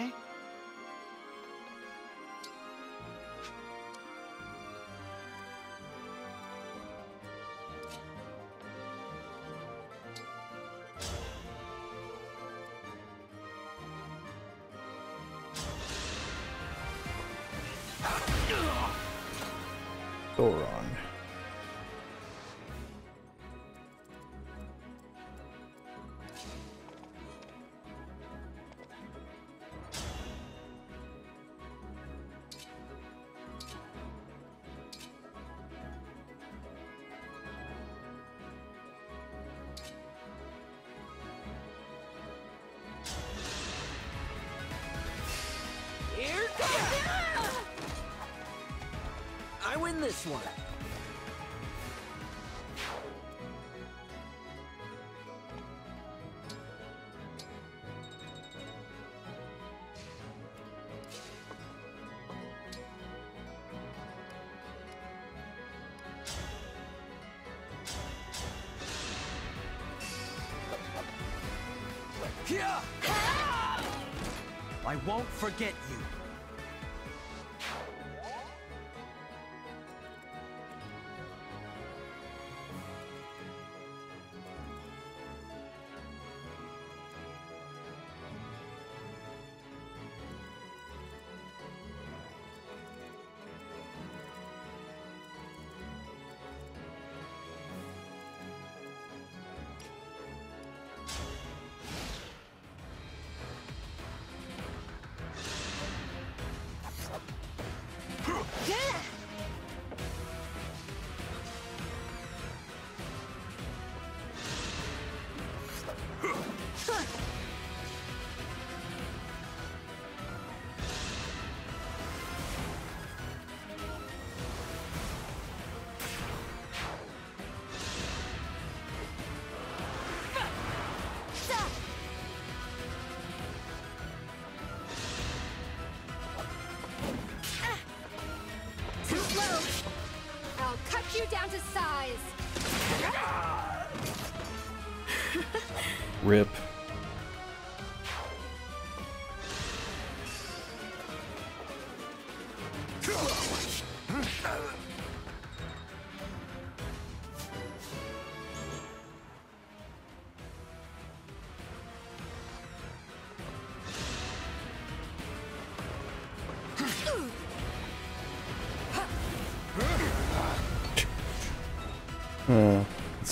S24: To size!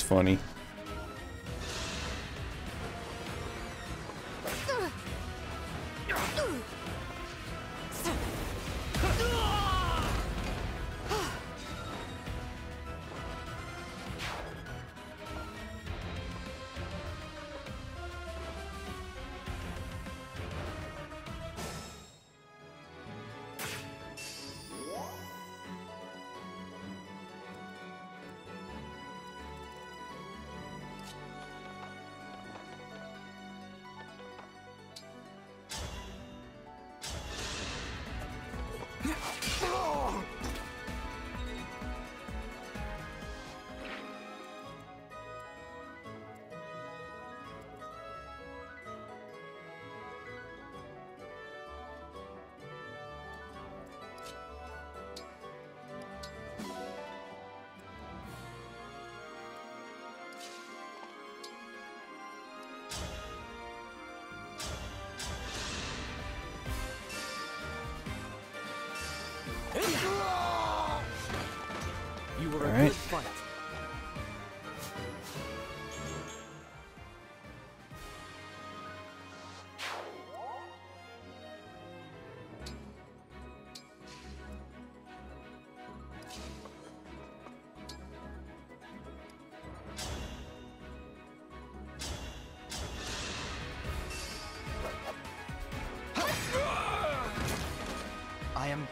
S22: Funny.
S1: You were
S11: All
S1: a
S11: right.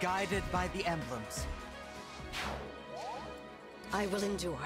S2: Guided by the emblems.
S24: I will endure.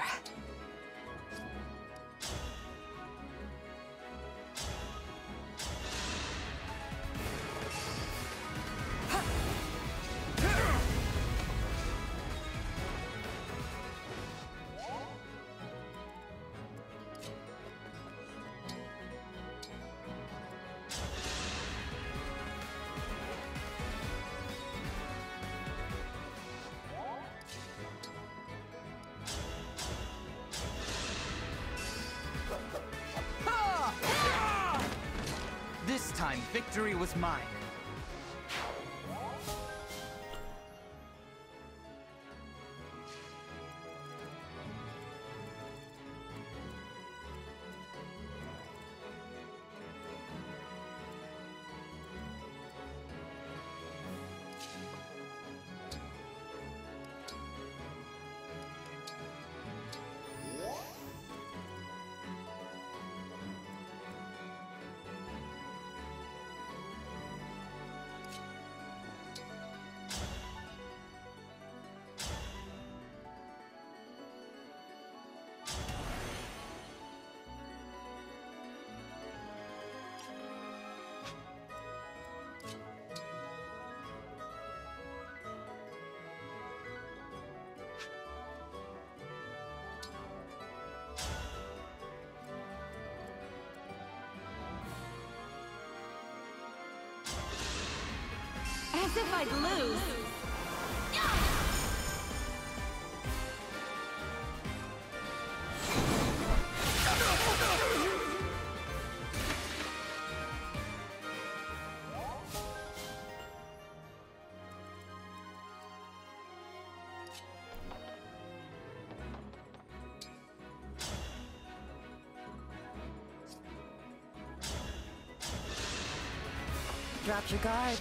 S2: Mine.
S23: As if I'd lose.
S24: Dropped your guard.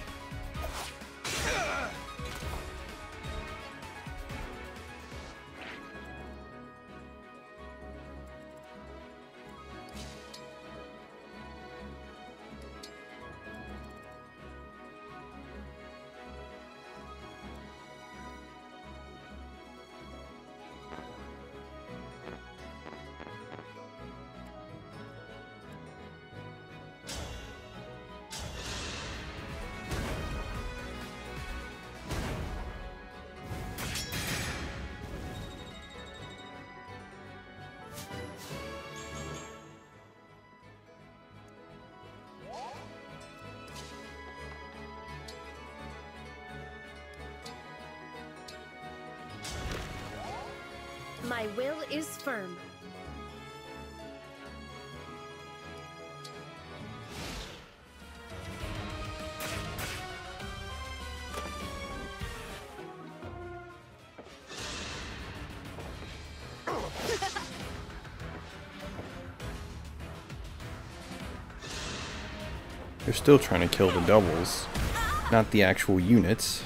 S50: My will is firm.
S11: They're still trying to kill the doubles, not the actual units.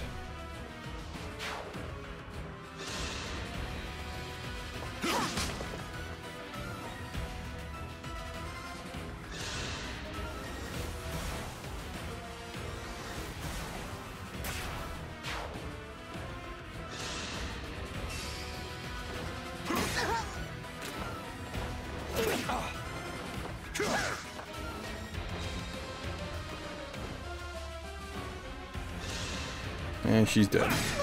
S11: She's dead.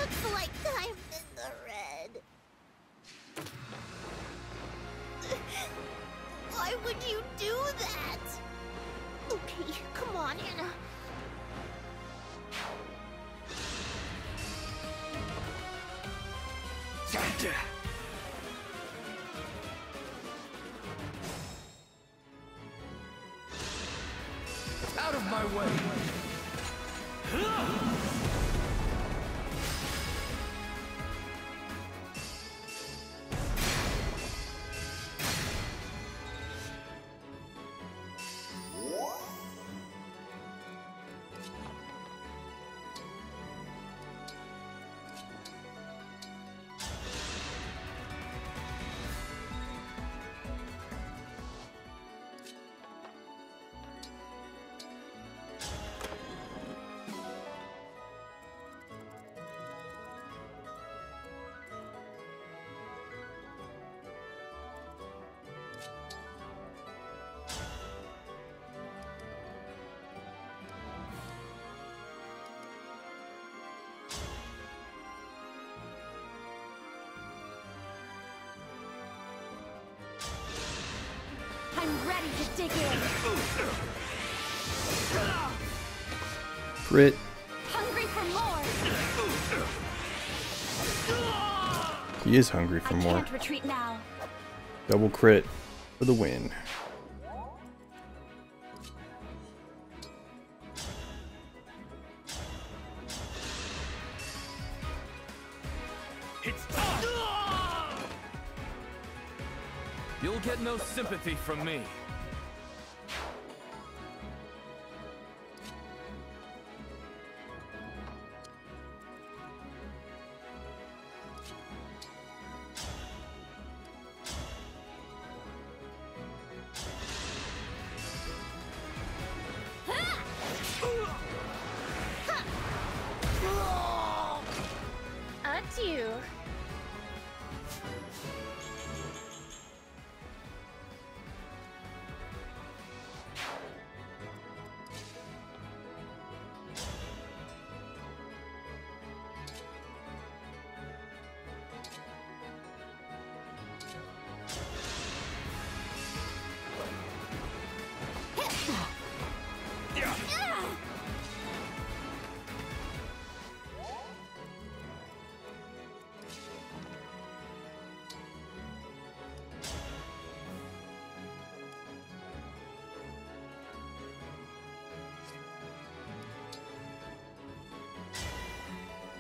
S23: More.
S1: He is hungry for more.
S23: Retreat now.
S1: Double crit for the win.
S15: It's! You'll get no sympathy from me.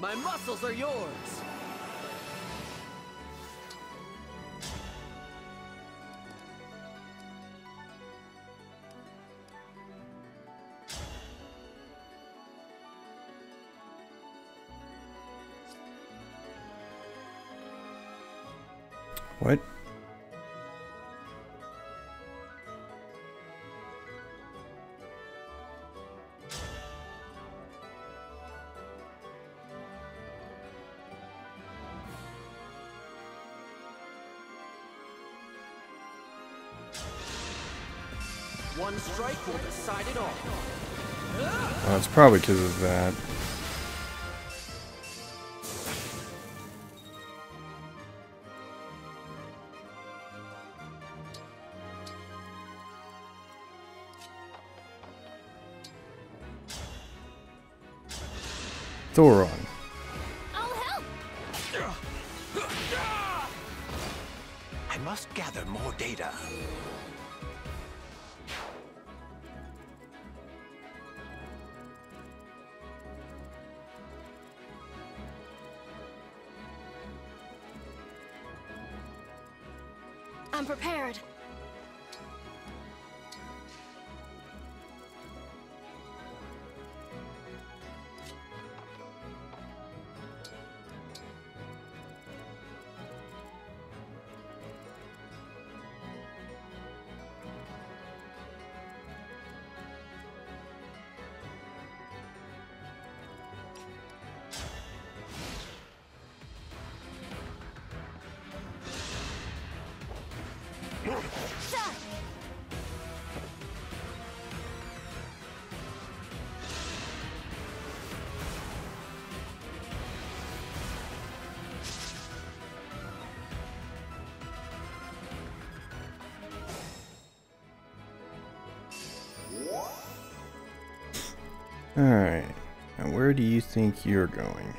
S3: My muscles are yours! One strike will decide it all.
S1: Oh, it's probably because of that. Thoron. Alright. Now where do you think you're going?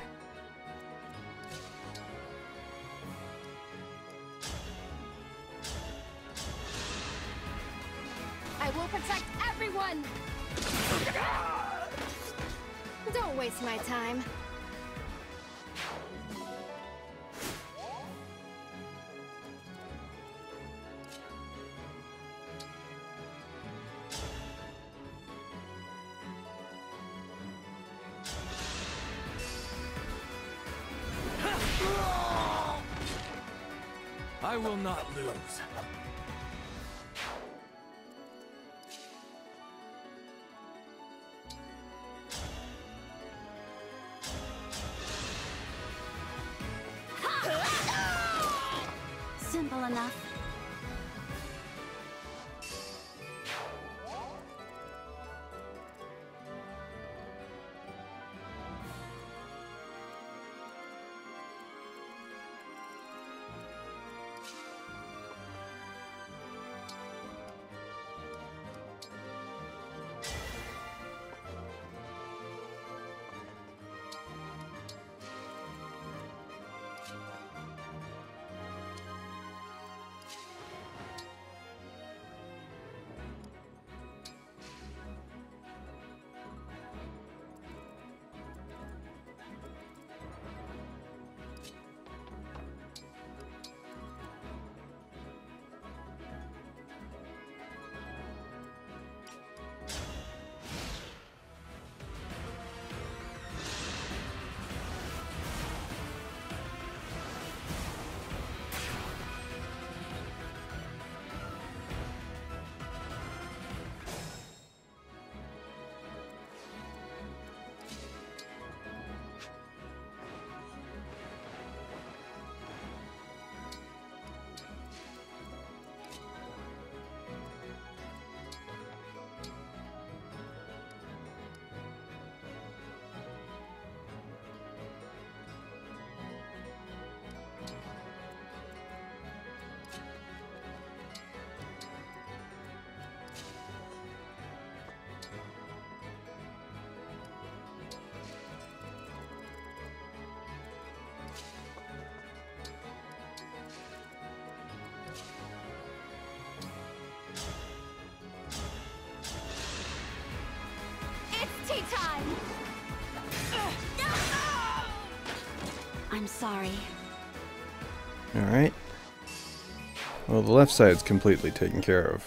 S23: Simple enough. Time! I'm sorry.
S1: Alright. Well, the left side's completely taken care of.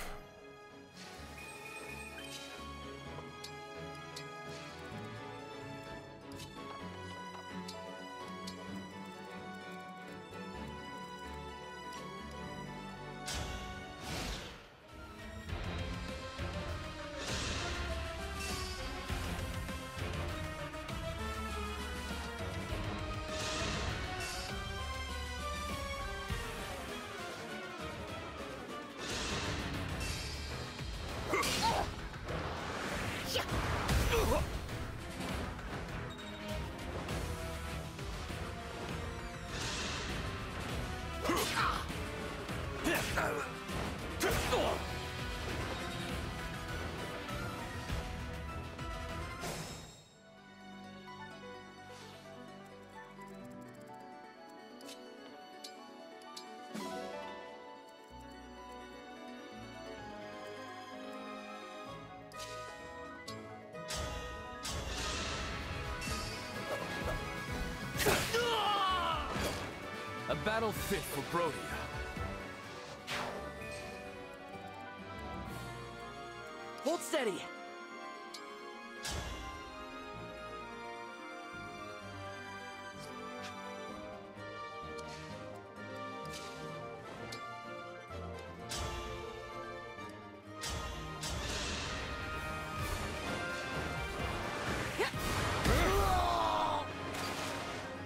S15: Battle fit for Brodia.
S51: Hold steady.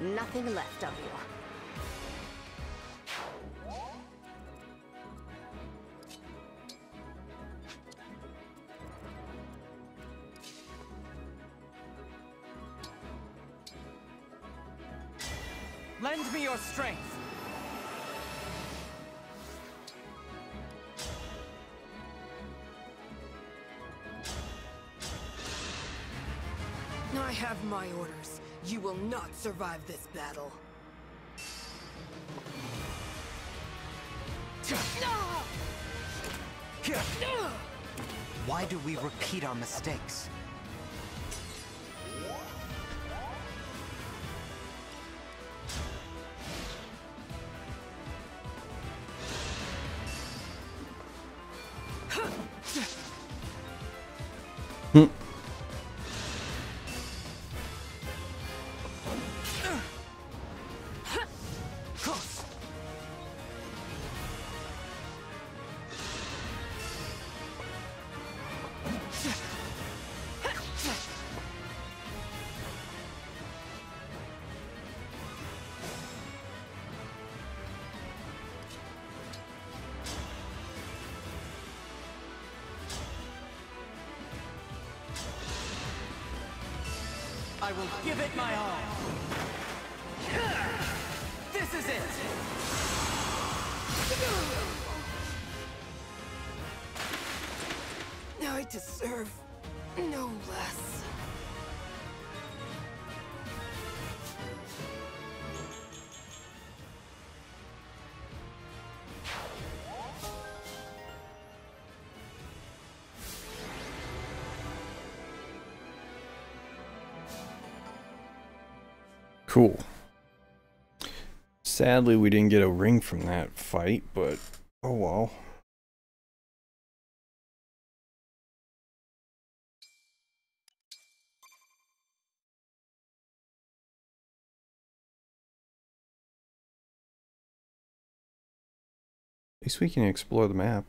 S52: Nothing left of you.
S41: My orders. You will not survive this battle.
S2: Why do we repeat our mistakes?
S1: Cool. Sadly, we didn't get a ring from that fight, but oh well. At least we can explore the map.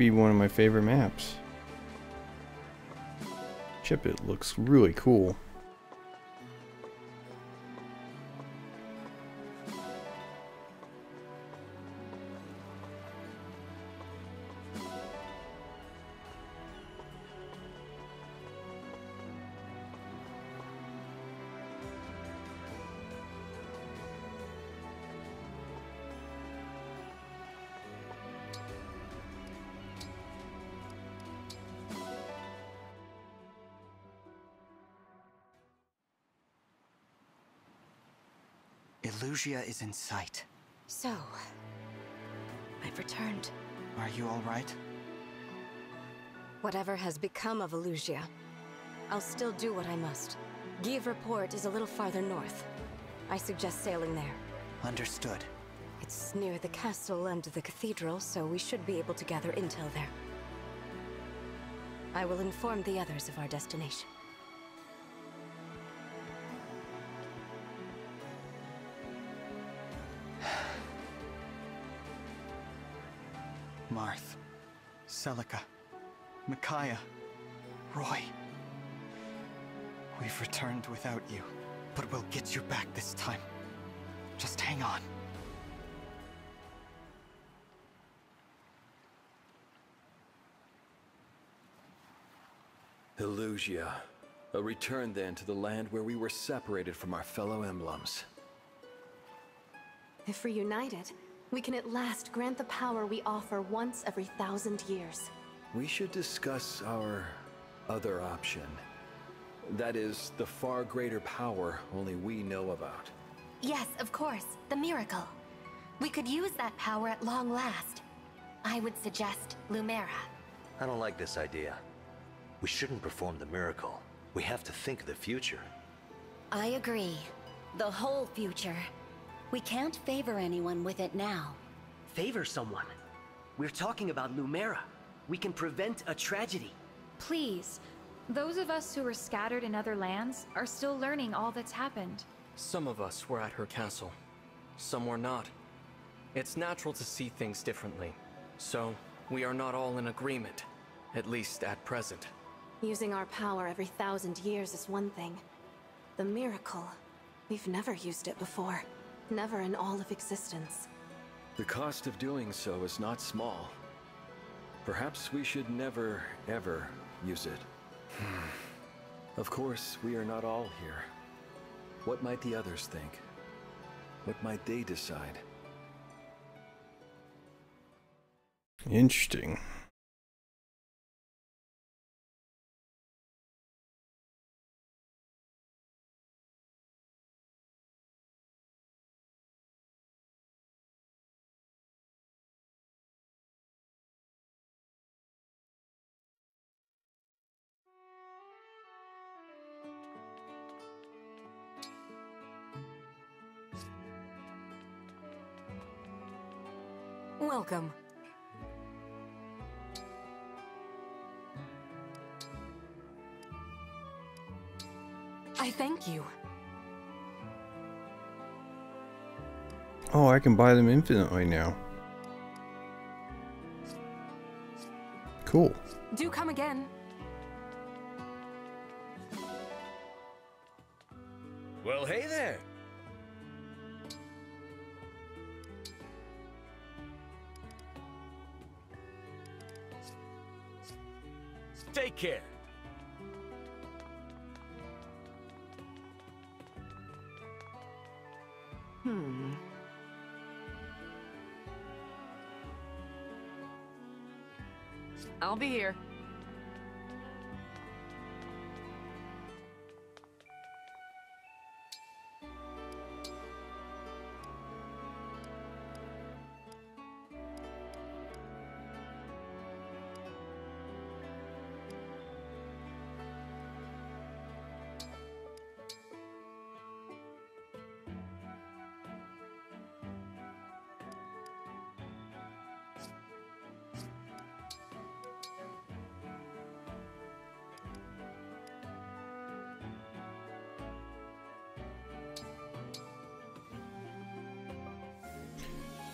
S1: Be one of my favorite maps. Chip it looks really cool.
S2: Elusia is in sight.
S24: So, I've returned.
S2: Are you alright?
S24: Whatever has become of Elusia, I'll still do what I must. Givre report is a little farther north. I suggest sailing there.
S2: Understood.
S24: It's near the castle and the cathedral, so we should be able to gather intel there. I will inform the others of our destination.
S2: Celica, Micaiah, Roy. We've returned without you, but we'll get you back this time. Just hang on.
S38: Elusia. A return then to the land where we were separated from our fellow emblems.
S42: If reunited, we can at last grant the power we offer once every thousand years.
S38: We should discuss our other option. That is, the far greater power only we know about.
S20: Yes, of course. The miracle. We could use that power at long last. I would suggest Lumera.
S53: I don't like this idea. We shouldn't perform the miracle. We have to think of the future.
S20: I agree. The whole future. We can't favor anyone with it now.
S44: Favor someone? We're talking about Lumera. We can prevent a tragedy.
S54: Please. Those of us who were scattered in other lands are still learning all that's happened.
S41: Some of us were at her castle. Some were not. It's natural to see things differently. So, we are not all in agreement. At least at present.
S42: Using our power every thousand years is one thing. The miracle. We've never used it before. Never in all of existence.
S38: The cost of doing so is not small. Perhaps we should never, ever use it. of course, we are not all here. What might the others think? What might they decide?
S1: Interesting. Can buy them infinitely now. Cool.
S24: Do come again.
S15: Well, hey there. Take care.
S24: I'll be here.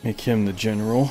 S1: Make him the general.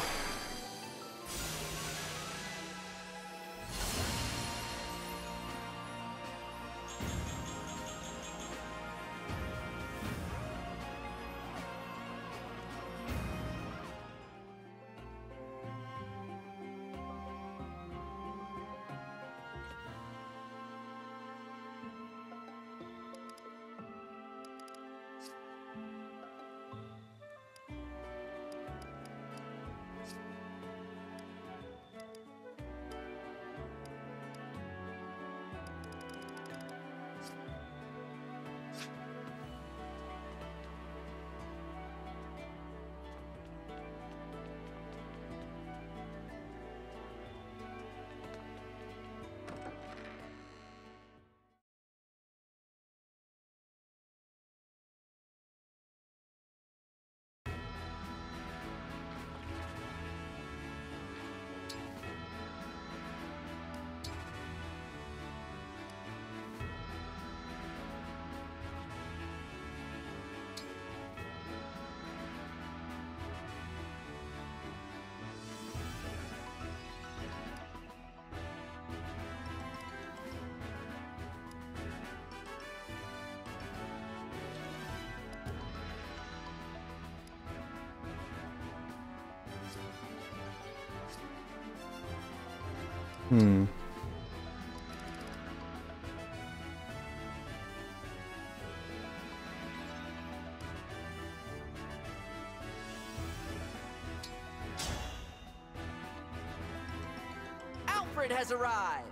S41: Has arrived!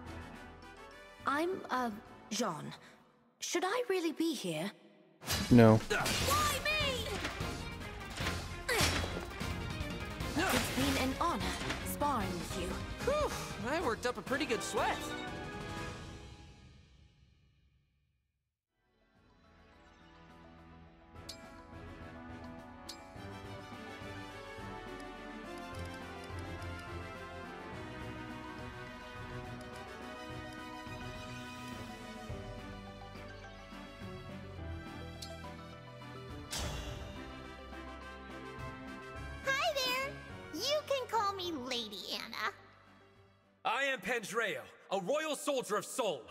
S24: I'm, uh, Jean. Should I really be here?
S1: No.
S24: Why me? It's been an honor sparring with you.
S41: Whew, I worked up a pretty good sweat.
S15: Pandreo, a royal soldier of
S11: Solm.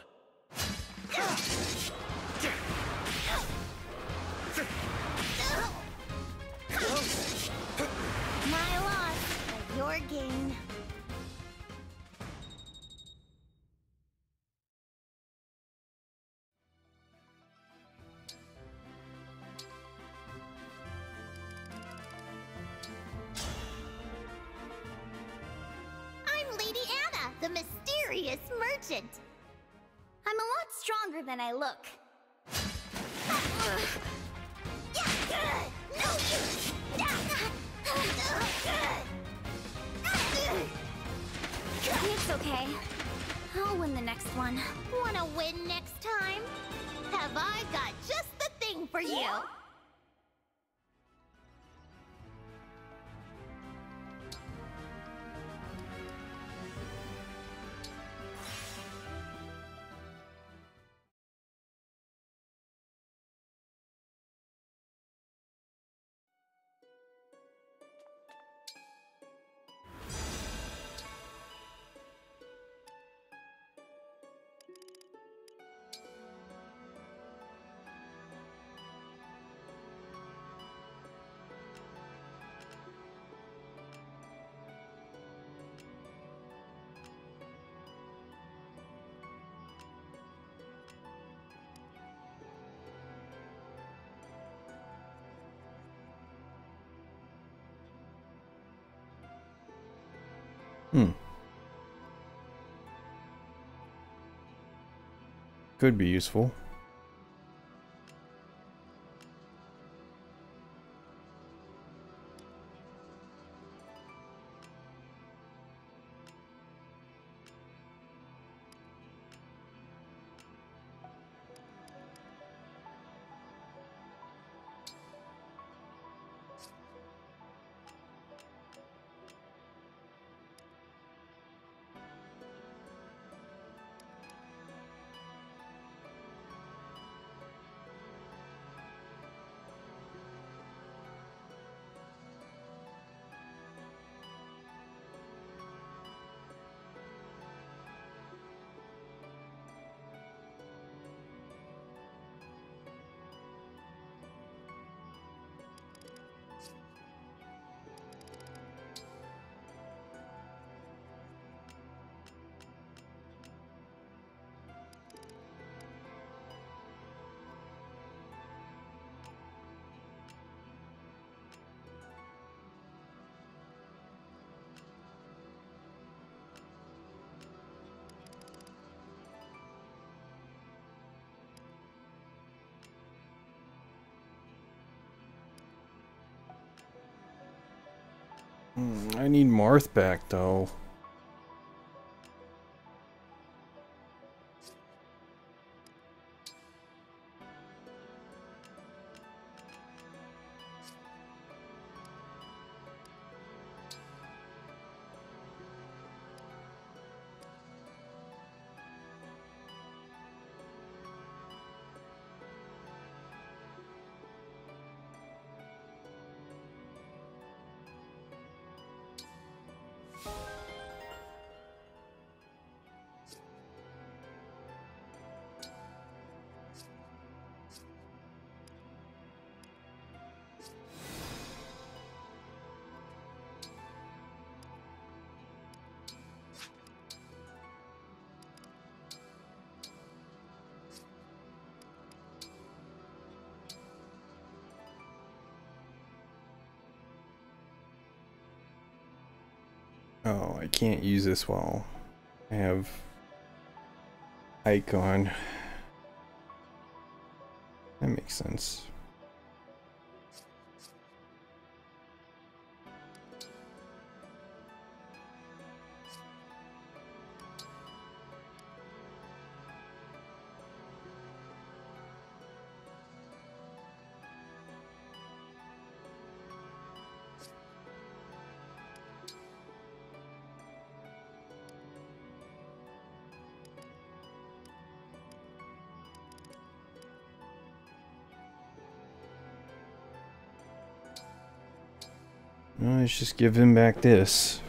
S1: Hmm. Could be useful. Hmm, I need Marth back though. Can't use this while I have icon. That makes sense. Let's just give him back this.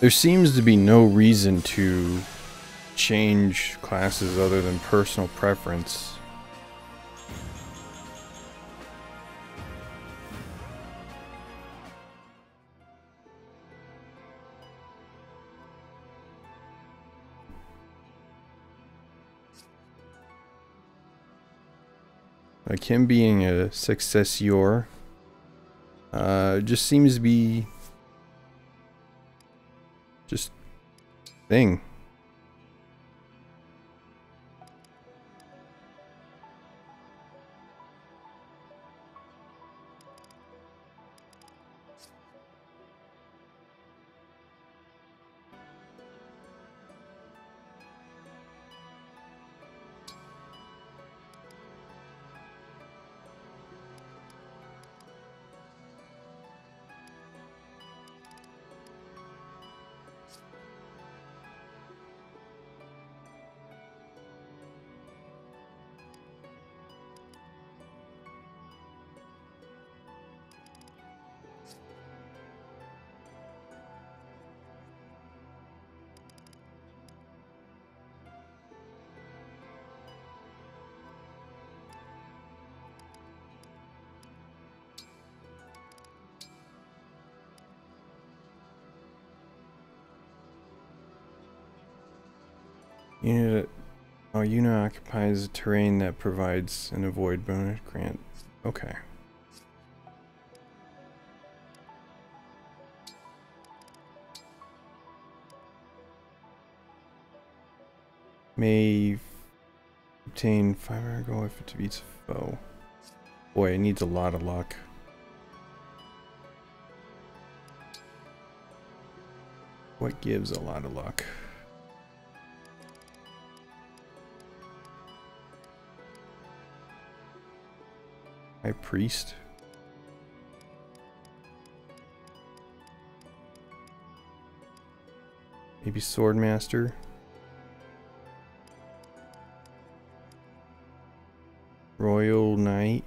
S1: There seems to be no reason to change classes other than personal preference. Like him being a successor uh, just seems to be just thing. Occupies terrain that provides an avoid bonus grant. Okay. May obtain 500 gold if it beats a foe. Boy, it needs a lot of luck. What gives a lot of luck? High Priest. Maybe Swordmaster. Royal Knight.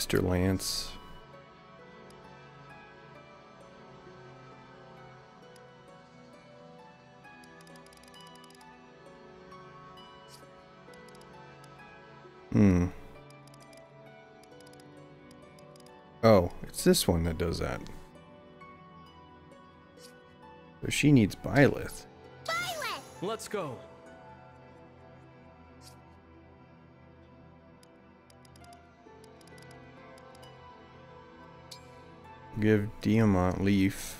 S1: Master Lance. Hmm. Oh, it's this one that does that. So she needs Byleth.
S41: Let's go.
S1: Give Diamant Leif.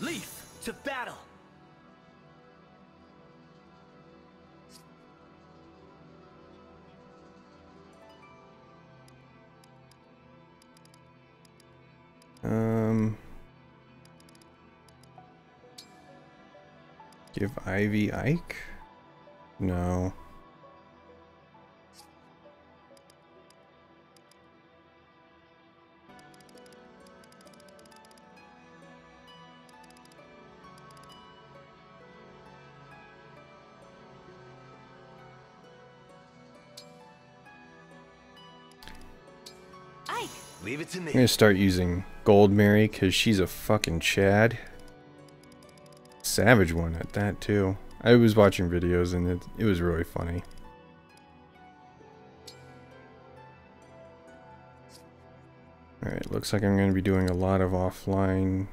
S44: Leif, to battle!
S1: Um. Give Ivy Ike? No.
S55: Leave it to.
S1: I'm gonna start using Goldmary because she's a fucking Chad. Savage one at that too. I was watching videos and it, it was really funny. Alright, looks like I'm going to be doing a lot of offline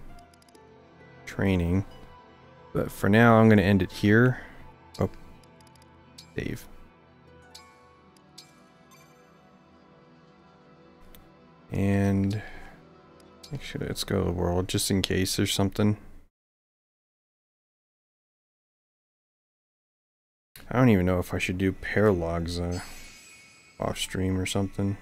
S1: training. But for now, I'm going to end it here. Oh, Dave. Actually, let's go to the world just in case there's something. I don't even know if I should do paralogs uh, off stream or something.